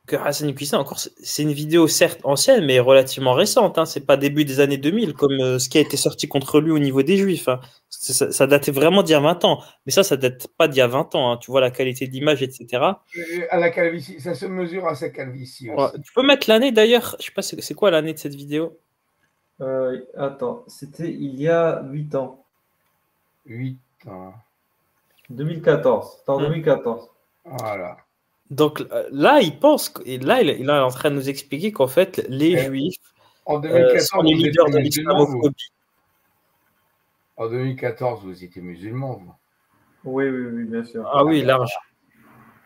que Hassan Hussein, encore, c'est- une vidéo certes ancienne, mais relativement récente. Hein, c'est pas début des années 2000 comme euh, ce qui a été sorti contre lui au niveau des juifs. hein. Ça, ça datait vraiment d'il y a 20 ans. Mais ça, ça date pas d'il y a 20 ans. hein. Tu vois la qualité de l'image, etc. Euh, À la calvitie, ça se mesure à sa calvitie aussi. Ouais, Tu peux mettre l'année d'ailleurs. Je sais pas, c'est c'est quoi l'année de cette vidéo? Euh, attends, c'était il y a 8 ans, 8 ans. 2014. C'était en Hmm. 2014. Voilà. Donc euh, là, il pense, que- et là, il, il est en train de nous expliquer qu'en fait, les Eh, juifs En euh, 2014, sont les vous leaders de l'islamophobie. En 2014, vous étiez musulman, vous. Oui, oui, oui, bien sûr. Ah oui, large.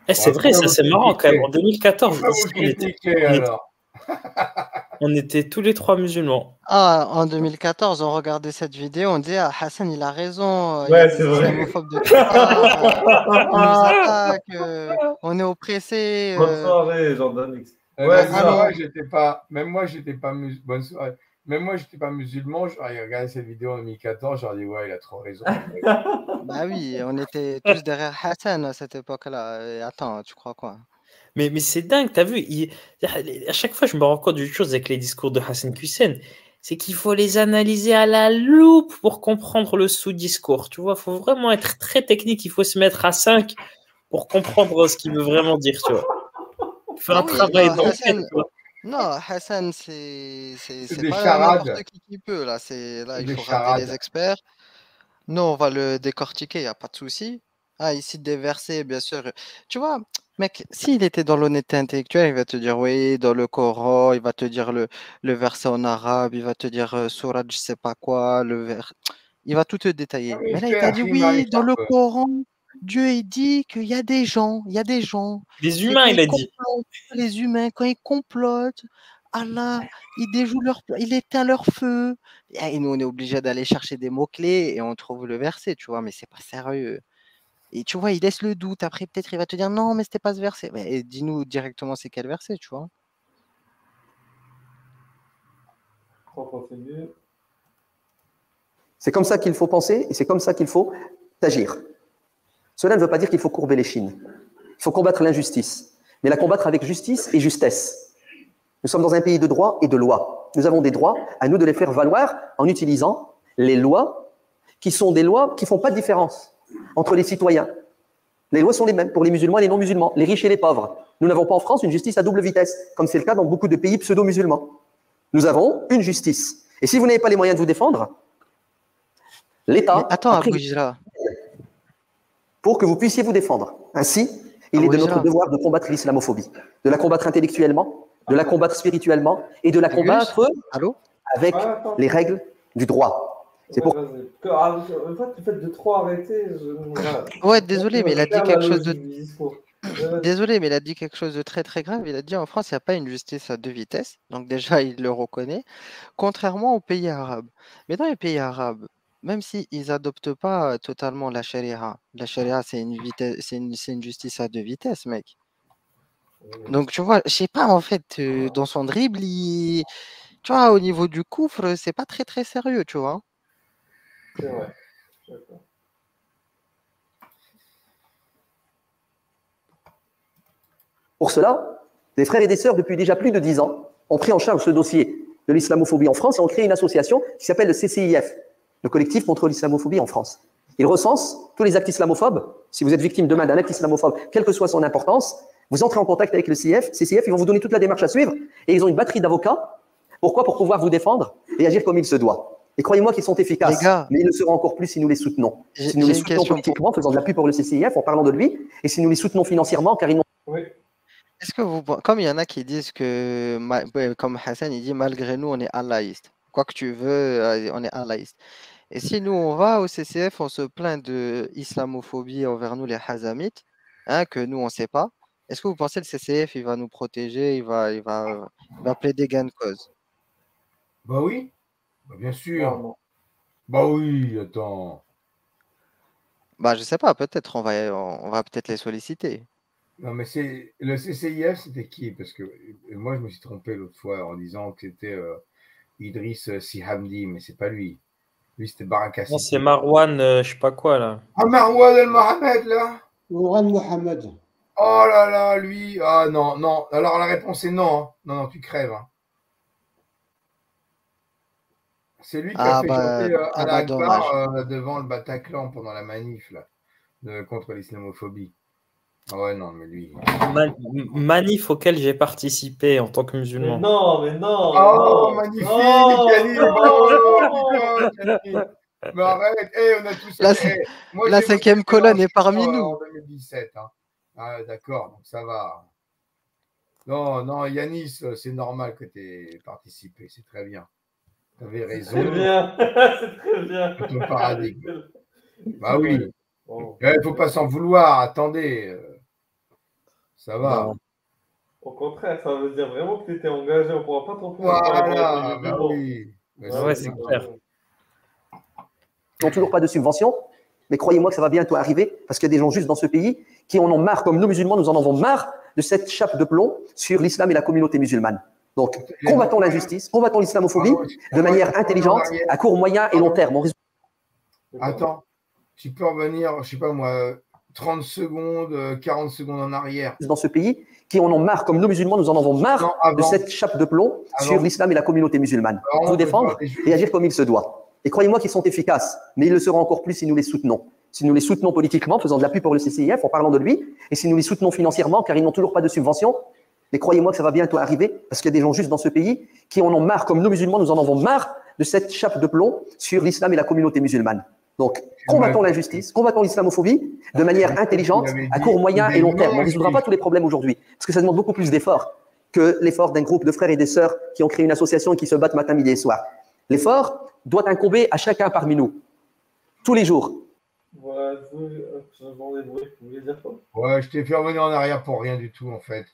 Eh, c'est vrai, ça c'est marrant quand même. En 2014, Pourquoi ici, vous on était, on était- alors on était tous les trois musulmans. Ah, en 2014, on regardait cette vidéo, on dit Ah, Hassan, il a raison, Ouais, c'est vrai. de on nous attaque, euh, on est oppressé. Bonne euh. soirée, Jordan X. Euh, Ouais, même, moi, j'étais pas, même moi, j'étais pas mus- bonne soirée. Même moi, j'étais pas musulman. J'aurais regardé cette vidéo en 2014. J'aurais dit, ouais, il a trop raison. Bah oui, on était tous derrière Hassan à cette époque-là. Attends, tu crois quoi? Mais, mais c'est dingue, t'as vu, il- à chaque fois je me rends compte d'une chose avec les discours de Hassan Hussein, c'est qu'il faut les analyser à la loupe pour comprendre le sous-discours. Tu vois, il faut vraiment être très technique, il faut se mettre à 5 pour comprendre ce qu'il veut vraiment dire, tu vois. Faire Ah un oui, travail non, Hassan, non, Hassan, c'est pas charades. n'importe qui qui peut là. C'est là, il des faut rappeler les charades. experts. Nous, on va le décortiquer, il n'y a pas de souci. Ah, des versets, bien sûr. Tu vois, mec, s'il était dans l'honnêteté intellectuelle, il va te dire, oui, dans le Coran, il va te dire le, le verset en arabe, il va te dire euh, sourate, je sais pas quoi, le vers. Il va tout te détailler. Ah oui, Mais là, il t'a dit, oui, dans le. Coran, Dieu, il dit qu'il y a des gens, il y a des gens. Les humains, il a dit. les humains, quand ils complotent, Allah, il déjoue leur, il éteint leur feu. Et nous, on est obligé d'aller chercher des mots-clés et on trouve le verset, tu vois, mais c'est pas sérieux. Et tu vois, il laisse le doute. Après, peut-être, il va te dire non, mais c'était pas ce verset. Mais dis-nous directement c'est quel verset, tu vois? C'est comme ça qu'il faut penser et c'est comme ça qu'il faut agir. Cela ne veut pas dire qu'il faut courber les chines. Il faut combattre l'injustice, mais la combattre avec justice et justesse. Nous sommes dans un pays de droit et de loi. Nous avons des droits, à nous de les faire valoir en utilisant les lois qui sont des lois qui ne font pas de différence entre les citoyens. Les lois sont les mêmes pour les musulmans et les non-musulmans, les riches et les pauvres. Nous n'avons pas en France une justice à double vitesse, comme c'est le cas dans beaucoup de pays pseudo-musulmans. Nous avons une justice. Et si vous n'avez pas les moyens de vous défendre, l'État attends, pris pour que vous puissiez vous défendre. Ainsi, il Ah est de notre devoir de combattre l'islamophobie, de la combattre intellectuellement, de la combattre spirituellement et de la combattre Allô? avec les règles du droit. C'est Ouais, pour ah, En fait, le fait de trop arrêter. Je... voilà. Ouais, désolé, mais il a dit quelque chose de. Désolé, mais il a dit quelque chose de très très grave. Il a dit en France, il n'y a pas une justice à deux vitesses. Donc déjà, il le reconnaît. Contrairement aux pays arabes. Mais dans les pays arabes, même s'ils n'adoptent pas euh, totalement la charia, la charia, c'est une vitesse, c'est une, c'est une justice à deux vitesses, mec. Donc tu vois, je sais pas, en fait, euh, dans son dribble, il- tu vois, au niveau du coufre, c'est pas très très sérieux, tu vois. Pour cela, des frères et des sœurs, depuis déjà plus de dix ans, ont pris en charge ce dossier de l'islamophobie en France et ont créé une association qui s'appelle le CCIF, le collectif contre l'islamophobie en France. Il recense tous les actes islamophobes. Si vous êtes victime demain d'un acte islamophobe, quelle que soit son importance, vous entrez en contact avec le CIF, CCIF, ils vont vous donner toute la démarche à suivre et ils ont une batterie d'avocats. Pourquoi? Pour pouvoir vous défendre et agir comme il se doit. Et croyez-moi qu'ils sont efficaces, Les gars, mais ils le seront encore plus si nous les soutenons. Si nous les soutenons politiquement, faisant de l'appui pour le CCIF, en parlant de lui, et si nous les soutenons financièrement, car ils n'ont Oui. Est-ce que vous, comme il y en a qui disent que, comme Hassan, il dit malgré nous, on est allahiste. Quoi que tu veux, euh, on est allahiste. Et si nous, on va au CCF, on se plaint de islamophobie envers nous, les Hazamites, hein, que nous, on ne sait pas, est-ce que vous pensez que le CCF, il va nous protéger, il va, il va, il va plaider gain de cause? Bah oui, bien sûr. Bah oui, attends. Bah, je sais pas, peut-être, on va, on va peut-être les solliciter. Non, mais c'est le CCIF, c'était qui? Parce que euh, moi, je me suis trompé l'autre fois en disant que c'était euh, Idriss euh, Sihamdi, mais c'est pas lui. Lui, c'était Baraka Non, c'est Marwan, euh, je sais pas quoi, là. Ah, Marwan El Mohamed, là? Nouran Mohamed. Oh là là, lui. Ah non, non. Alors la réponse est non. hein. Non, non, tu crèves. hein. C'est lui qui a Ah fait bah, chanter euh, ah bah, Akbar euh, devant le Bataclan pendant la manif là, de- contre l'islamophobie. Ah ouais, non, mais lui. Ma- manif auquel j'ai participé en tant que Mais musulman. non, mais non. Oh, non. magnifique, Non, Yannick Oh. Mais arrête, eh, on a tous. La- eh, moi, la cinquième colonne est parmi nous. En 2017. hein. Ah, d'accord, donc ça va. Non, non, Yanis, euh, c'est normal que tu aies participé, c'est très bien. Tu avais raison. C'est bien, c'est très bien. Ton paradigme. Bah oui. Il ne faut pas s'en vouloir. Attendez. euh, Ça va. Non. Au contraire, ça veut dire vraiment que tu étais engagé. On ne pourra pas t'en prendre. Voilà. Bah oui. Bah, Ouais, c'est clair. n'ont toujours pas de subvention, mais croyez-moi que ça va bientôt arriver, parce qu'il y a des gens juste dans ce pays qui en ont marre, comme nous musulmans, nous en avons marre de cette chape de plomb sur l'islam et la communauté musulmane. Donc, combattons l'injustice, combattons l'islamophobie de manière intelligente, à court, moyen et long terme. Attends, tu peux revenir, je sais pas moi, 30 secondes, euh, 40 secondes en arrière. dans ce pays qui en ont marre, comme nous musulmans, nous en avons marre Non, avant. de cette chape de plomb Avant. sur l'islam et la communauté musulmane. On Nous peut défendre et agir comme il se doit. Et croyez-moi qu'ils sont efficaces, mais ils le seront encore plus si nous les soutenons. Si nous les soutenons politiquement, faisant de l'appui pour le CCIF, en parlant de lui, et si nous les soutenons financièrement, car ils n'ont toujours pas de subvention, mais croyez-moi que ça va bientôt arriver, parce qu'il y a des gens juste dans ce pays qui en ont marre, comme nous musulmans, nous en avons marre de cette chape de plomb sur l'islam et la communauté musulmane. Donc, combattons l'injustice, combattons l'islamophobie de manière intelligente, à court, moyen et long terme. On ne résoudra pas tous les problèmes aujourd'hui, parce que ça demande beaucoup plus d'efforts que l'effort d'un groupe de frères et de sœurs qui ont créé une association et qui se battent matin, midi et soir. L'effort doit incomber à chacun parmi nous, tous les jours. Voilà, je vous- j'entends des bruits. Vous voulez dire quoi? Ouais, je t'ai fait revenir en arrière pour rien du tout, en fait.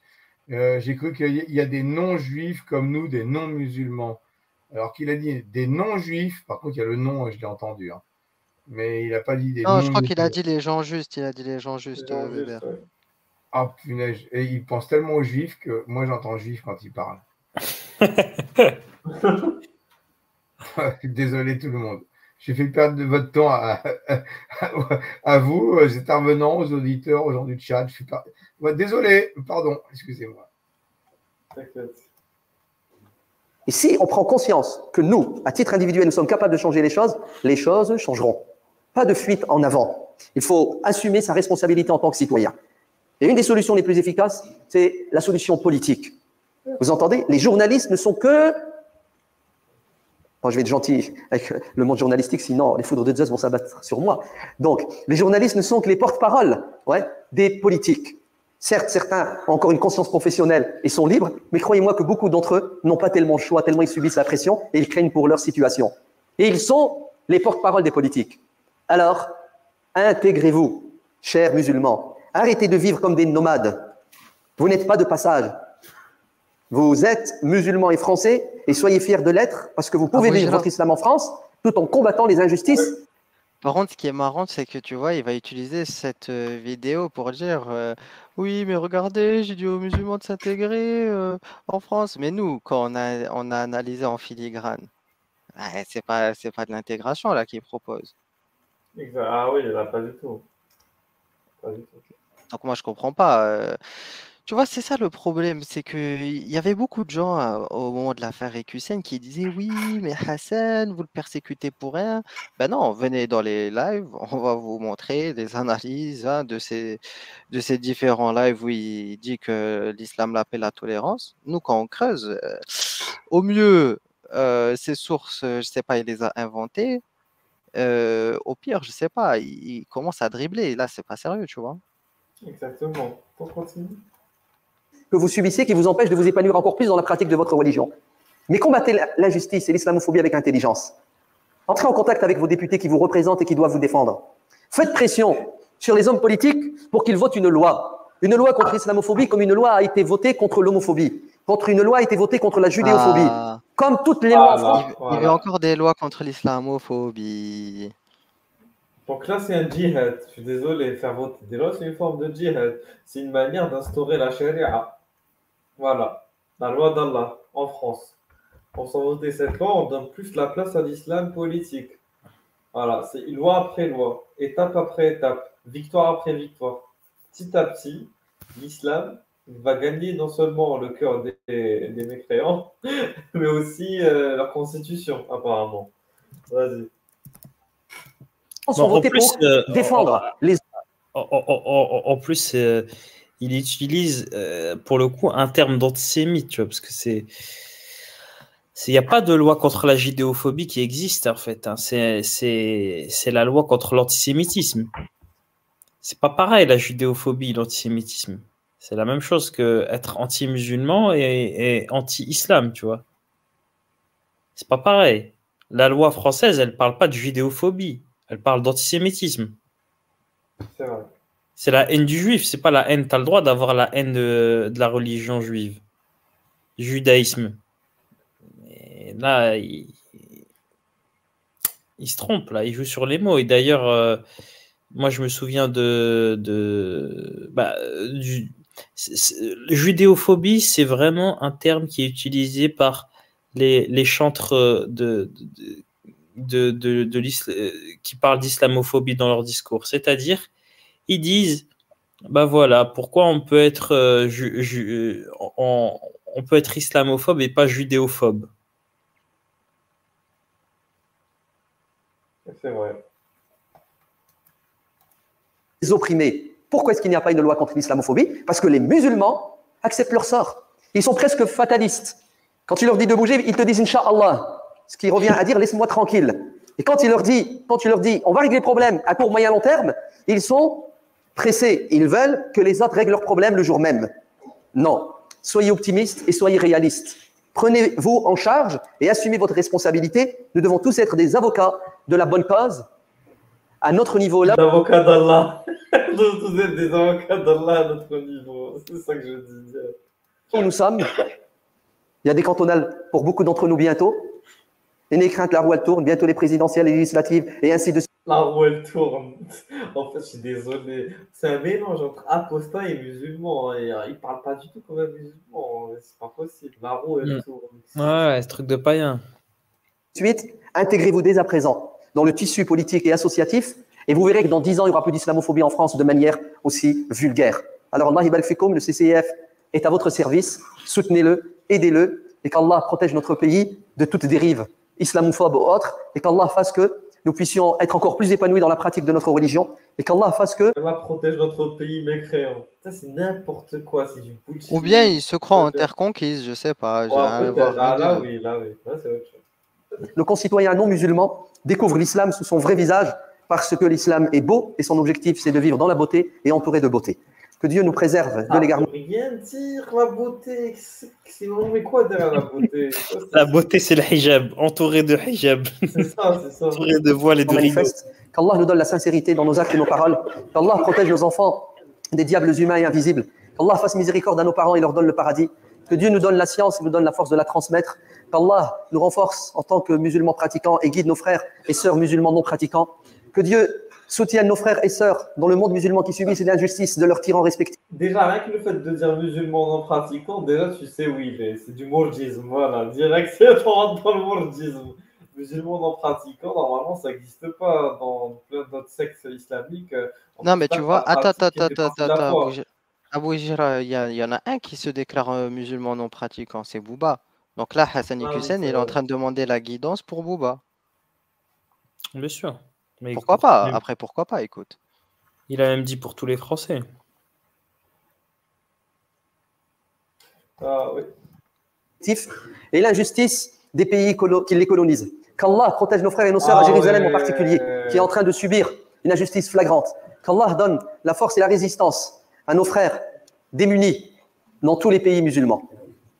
Euh, J'ai cru qu'il y a- des non-juifs comme nous, des non-musulmans. Alors qu'il a dit des non-juifs, par contre, il y a le non, je l'ai entendu. hein. Mais il n'a pas dit des Non, je crois qu'il a dit les gens justes. Il a dit les gens justes, Non, euh, juste, ouais. Ah, punaise. Et il pense tellement aux juifs que moi, j'entends juif quand il parle. Désolé tout le monde. J'ai fait perdre de votre temps à, à- à vous, aux intervenants, aux auditeurs, aux gens du chat. Je suis pas... Ouais, désolé, pardon, excusez-moi. Et si on prend conscience que nous, à titre individuel, nous sommes capables de changer les choses, les choses changeront. Pas de fuite en avant. Il faut assumer sa responsabilité en tant que citoyen. Et une des solutions les plus efficaces, c'est la solution politique. Vous entendez? Les journalistes ne sont que... Bon, je vais être gentil avec le monde journalistique, sinon les foudres de Zeus vont s'abattre sur moi. Donc, les journalistes ne sont que les porte-paroles ouais, des politiques. Certes, certains ont encore une conscience professionnelle et sont libres, mais croyez-moi que beaucoup d'entre eux n'ont pas tellement le choix, tellement ils subissent la pression et ils craignent pour leur situation. Et ils sont les porte-paroles des politiques. Alors, intégrez-vous, chers musulmans. Arrêtez de vivre comme des nomades. Vous n'êtes pas de passage. Vous êtes musulmans et français et soyez fiers de l'être parce que vous pouvez Ah oui, vivre votre islam en France tout en combattant les injustices. Par contre, ce qui est marrant, c'est que tu vois, il va utiliser cette euh, vidéo pour dire euh, oui, mais regardez, j'ai dit aux musulmans de s'intégrer euh, en France. Mais nous, quand on a, on a analysé en filigrane, ouais, c'est pas, c'est pas de l'intégration là qu'il propose. Ah oui, là, pas du tout. Pas du tout. Donc moi, je comprends pas. Tu vois, c'est ça le problème, c'est que il y avait beaucoup de gens au moment de l'affaire Ekusen qui disaient oui, mais Hassan, vous le persécutez pour rien. Ben non, venez dans les lives, on va vous montrer des analyses hein, de ces de ces différents lives où il dit que l'islam l'appelle la tolérance. Nous, quand on creuse, au mieux, ces sources, je sais pas, il les a inventées. Au pire, je sais pas, il, commence à dribbler. Là, c'est pas sérieux, tu vois? Exactement. On continue. Que vous subissez qui vous empêche de vous épanouir encore plus dans la pratique de votre religion. Mais combattez la- l'injustice et l'islamophobie avec intelligence. Entrez en contact avec vos députés qui vous représentent et qui doivent vous défendre. Faites pression sur les hommes politiques pour qu'ils votent une loi. Une loi contre l'islamophobie comme une loi a été votée contre l'homophobie. Contre une loi a été votée contre la judéophobie. Ah, Comme toutes les lois en Voilà. France. il y avait encore des lois contre l'islamophobie. Donc là, c'est un djihad. Je suis désolé, faire voter des lois, c'est une forme de djihad. C'est une manière d'instaurer la charia. Voilà, la loi d'Allah en France. Pour s'en voter cette loi, on donne plus la place à l'islam politique. Voilà, c'est loi après loi, étape après étape, victoire après victoire. Petit à petit, l'islam va gagner non seulement le cœur des, des mécréants, mais aussi euh, leur constitution, apparemment. Vas-y. sont Bon, en plus, pour euh, défendre les En, en- en- en plus, euh, il utilise euh, pour le coup un terme d'antisémite, tu vois, parce que c'est. Il n'y a pas de loi contre la judéophobie qui existe, en fait. hein. C'est la loi contre l'antisémitisme. C'est pas pareil, la judéophobie l'antisémitisme. C'est la même chose que être anti-musulman et, et anti-islam, tu vois. C'est pas pareil. la loi française, elle parle pas de judéophobie, elle parle d'antisémitisme. C'est vrai. C'est la haine du juif, c'est pas la haine. Tu as le droit d'avoir la haine de, la religion juive, judaïsme. Mais là, il, se trompe, là, il joue sur les mots. Et d'ailleurs, euh, moi, je me souviens de. de bah, judéophobie, c'est vraiment un terme qui est utilisé par les, les chantres euh, de, de, de, euh, qui parlent d'islamophobie dans leur discours. C'est-à-dire, ils disent bah voilà, pourquoi on peut être, euh, ju- ju- en- on peut être islamophobe et pas judéophobe? C'est vrai. les opprimés. Pourquoi est-ce qu'il n'y a pas une loi contre l'islamophobie? Parce que les musulmans acceptent leur sort. Ils sont presque fatalistes. Quand tu leur dis de bouger, ils te disent Inch'Allah. Ce qui revient à dire laisse-moi tranquille. Et quand, il leur dit, quand tu leur dis on va régler le problème à court, moyen, long terme, ils sont pressés. Ils veulent que les autres règlent leurs problèmes le jour même. Non. Soyez optimistes et soyez réalistes. Prenez-vous en charge et assumez votre responsabilité. Nous devons tous être des avocats de la bonne cause. À notre niveau là, Des avocats d'Allah. Nous tous êtes des avocats d'Allah à notre niveau. C'est ça que je dis. où nous sommes? Il y a des cantonales pour beaucoup d'entre nous bientôt. Et n'ayez crainte, la roue elle tourne, bientôt les présidentielles et législatives, et ainsi de suite. La roue elle tourne. En fait, je suis désolé. C'est un mélange entre apostat et musulman. hein. Et, euh, Ils parlent pas du tout comme un musulman. C'est pas possible. La roue elle Mm. tourne. Ouais, ce truc de païen. Suite, intégrez-vous dès à présent dans le tissu politique et associatif, et vous verrez que dans 10 ans, il n'y aura plus d'islamophobie en France de manière aussi vulgaire. Alors, Allah le CCIF est à votre service. Soutenez-le, aidez-le, et qu'Allah protège notre pays de toute dérive islamophobe ou autre, et qu'Allah fasse que nous puissions être encore plus épanouis dans la pratique de notre religion, et qu'Allah fasse que Allah protège notre pays mécréant. Ça, c'est n'importe quoi. C'est du bullshit. Ou bien il se croit en terre conquise, je sais pas. voir Ah, là, oui, là, oui. Là, c'est autre chose. nos concitoyens non musulmans découvrent l'islam sous son vrai visage parce que l'islam est beau et son objectif c'est de vivre dans la beauté et entouré de beauté. Que Dieu nous préserve de l'égarement. veut rien dire, la beauté. Met quoi derrière la beauté? Ça, La beauté, c'est le hijab, entouré de hijab, C'est ça, c'est ça. entouré de voiles et de rideaux. manifeste. Qu'Allah nous donne la sincérité dans nos actes et nos paroles. Qu'Allah protège nos enfants des diables humains et invisibles. Qu'Allah fasse miséricorde à nos parents et leur donne le paradis. Que Dieu nous donne la science et nous donne la force de la transmettre. Qu'Allah nous renforce en tant que musulmans pratiquants et guide nos frères et sœurs musulmans non pratiquants. Que Dieu soutienne nos frères et sœurs dans le monde musulman qui subissent l'injustice de leurs tyrans respectifs. Déjà, rien que le fait de dire musulman non pratiquant, déjà, tu sais où il est. C'est du mourdisme, voilà. Direct, c'est on rentre dans le mourdisme. Musulman non pratiquant, normalement, ça n'existe pas dans plein d'autres sectes islamiques. On Non, mais tu vois, attends, attends, attends, attends. Abou Hijra, il y, en a un qui se déclare euh, musulman non pratiquant, c'est Bouba. Donc là, Hassan Ah Hussein, il est en train de demander la guidance pour Bouba. Bien sûr. Mais Pourquoi écoute, pas? même- Après, pourquoi pas, écoute. Il a même dit pour tous les Français. Ah, oui. et l'injustice des pays qui les colonisent. Qu'Allah protège nos frères et nos sœurs à Ah Jérusalem en particulier, qui est en train de subir une injustice flagrante. Qu'Allah donne la force et la résistance à nos frères démunis dans tous les pays musulmans.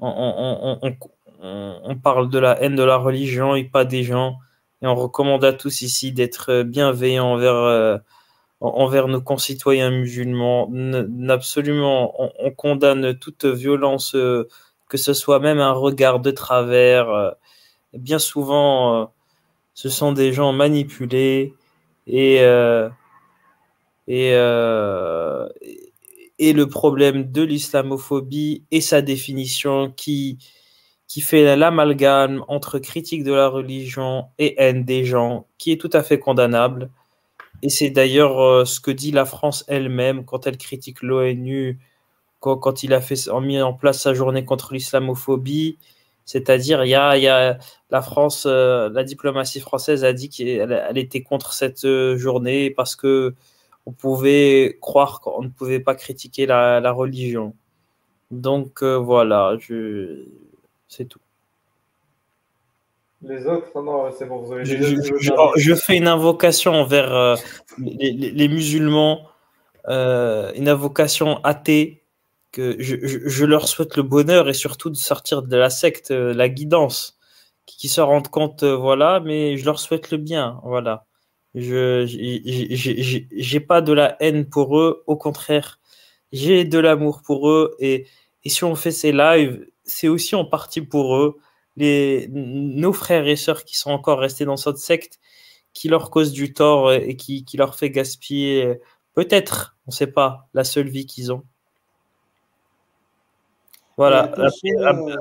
on, parle de la haine de la religion et pas des gens. Et on recommande à tous ici d'être bienveillants envers, euh, en- envers nos concitoyens musulmans. Absolument, on, on condamne toute violence, euh, que ce soit même un regard de travers. euh, Bien souvent, ce sont des gens manipulés et, et, et le problème de l'islamophobie et sa définition qui, qui fait l'amalgame entre critique de la religion et haine des gens, qui est tout à fait condamnable. Et c'est d'ailleurs euh, ce que dit la France elle-même quand elle critique l'ONU, quand, quand il a fait, mis en place sa journée contre l'islamophobie. C'est-à-dire, y a, y a la France, euh, la diplomatie française a dit qu'elle elle était contre cette euh, journée parce que on pouvait croire qu'on ne pouvait pas critiquer la, la religion. Donc euh, voilà, je... c'est tout. Les autres, non, c'est bon, vous avez Je, je- je- fais une invocation envers euh, les, musulmans, euh, une invocation athée, que je, leur souhaite le bonheur et surtout de sortir de la secte, la guidance, qui, qui se rendent compte, voilà, mais je leur souhaite le bien, voilà. Je j'ai- pas de la haine pour eux, au contraire, j'ai de l'amour pour eux et, et si on fait ces lives, c'est aussi en partie pour eux les, nos frères et sœurs qui sont encore restés dans cette secte, qui leur cause du tort et qui, qui leur fait gaspiller, peut-être, on ne sait pas, la seule vie qu'ils ont. Voilà, euh,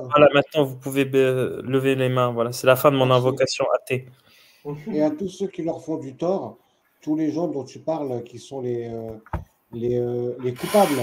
voilà, maintenant vous pouvez lever les mains. Voilà, c'est la fin de mon invocation athée. Et à tous ceux qui leur font du tort, tous les gens dont tu parles qui sont les, euh, les, euh, les coupables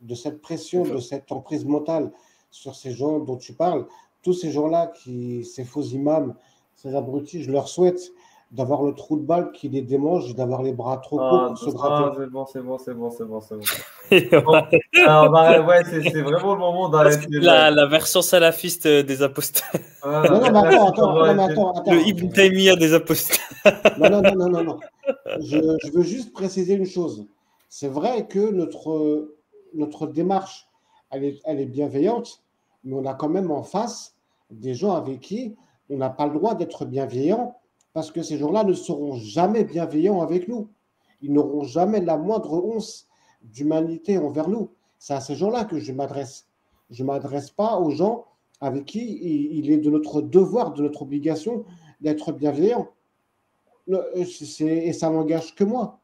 de cette pression, de cette emprise mentale sur ces gens dont tu parles, tous ces gens-là, qui, ces faux imams, ces abrutis, je leur souhaite d'avoir le trou de balle qui les démange, d'avoir les bras trop courts Ah, pour se ah, gratter. c'est bon, c'est bon, c'est bon, c'est bon, c'est bon. Alors, bah, ouais, c'est vraiment le moment d'arrêter. la, la version salafiste des apostats. Non, non, mais attends, attends, non, mais attends, attends. Le Ibn Taymiyyah des apostats. Non, non, non, non, non, non. Je, je veux juste préciser une chose. C'est vrai que notre, notre démarche, elle est, elle est bienveillante, mais on a quand même en face des gens avec qui on n'a pas le droit d'être bienveillant parce que ces gens-là ne seront jamais bienveillants avec nous. Ils n'auront jamais la moindre once d'humanité envers nous. C'est à ces gens-là que je m'adresse. Je ne m'adresse pas aux gens avec qui il, est de notre devoir, de notre obligation d'être bienveillant. C'est- Et ça n'engage que moi.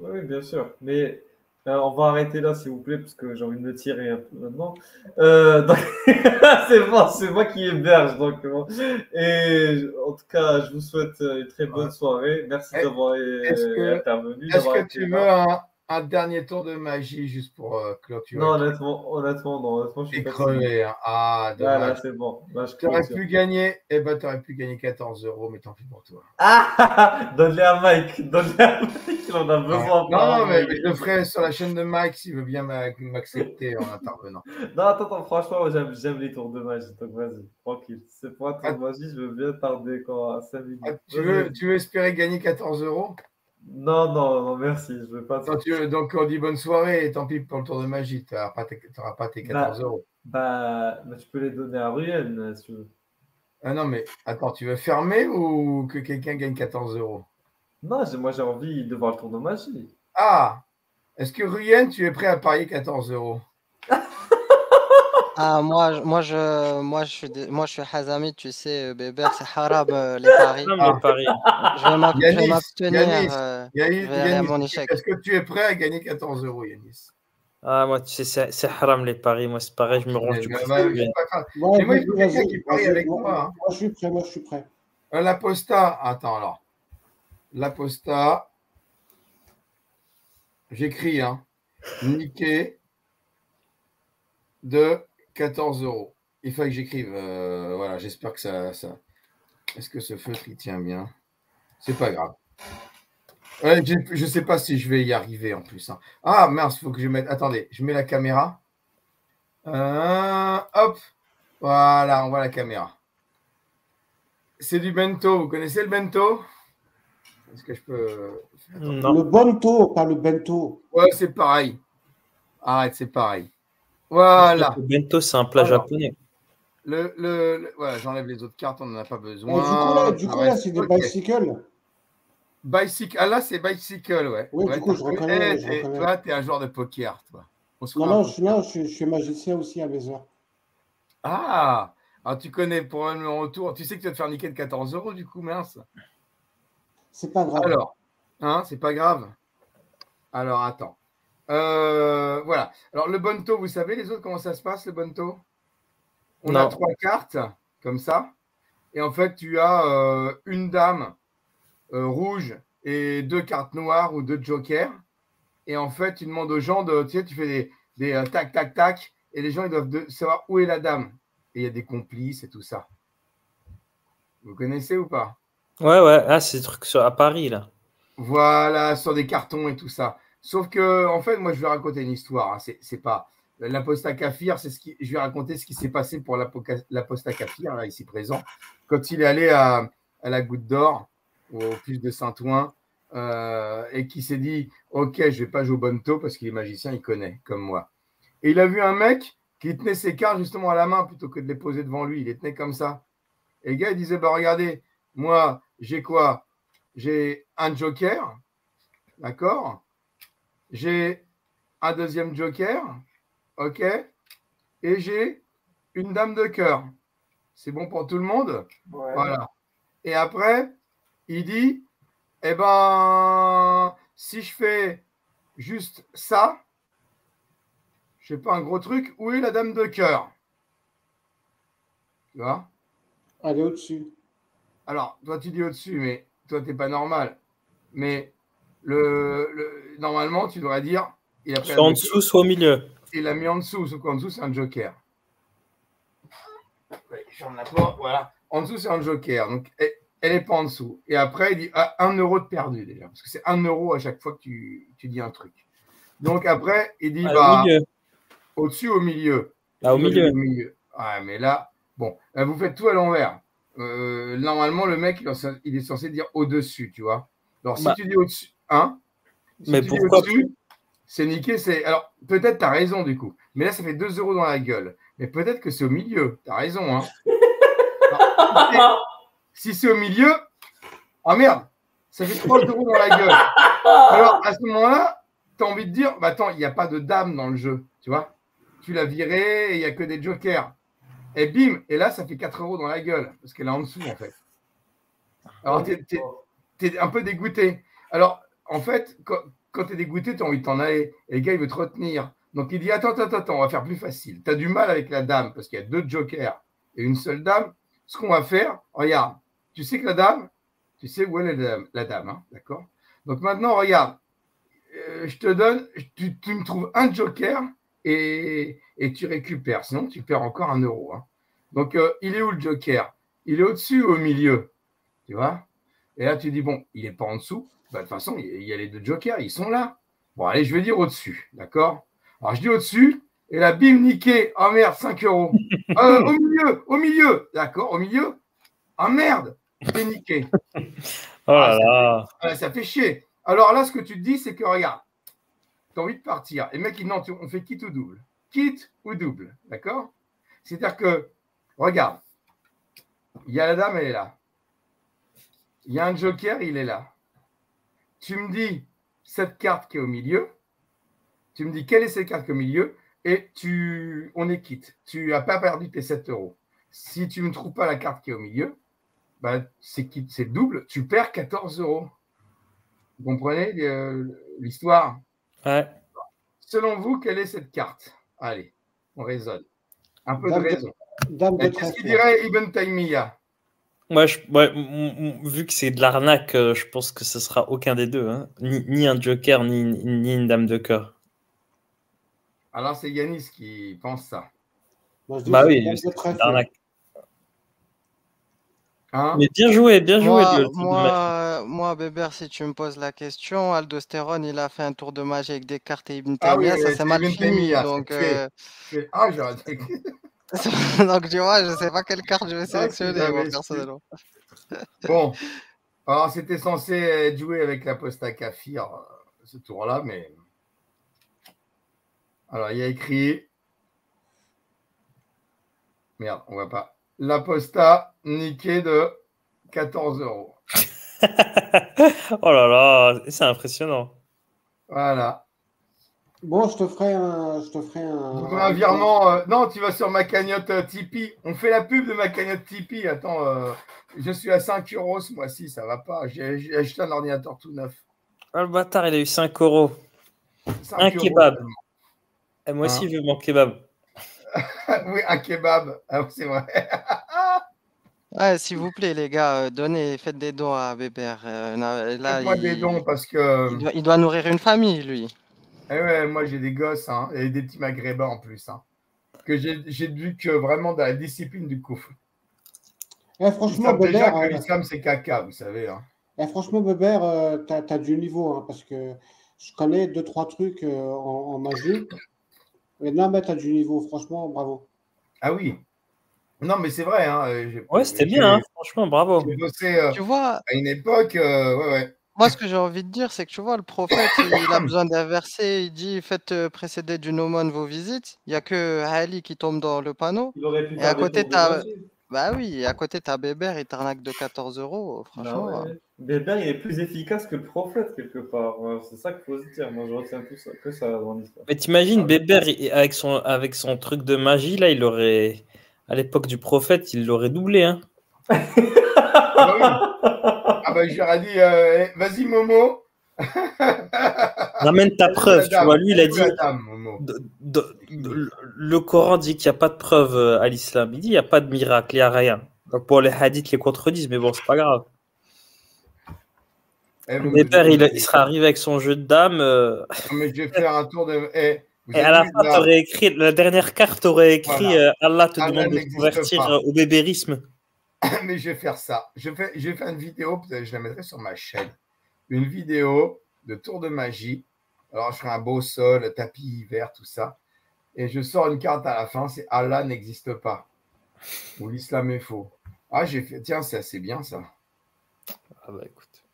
Oui, bien sûr. Mais euh, on va arrêter là, s'il vous plaît, parce que j'ai envie de me tirer un peu maintenant. Euh, c'est c'est moi qui héberge. Donc, bon. Et en tout cas, je vous souhaite une très bonne soirée. Merci d'avoir est-ce euh, que- intervenu. Est-ce que tu veux un, un dernier tour de magie juste pour euh, clôturer Non, honnêtement, honnêtement, non, honnêtement, je suis crevé. hein. Ah, Là, là, dommage. c'est bon. Là, je Tu aurais pu gagner, eh ben, tu aurais pu gagner 14 euros, mais tant pis pour toi. Ah Donne-les à Mike. Donne-les à Mike. Il en a Non, besoin. non, apparemment. mais je le ferai sur la chaîne de Mike s'il veut bien m'a- m'accepter en intervenant. Non, attends, attends, franchement, moi, j'aime, j'aime les tours de magie. Donc, vas-y, tranquille. C'est pour un tour de magie, je veux bien tarder à 5 minutes. Ah, tu, veux, tu veux espérer gagner 14 euros? Non, non, non, merci. Je veux pas. Tu Donc on dit bonne soirée et tant pis pour le tour de magie, tu n'auras pas, tes- t'auras pas tes 14 Bah. euros. Bah, bah, tu peux les donner à Ruyen, euh, si tu veux. Ah non, mais attends, tu veux fermer ou que quelqu'un gagne 14 euros? Non, moi, j'ai envie de voir le tour de magie. Ah Est-ce que Ruyen, tu es prêt à parier 14 euros? Ah, moi, je- moi, je, moi, je suis, moi, je suis Hazami, tu sais, euh, Bébert, c'est haram euh, les paris. Non, Ah. mais Paris. Je vais m'abstenir. Yanis, euh, est-ce que tu es prêt à gagner 14 euros, Yanis? Ah, moi, tu sais, c'est c'est haram les paris. Moi, c'est pareil, je me range Eh du ben, coup. bah, moi, il vas-y, faut quelqu'un qui parie avec moi, moi, hein. moi, je suis prêt, moi je suis prêt. Euh, L'aposta, attends alors. L'aposta, j'écris, hein, niqué de 14 euros. Il faut que j'écrive, euh, voilà, j'espère que ça, ça. Est-ce que ce feutre il tient bien? C'est pas grave. Ouais, je ne sais pas si je vais y arriver en plus. hein. Ah mince, il faut que je mette. Attendez, je mets la caméra. Euh, hop, voilà, on voit la caméra. C'est du bento. Vous connaissez le bento? Est-ce que je peux. Non. Le bento, pas le bento. Ouais, c'est pareil. Arrête, c'est pareil. Voilà. Le bento, c'est un plat Alors. japonais. Le, le, le- voilà, j'enlève les autres cartes, on n'en a pas Et besoin. du coup, là, du Ça coup, là reste- c'est des bicycles. Bicycle. Ah là, c'est bicycle, ouais. Oui, du coup, je reconnais, Eh, je t'es- reconnais. Toi, t'es un joueur de poker, toi. On se Non, non, je suis, non, je, suis- je suis magicien aussi à mes heures. Ah Alors, tu connais pour un retour. Tu sais que tu vas te faire niquer de 14 euros, du coup, mince. C'est pas grave. Alors, hein, c'est pas grave. Alors, attends. Euh, voilà. Alors, le bonto, vous savez, les autres, comment ça se passe, le bonto On a trois cartes, comme ça. Et en fait, tu as euh, une dame euh, rouge et deux cartes noires ou deux jokers. Et en fait, tu demandes aux gens de. Tu sais, tu fais des, des tac, tac, tac. Et les gens, ils doivent de- savoir où est la dame. et il y a des complices et tout ça. Vous connaissez ou pas? Ouais, ouais, ah, c'est des trucs sur, à Paris, là. Voilà, sur des cartons et tout ça. Sauf que, en fait, moi, je vais raconter une histoire. Hein. C'est pas. Kafir, c'est ce. Je vais raconter ce qui s'est passé pour l'apostat Kafir, là, ici présent, quand il est allé à, à la Goutte d'Or, au plus de Saint-Ouen, euh, et qui s'est dit Ok, je vais pas jouer au bonto parce qu'il est magicien, il connaît, comme moi. Et il a vu un mec qui tenait ses cartes justement à la main plutôt que de les poser devant lui. Il les tenait comme ça. Et le gars, il disait Bah, regardez, moi, j'ai quoi? J'ai un joker, d'accord? J'ai un deuxième joker, ok Et j'ai une dame de cœur. C'est bon pour tout le monde? Voilà. Et après, il dit eh ben, si je fais juste ça, je sais pas, un gros truc, où est la dame de cœur? Tu vois? Elle est au-dessus. Alors, toi, tu dis au-dessus, mais toi, tu n'es pas normal. Mais le, normalement, tu devrais dire. Il a soit en dessous, soit au milieu. Il l'a mis en dessous, sauf qu'en dessous, c'est un joker. la porte, voilà. En dessous, c'est un joker. Donc, elle n'est pas en dessous. Et après, il dit ah, un euro de perdu déjà. Parce que c'est un euro à chaque fois que tu, dis un truc. Donc après, il dit bah, au-dessus, au milieu. Ah, au milieu. Au milieu. Ah, mais là, bon, vous faites tout à l'envers. Euh, normalement, le mec, il est censé dire au-dessus, tu vois. Alors, si bah. tu dis au-dessus, hein Mais pourquoi C'est niqué. C'est... Alors, peut-être tu as raison, du coup. Mais là, ça fait 2 euros dans la gueule. Mais peut-être que c'est au milieu. Tu as raison, hein Si c'est au milieu, ah merde, ça fait 3 euros dans la gueule. Alors, à ce moment-là, tu as envie de dire, bah attends, il n'y a pas de dame dans le jeu, tu vois. Tu l'as viré et il n'y a que des jokers. Et bim, et là, ça fait 4 euros dans la gueule, parce qu'elle est en dessous, en fait. Alors, tu es, un peu dégoûté. Alors, en fait, quand, tu es dégoûté, tu as envie de aller. Et le gars, il veut te retenir. Donc, il dit Attends, attends, attends, on va faire plus facile. Tu as du mal avec la dame, parce qu'il y a deux jokers et une seule dame. Ce qu'on va faire, regarde, tu sais que la dame, tu sais où elle est la, dame, hein, d'accord? Donc maintenant, regarde, euh, je te donne, tu, me trouves un joker et, tu récupères. Sinon, tu perds encore un euro. Hein. Donc, euh, il est où le joker? Il est au-dessus au milieu Tu vois? Et là, tu dis, bon, il n'est pas en dessous. Bah, de toute façon, il y a les deux jokers, ils sont là. Bon, allez, je vais dire au-dessus, d'accord? Alors, je dis au-dessus, et là, bim, niqué. Oh merde, 5 euros. Euh, au milieu, au milieu, d'accord, au milieu. Oh merde, T'es niqué. oh là là. Ah, ça, fait chier. Alors là, ce que tu te dis, c'est que regarde, tu as envie de partir. Et mec, il non, on fait quitte ou double? Quitte ou double. D'accord? C'est-à-dire que, regarde, il y a la dame, elle est là. Il y a un joker, il est là. Tu me dis cette carte qui est au milieu. Tu me dis quelle est cette carte qui est au milieu. Et tu, on est quitte. Tu n'as pas perdu tes 7 euros. Si tu ne me trouves pas la carte qui est au milieu, bah, c'est double, tu perds 14 euros. Vous comprenez euh, l'histoire? Ouais. Selon vous, quelle est cette carte? Allez, on raisonne. Un peu de raison. Qu'est-ce qu'il dirait Ibn Taymiyyah Moi, je, vu que c'est de l'arnaque, euh, je pense que ce sera aucun des deux. Hein. Ni, un joker, ni, ni, une dame de cœur. Alors, c'est Yanis qui pense ça. bah oui, c'est de l'arnaque. Hein? Mais bien joué, bien joué. Moi, moi, Bébert, si tu me poses la question, Aldostérone, il a fait un tour de magie avec des cartes et Ibn ah Taymiyyah, ça s'est mal fini. Donc, euh... Ah, j'aurais donc, tu vois, je ne sais pas quelle carte je vais sélectionner, moi, personnellement. bon, alors c'était censé être joué avec la posta Kafir, euh, ce tour-là, mais. Alors, il y a écrit. Merde, on ne voit pas. La posta niqué de 14 euros. oh là là, c'est impressionnant. Voilà. Bon, je te ferai un. Je te ferai un, un virement. Euh, non, tu vas sur ma cagnotte euh, Tipeee. On fait la pub de ma cagnotte Tipeee. Attends, euh, je suis à 5 euros ce mois-ci, ça va pas. J'ai acheté un ordinateur tout neuf. Ah, le bâtard, il a eu 5 euros. un kebab. Et moi aussi, hein je veux mon kebab. oui, un kebab. Ah, c'est vrai. Ouais, s'il vous plaît, les gars, euh, donnez, faites des dons à Bébert. Euh, là, moi des dons parce que. Il doit, nourrir une famille, lui. Eh ouais, moi j'ai des gosses, hein, et des petits maghrébins en plus. Hein. que j'ai vu que vraiment dans la discipline du couf. Eh, franchement, Bébert, déjà l'islam, c'est caca, vous savez. Hein. Eh, franchement, Bébert, euh, tu as, du niveau, hein, parce que je connais deux, trois trucs euh, en, magie. Mais non, mais tu as du niveau, franchement, bravo. Ah oui. Non, mais c'est vrai. Hein, ouais, c'était bien, hein, franchement, bravo. tu vois, à une époque, ouais, ouais. Moi, ce que j'ai envie de dire, c'est que tu vois, le prophète, il a besoin d'un verset. Il dit Faites euh, précéder d'une aumône vos visites. Il n'y a que Ali qui tombe dans le panneau. et à côté. Bah oui, à côté, tu as Bébert, il t'arnaque de 14 euros. Bah franchement. Bah Bébert, il est plus efficace que le prophète, quelque part. C'est ça qu'il faut se dire. Moi, je retiens tout ça, que ça dans l'histoire. Mais t'imagines, Bébert, avec son, avec son truc de magie, là, il aurait. À l'époque du prophète, il l'aurait doublé. Hein. Ah, ah bah j'aurais dit, euh, vas-y Momo. Ramène ta preuve, tu vois. Lui, il a dit. le Coran dit qu'il n'y a pas de preuve euh, à l'islam. Il dit qu'il n'y a pas de miracle, il n'y a rien. Donc pour les hadiths, les contredisent, mais bon, c'est pas grave. Eh, mais père, il, il, sera arrivé avec son jeu de dames. Euh. Mais je vais faire un tour de. Eh, et à la fin, écrit, la dernière carte aurait écrit Allah te demande de convertir au bébérisme. mais je vais faire ça. Je, vais faire une vidéo, je la mettrai sur ma chaîne. Une vidéo de tour de magie. Alors, je ferai un beau sol, tapis vert, tout ça. Et je sors une carte à la fin, c'est Allah n'existe pas. Ou l'islam est faux. Ah, j'ai fait, tiens, c'est assez bien ça. Ah bah écoute.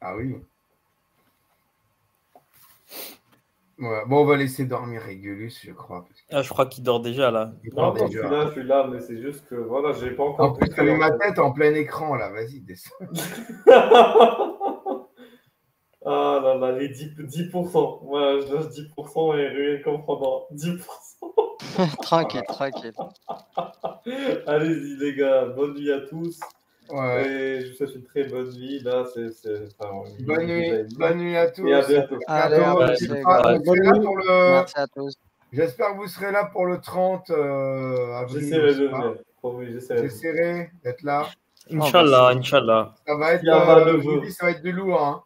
Ah oui. Bon, on va laisser dormir Régulus, je crois. Ah, je crois qu'il dort déjà là. Non, non, je suis là, je suis là, mais c'est juste que voilà, j'ai pas encore. En plus, tu ma tête en plein écran là, vas-y, descends. ah là là, les 10%. 10%. Moi, je lâche 10% et Ruel comprendra. 10%. tranquille, tranquille. Allez-y, les gars, bonne nuit à tous. Ouais. je vous souhaite une très bonne nuit. Là, c'est, bonne, nuit, bonne nuit à tous. Et à bientôt. Allez, Merci à tous. J'espère que vous serez là pour le 30 euh, avril. J'essaierai de venir. J'essaierai d'être là. Inch'Allah, Inch'Allah. Ça va être, euh, ça va être du lourd. Hein.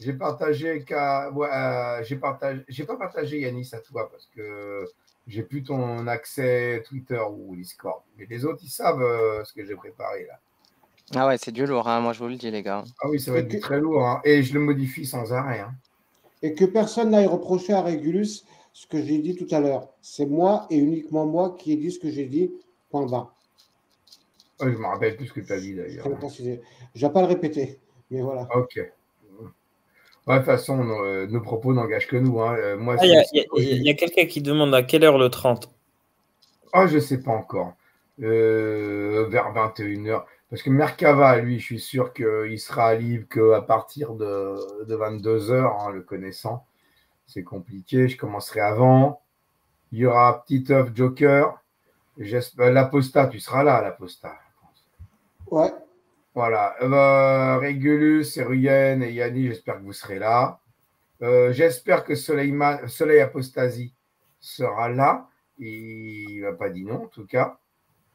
J'ai partagé, ouais, euh, j'ai partagé, j'ai pas partagé Yanis à toi parce que j'ai plus ton accès Twitter ou Discord. Mais les autres, ils savent euh, ce que j'ai préparé là. Ah ouais, c'est du lourd, hein, moi je vous le dis, les gars. Ah oui, ça va être très lourd. Hein. Et je le modifie sans arrêt. Hein. Et que personne n'aille reprocher à Régulus ce que j'ai dit tout à l'heure. C'est moi et uniquement moi qui ai dit ce que j'ai dit, point bas. je me rappelle plus ce que tu as dit d'ailleurs. Je ne vais pas le répéter, mais voilà. Ok. de toute façon, euh, nos, propos n'engagent que nous. Hein. Euh, ah, il y a, quelqu'un qui demande à quelle heure le 30 Ah, je ne sais pas encore. Euh, vers 21h. Parce que Merkava, lui, je suis sûr qu'il sera libre qu'à partir de, 22h, hein, le connaissant. C'est compliqué, je commencerai avant. Il y aura Petit œuf Joker. L'aposta, tu seras là, l'aposta. Ouais. Voilà. Euh, Régulus, et Ruyen et Yanni, j'espère que vous serez là. Euh, j'espère que Soleil, Soleil Apostasie sera là. Il ne m'a pas dit non, en tout cas.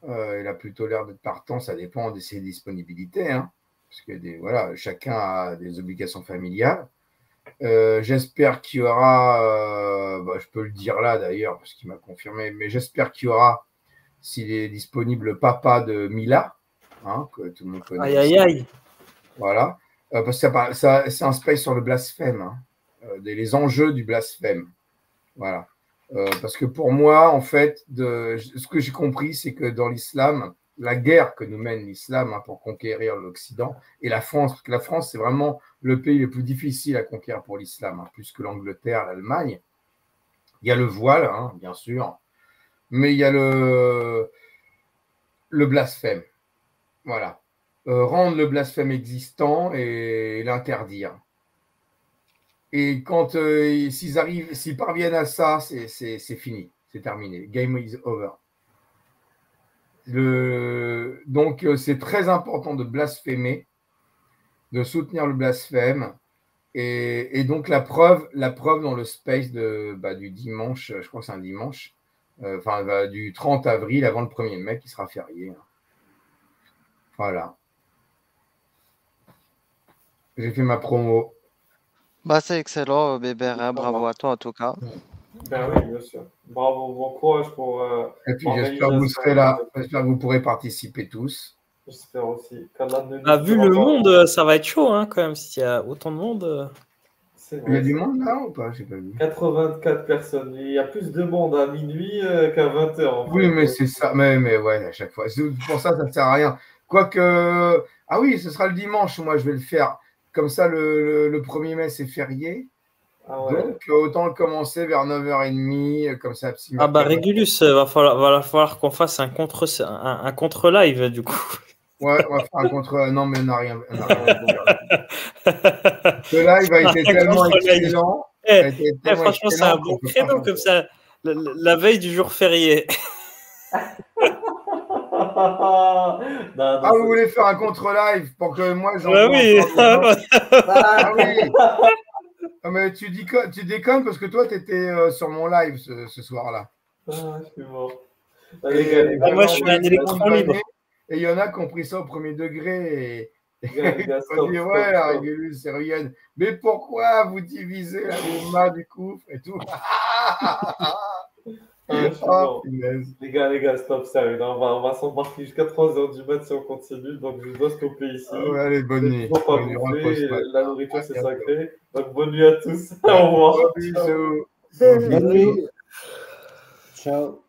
Euh, il a plutôt l'air d'être partant, ça dépend de ses disponibilités, hein, parce que des, voilà, chacun a des obligations familiales. Euh, j'espère qu'il y aura, euh, bah, je peux le dire là d'ailleurs, parce qu'il m'a confirmé, mais j'espère qu'il y aura, s'il est disponible, papa de Mila, hein, que tout le monde connaît. Aïe, aïe, aïe. Voilà, parce que ça, c'est un space sur le blasphème, hein, les enjeux du blasphème. Voilà. Euh, parce que pour moi, en fait, ce que j'ai compris, c'est que dans l'islam, la guerre que nous mène l'islam hein, pour conquérir l'Occident et la France, parce que la France, c'est vraiment le pays le plus difficile à conquérir pour l'islam, hein, plus que l'Angleterre, l'Allemagne. Il y a le voile, hein, bien sûr, mais il y a le, le blasphème. Voilà. Euh, rendre le blasphème existant et l'interdire. Et quand euh, s'ils arrivent, s'ils parviennent à ça, c'est fini, c'est terminé. Game is over. Le, donc euh, c'est très important de blasphémer, de soutenir le blasphème. Et, donc la preuve, la preuve dans le space de, bah, du dimanche, je crois que c'est un dimanche, euh, bah, du 30 avril avant le 1er mai qui sera férié. Hein. Voilà. J'ai fait ma promo. Bah, c'est excellent, Bébert. Bravo à toi, en tout cas. Ben oui, bien sûr. Bravo, bon courage pour. euh, Et puis j'espère que vous serez là. J'espère que vous pourrez participer tous. J'espère aussi. qu'Allah ne nous Ah, vu le monde, euh, ça va être chaud hein, quand même. S'il y a autant de monde. euh. Il y a du monde là ou pas? J'ai pas vu. 84 personnes. Il y a plus de monde à minuit euh, qu'à 20h. Oui, mais c'est ça. Mais, mais ouais, à chaque fois. Pour ça, ça ne sert à rien. Quoique. Ah oui, ce sera le dimanche. Moi, je vais le faire. Comme ça, le, le, le 1er mai, c'est férié. Ah ouais. Donc, euh, autant le commencer vers 9h30. euh, Comme ça, Ah bah. Régulus, euh, va falloir, va falloir qu'on fasse un contre, un, un contre live du coup. Ouais, on va faire un contre. Non, mais on n'a rien. on n'a rien Ce live a été tellement excellent. Eh, a été eh, franchement, c'est un bon créneau comme ça, la veille du jour férié. non, non, Ah, vous c'est- voulez faire un contre-live pour que moi j'en Bah oui. Ah oui Ah, mais tu, dis, tu déconnes parce que toi, tu étais sur mon live ce, ce soir-là. Ah, gars, les Et gars, Ah, moi, je suis un électron libre. Et il y en a qui ont pris ça au premier degré et ont dit stop, Ouais. Régulus, c'est rien. Mais pourquoi vous divisez la Mouma du coup et tout? Ah, punaise. Les gars, les gars, stop, sérieux. on va, on va s'embarquer jusqu'à 3h du mat si on continue. Donc, je dois stopper ici. Ah ouais, allez, bonne nuit. Bonne. La nourriture, c'est sacré. Donc, bonne nuit à tous. Au revoir. Bisous. Bonne nuit. Ciao.